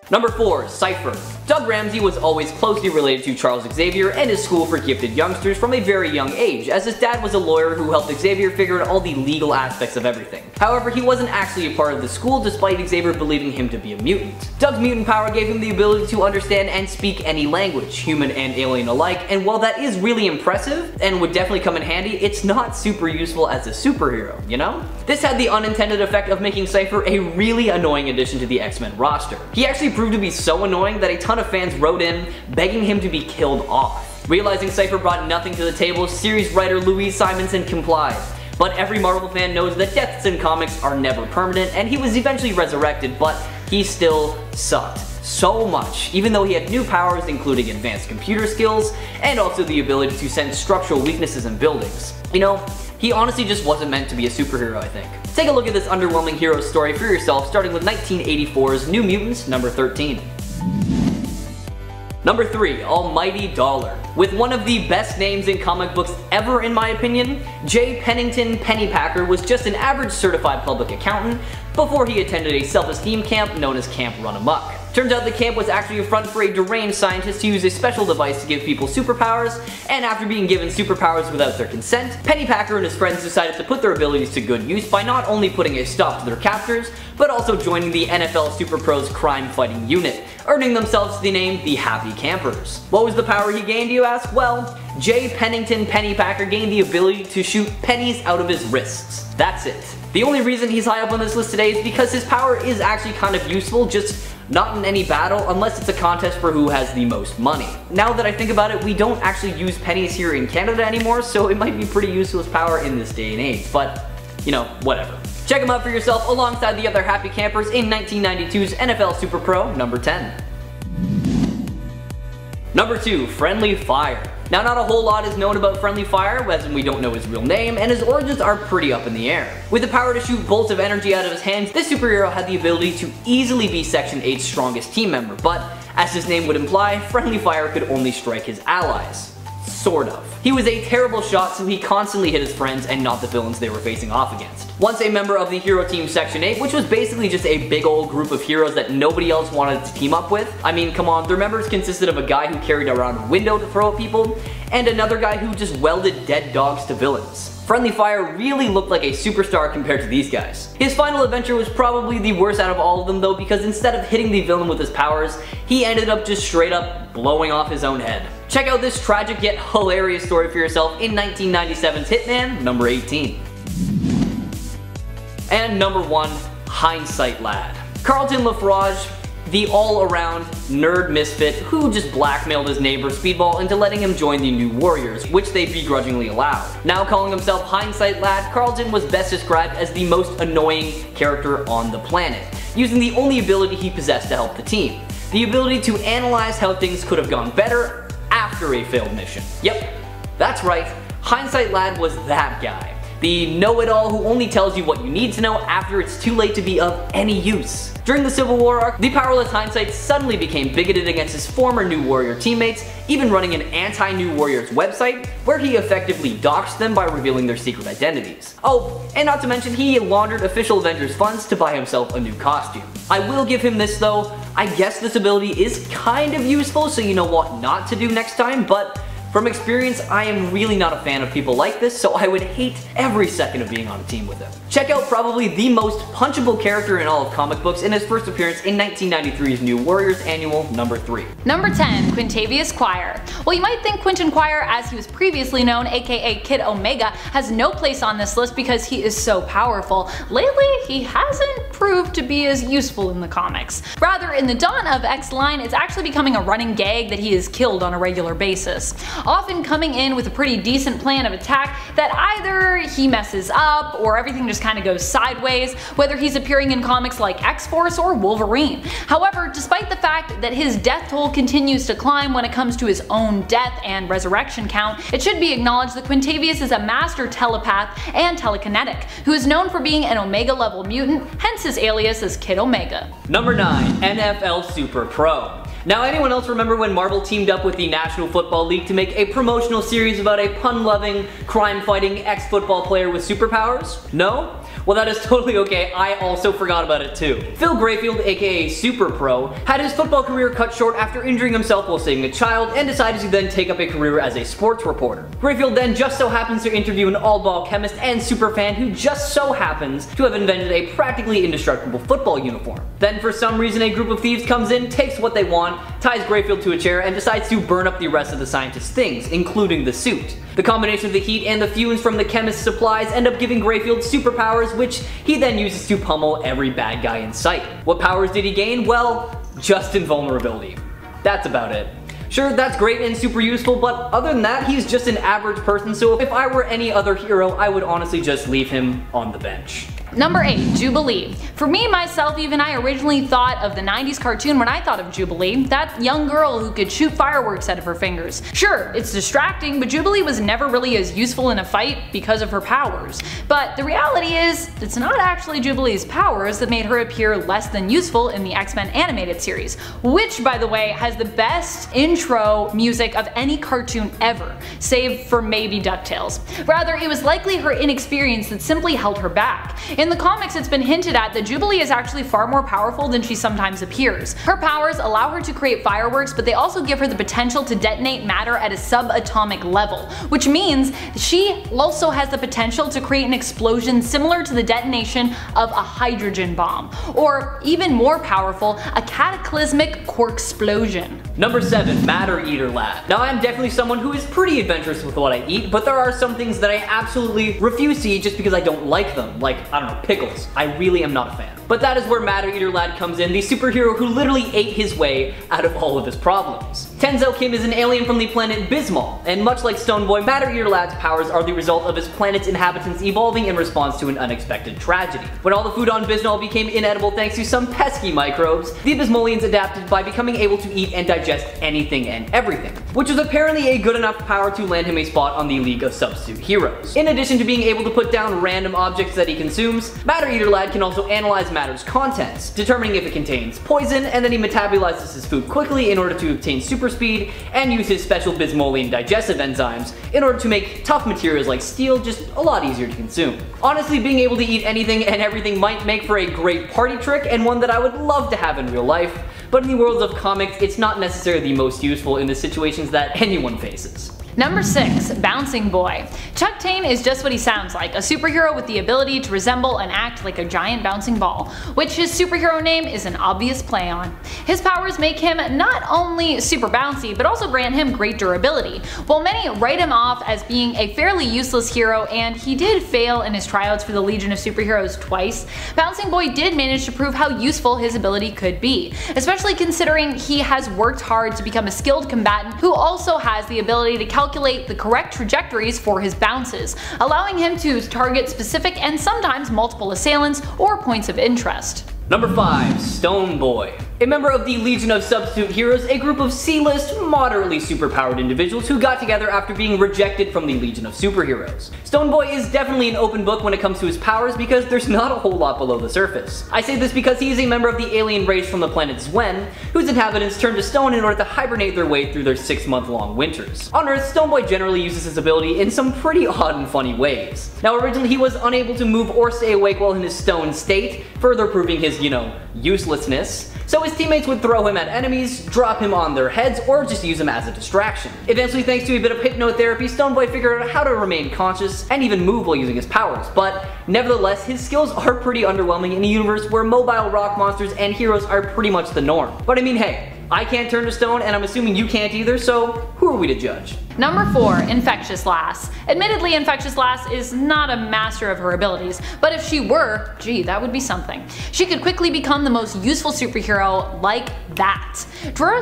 Number 4. Cypher Doug Ramsey was always closely related to Charles Xavier and his school for gifted youngsters from a very young age, as his dad was a lawyer who helped Xavier figure out all the legal aspects of everything. However, he wasn't actually a part of the school despite Xavier believing him to be a mutant. Doug's mutant power gave him the ability to understand and speak any language, human and alien alike, and while that is really impressive and would definitely come in handy, it's not super useful as a superhero, you know? This had the unintended effect of making Cypher a really annoying addition to the X-Men roster. He actually proved to be so annoying that a ton of fans wrote in begging him to be killed off. Realizing Cypher brought nothing to the table, series writer Louise Simonson complied. But every Marvel fan knows that deaths in comics are never permanent, and he was eventually resurrected, but he still sucked so much, even though he had new powers including advanced computer skills, and also the ability to sense structural weaknesses in buildings. You know, he honestly just wasn't meant to be a superhero, I think. Take a look at this underwhelming hero story for yourself, starting with 1984's New Mutants number 13. Number 3. Almighty Dollar. With one of the best names in comic books ever in my opinion, J. Pennington Pennypacker was just an average certified public accountant before he attended a self-esteem camp known as Camp Run Amok. Turns out the camp was actually a front for a deranged scientist to use a special device to give people superpowers, and after being given superpowers without their consent, Pennypacker and his friends decided to put their abilities to good use by not only putting a stop to their captors, but also joining the NFL Super Pros crime fighting unit, earning themselves the name the Happy Campers. What was the power he gained, you ask? Well, J. Pennington Pennypacker gained the ability to shoot pennies out of his wrists. That's it. The only reason he's high up on this list today is because his power is actually kind of useful, just not in any battle unless it's a contest for who has the most money. Now that I think about it, we don't actually use pennies here in Canada anymore, so it might be pretty useless power in this day and age, but you know, whatever. Check them out for yourself alongside the other happy campers in 1992's NFL Super Pro number 10. Number 2, Friendly Fire. Now not a whole lot is known about Friendly Fire, as we don't know his real name, and his origins are pretty up in the air. With the power to shoot bolts of energy out of his hands, this superhero had the ability to easily be Section 8's strongest team member, but as his name would imply, Friendly Fire could only strike his allies. Sort of. He was a terrible shot, so he constantly hit his friends and not the villains they were facing off against. Once a member of the hero team Section 8, which was basically just a big old group of heroes that nobody else wanted to team up with. I mean, come on, their members consisted of a guy who carried around a window to throw at people, and another guy who just welded dead dogs to villains. Friendly Fire really looked like a superstar compared to these guys. His final adventure was probably the worst out of all of them though because instead of hitting the villain with his powers, he ended up just straight up blowing off his own head. Check out this tragic yet hilarious story for yourself in 1997's Hitman number 18. And number 1, Hindsight Lad. Carlton LaForge the all-around nerd misfit who just blackmailed his neighbor Speedball into letting him join the New Warriors, which they begrudgingly allowed. Now calling himself Hindsight Lad, Carlton was best described as the most annoying character on the planet, using the only ability he possessed to help the team. The ability to analyze how things could have gone better after a failed mission. Yep, that's right, Hindsight Lad was that guy. The know-it-all who only tells you what you need to know after it's too late to be of any use. During the Civil War arc, the powerless Hindsight suddenly became bigoted against his former New Warrior teammates, even running an anti-New Warriors website where he effectively doxed them by revealing their secret identities. Oh, and not to mention he laundered official Avengers funds to buy himself a new costume. I will give him this though, I guess this ability is kind of useful so you know what not to do next time, but From experience, I am really not a fan of people like this, so I would hate every second of being on a team with him. Check out probably the most punchable character in all of comic books in his first appearance in 1993's New Warriors Annual number 3. Number 10, Quintavius Quire. Well, you might think Quentin Quire, as he was previously known, aka Kid Omega, has no place on this list because he is so powerful. Lately, he hasn't proved to be as useful in the comics. Rather, in the dawn of X-Line, it's actually becoming a running gag that he is killed on a regular basis. Often coming in with a pretty decent plan of attack that either he messes up or everything just kind of goes sideways, whether he's appearing in comics like X-Force or Wolverine. However, despite the fact that his death toll continues to climb when it comes to his own death and resurrection count, it should be acknowledged that Quintavius is a master telepath and telekinetic, who is known for being an Omega level mutant, hence his alias is Kid Omega. Number 9. NFL Super Pro. Now anyone else remember when Marvel teamed up with the National Football League to make a promotional series about a pun-loving, crime-fighting ex-football player with superpowers? No? Well that is [laughs] totally okay, I also forgot about it too. Phil Grayfield, aka Super Pro, had his football career cut short after injuring himself while saving a child and decided to then take up a career as a sports reporter. Grayfield then just so happens to interview an all-ball chemist and super fan who just so happens to have invented a practically indestructible football uniform. Then for some reason a group of thieves comes in, takes what they want, ties Grayfield to a chair, and decides to burn up the rest of the scientist's things, including the suit. The combination of the heat and the fumes from the chemist's supplies end up giving Grayfield superpowers which he then uses to pummel every bad guy in sight. What powers did he gain? Well, just invulnerability. That's about it. Sure, that's great and super useful, but other than that, he's just an average person, so if I were any other hero, I would honestly just leave him on the bench. Number 8. Jubilee. For me, myself, even I originally thought of the 90s cartoon when I thought of Jubilee, that young girl who could shoot fireworks out of her fingers. Sure, it's distracting, but Jubilee was never really as useful in a fight because of her powers. But the reality is, it's not actually Jubilee's powers that made her appear less than useful in the X-Men animated series, which by the way has the best intro music of any cartoon ever, save for maybe DuckTales. Rather, it was likely her inexperience that simply held her back. In the comics, it's been hinted at that Jubilee is actually far more powerful than she sometimes appears. Her powers allow her to create fireworks, but they also give her the potential to detonate matter at a subatomic level, which means she also has the potential to create an explosion similar to the detonation of a hydrogen bomb, or even more powerful, a cataclysmic quark explosion. Number 7. Matter Eater Lad. Now I am definitely someone who is pretty adventurous with what I eat, but there are some things that I absolutely refuse to eat just because I don't like them, like, I don't know, pickles. I really am not a fan. But that is where Matter Eater Lad comes in, the superhero who literally ate his way out of all of his problems. Tenzil Kem is an alien from the planet Bismoll, and much like Stone Boy, Matter Eater Lad's powers are the result of his planet's inhabitants evolving in response to an unexpected tragedy. When all the food on Bismoll became inedible thanks to some pesky microbes, the Bismollians adapted by becoming able to eat and digest anything and everything, which was apparently a good enough power to land him a spot on the League of Substitute Heroes. In addition to being able to put down random objects that he consumes, Matter Eater Lad can also analyze matter's contents, determining if it contains poison, and then he metabolizes his food quickly in order to obtain super speed, and use his special Bismollian digestive enzymes in order to make tough materials like steel just a lot easier to consume. Honestly, being able to eat anything and everything might make for a great party trick and one that I would love to have in real life, but in the world of comics, it's not necessarily the most useful in the situations that anyone faces. Number 6. Bouncing Boy. Chuck Taine is just what he sounds like, a superhero with the ability to resemble and act like a giant bouncing ball, which his superhero name is an obvious play on. His powers make him not only super bouncy, but also grant him great durability. While many write him off as being a fairly useless hero, and he did fail in his tryouts for the Legion of Superheroes twice, Bouncing Boy did manage to prove how useful his ability could be, especially considering he has worked hard to become a skilled combatant who also has the ability to calculate calculate the correct trajectories for his bounces, allowing him to target specific and sometimes multiple assailants or points of interest. Number 5. Stone Boy. A member of the Legion of Substitute Heroes, a group of C-list, moderately superpowered individuals who got together after being rejected from the Legion of Superheroes. Stone Boy is definitely an open book when it comes to his powers because there's [laughs] not a whole lot below the surface. I say this because he is a member of the alien race from the planet Zwen, whose inhabitants turn to stone in order to hibernate their way through their six month long winters. On Earth, Stone Boy generally uses his ability in some pretty odd and funny ways. Now originally he was unable to move or stay awake while in his stone state, further proving his, you know, uselessness. So his teammates would throw him at enemies, drop him on their heads, or just use him as a distraction. Eventually, thanks to a bit of hypnotherapy, Stoneboy figured out how to remain conscious and even move while using his powers, but nevertheless, his skills are pretty underwhelming in a universe where mobile rock monsters and heroes are pretty much the norm. But I mean, hey, I can't turn to stone, and I'm assuming you can't either, so who are we to judge? Number 4. Infectious Lass. Admittedly, Infectious Lass is not a master of her abilities, but if she were, gee, that would be something. She could quickly become the most useful superhero like that. Drura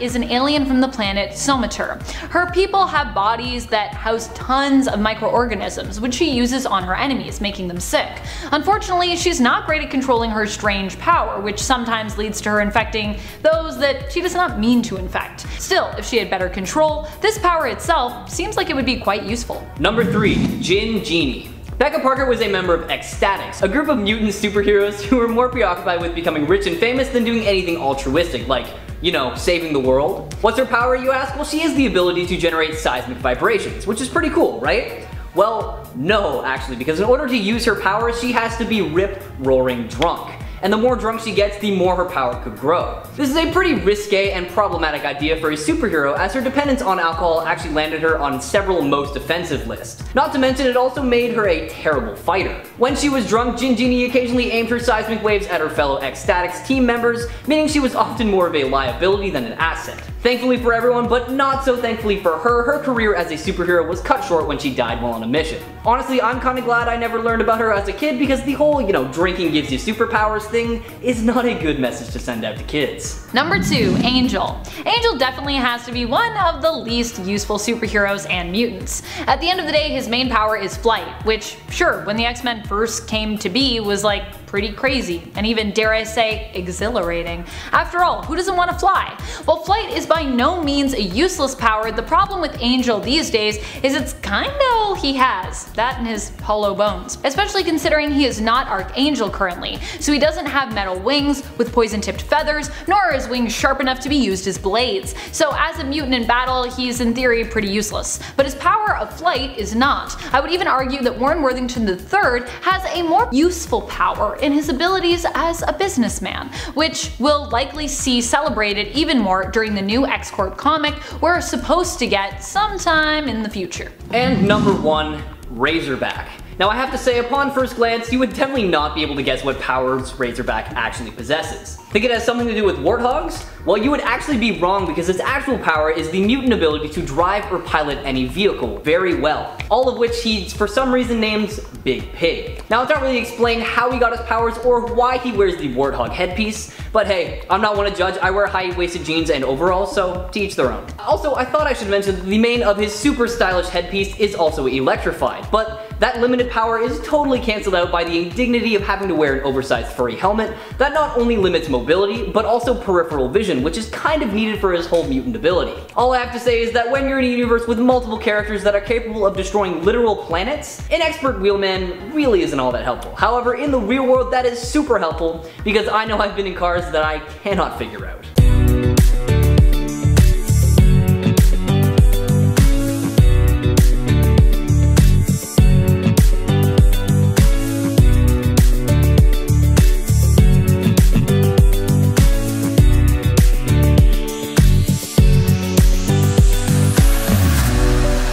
is an alien from the planet Somahtur. Her people have bodies that house tons of microorganisms, which she uses on her enemies, making them sick. Unfortunately, she's not great at controlling her strange power, which sometimes leads to her infecting those that she does not mean to infect. Still, if she had better control, this power itself seems like it would be quite useful. Number 3. Gin Genie. Becca Parker was a member of X-Statix, a group of mutant superheroes [laughs] who were more preoccupied with becoming rich and famous than doing anything altruistic, like, you know, saving the world. What's her power, you ask? Well, she has the ability to generate seismic vibrations, which is pretty cool, right? Well, no, actually, because in order to use her power, she has to be rip-roaring drunk and the more drunk she gets, the more her power could grow. This is a pretty risque and problematic idea for a superhero as her dependence on alcohol actually landed her on several most offensive lists. Not to mention it also made her a terrible fighter. When she was drunk, Gin Genie occasionally aimed her seismic waves at her fellow X-Statix team members, meaning she was often more of a liability than an asset. Thankfully for everyone, but not so thankfully for her, her career as a superhero was cut short when she died while on a mission. Honestly, I'm kinda glad I never learned about her as a kid because the whole, you know, drinking gives you superpowers thing is not a good message to send out to kids. Number 2. Angel. Angel definitely has to be one of the least useful superheroes and mutants. At the end of the day, his main power is flight, which, sure, when the X-Men first came to be was like pretty crazy, and even dare I say, exhilarating. After all, who doesn't want to fly? Well, flight is by no means a useless power, the problem with Angel these days is it's kinda all he has, that and his hollow bones. Especially considering he is not Archangel currently, so he doesn't have metal wings with poison tipped feathers, nor are his wings sharp enough to be used as blades. So as a mutant in battle, he's in theory pretty useless. But his power of flight is not. I would even argue that Warren Worthington III has a more useful power in his abilities as a businessman, which we'll likely see celebrated even more during the new X-Corp comic we're supposed to get sometime in the future. And number one, Razorback. Now I have to say, upon first glance, you would definitely not be able to guess what powers Razorback actually possesses. Think it has something to do with warthogs? Well, you would actually be wrong because its actual power is the mutant ability to drive or pilot any vehicle very well, all of which he, for some reason, names Big Pig. Now, it's not really explained how he got his powers or why he wears the warthog headpiece, but hey, I'm not one to judge, I wear high-waisted jeans and overalls, so to each their own. Also, I thought I should mention the main of his super stylish headpiece is also electrified, but that limited power is totally cancelled out by the indignity of having to wear an oversized furry helmet that not only limits mobility, but also peripheral vision, which is kind of needed for his whole mutant ability. All I have to say is that when you're in a universe with multiple characters that are capable of destroying literal planets, an expert wheelman really isn't all that helpful. However, in the real world, that is super helpful because I know I've been in cars that I cannot figure out.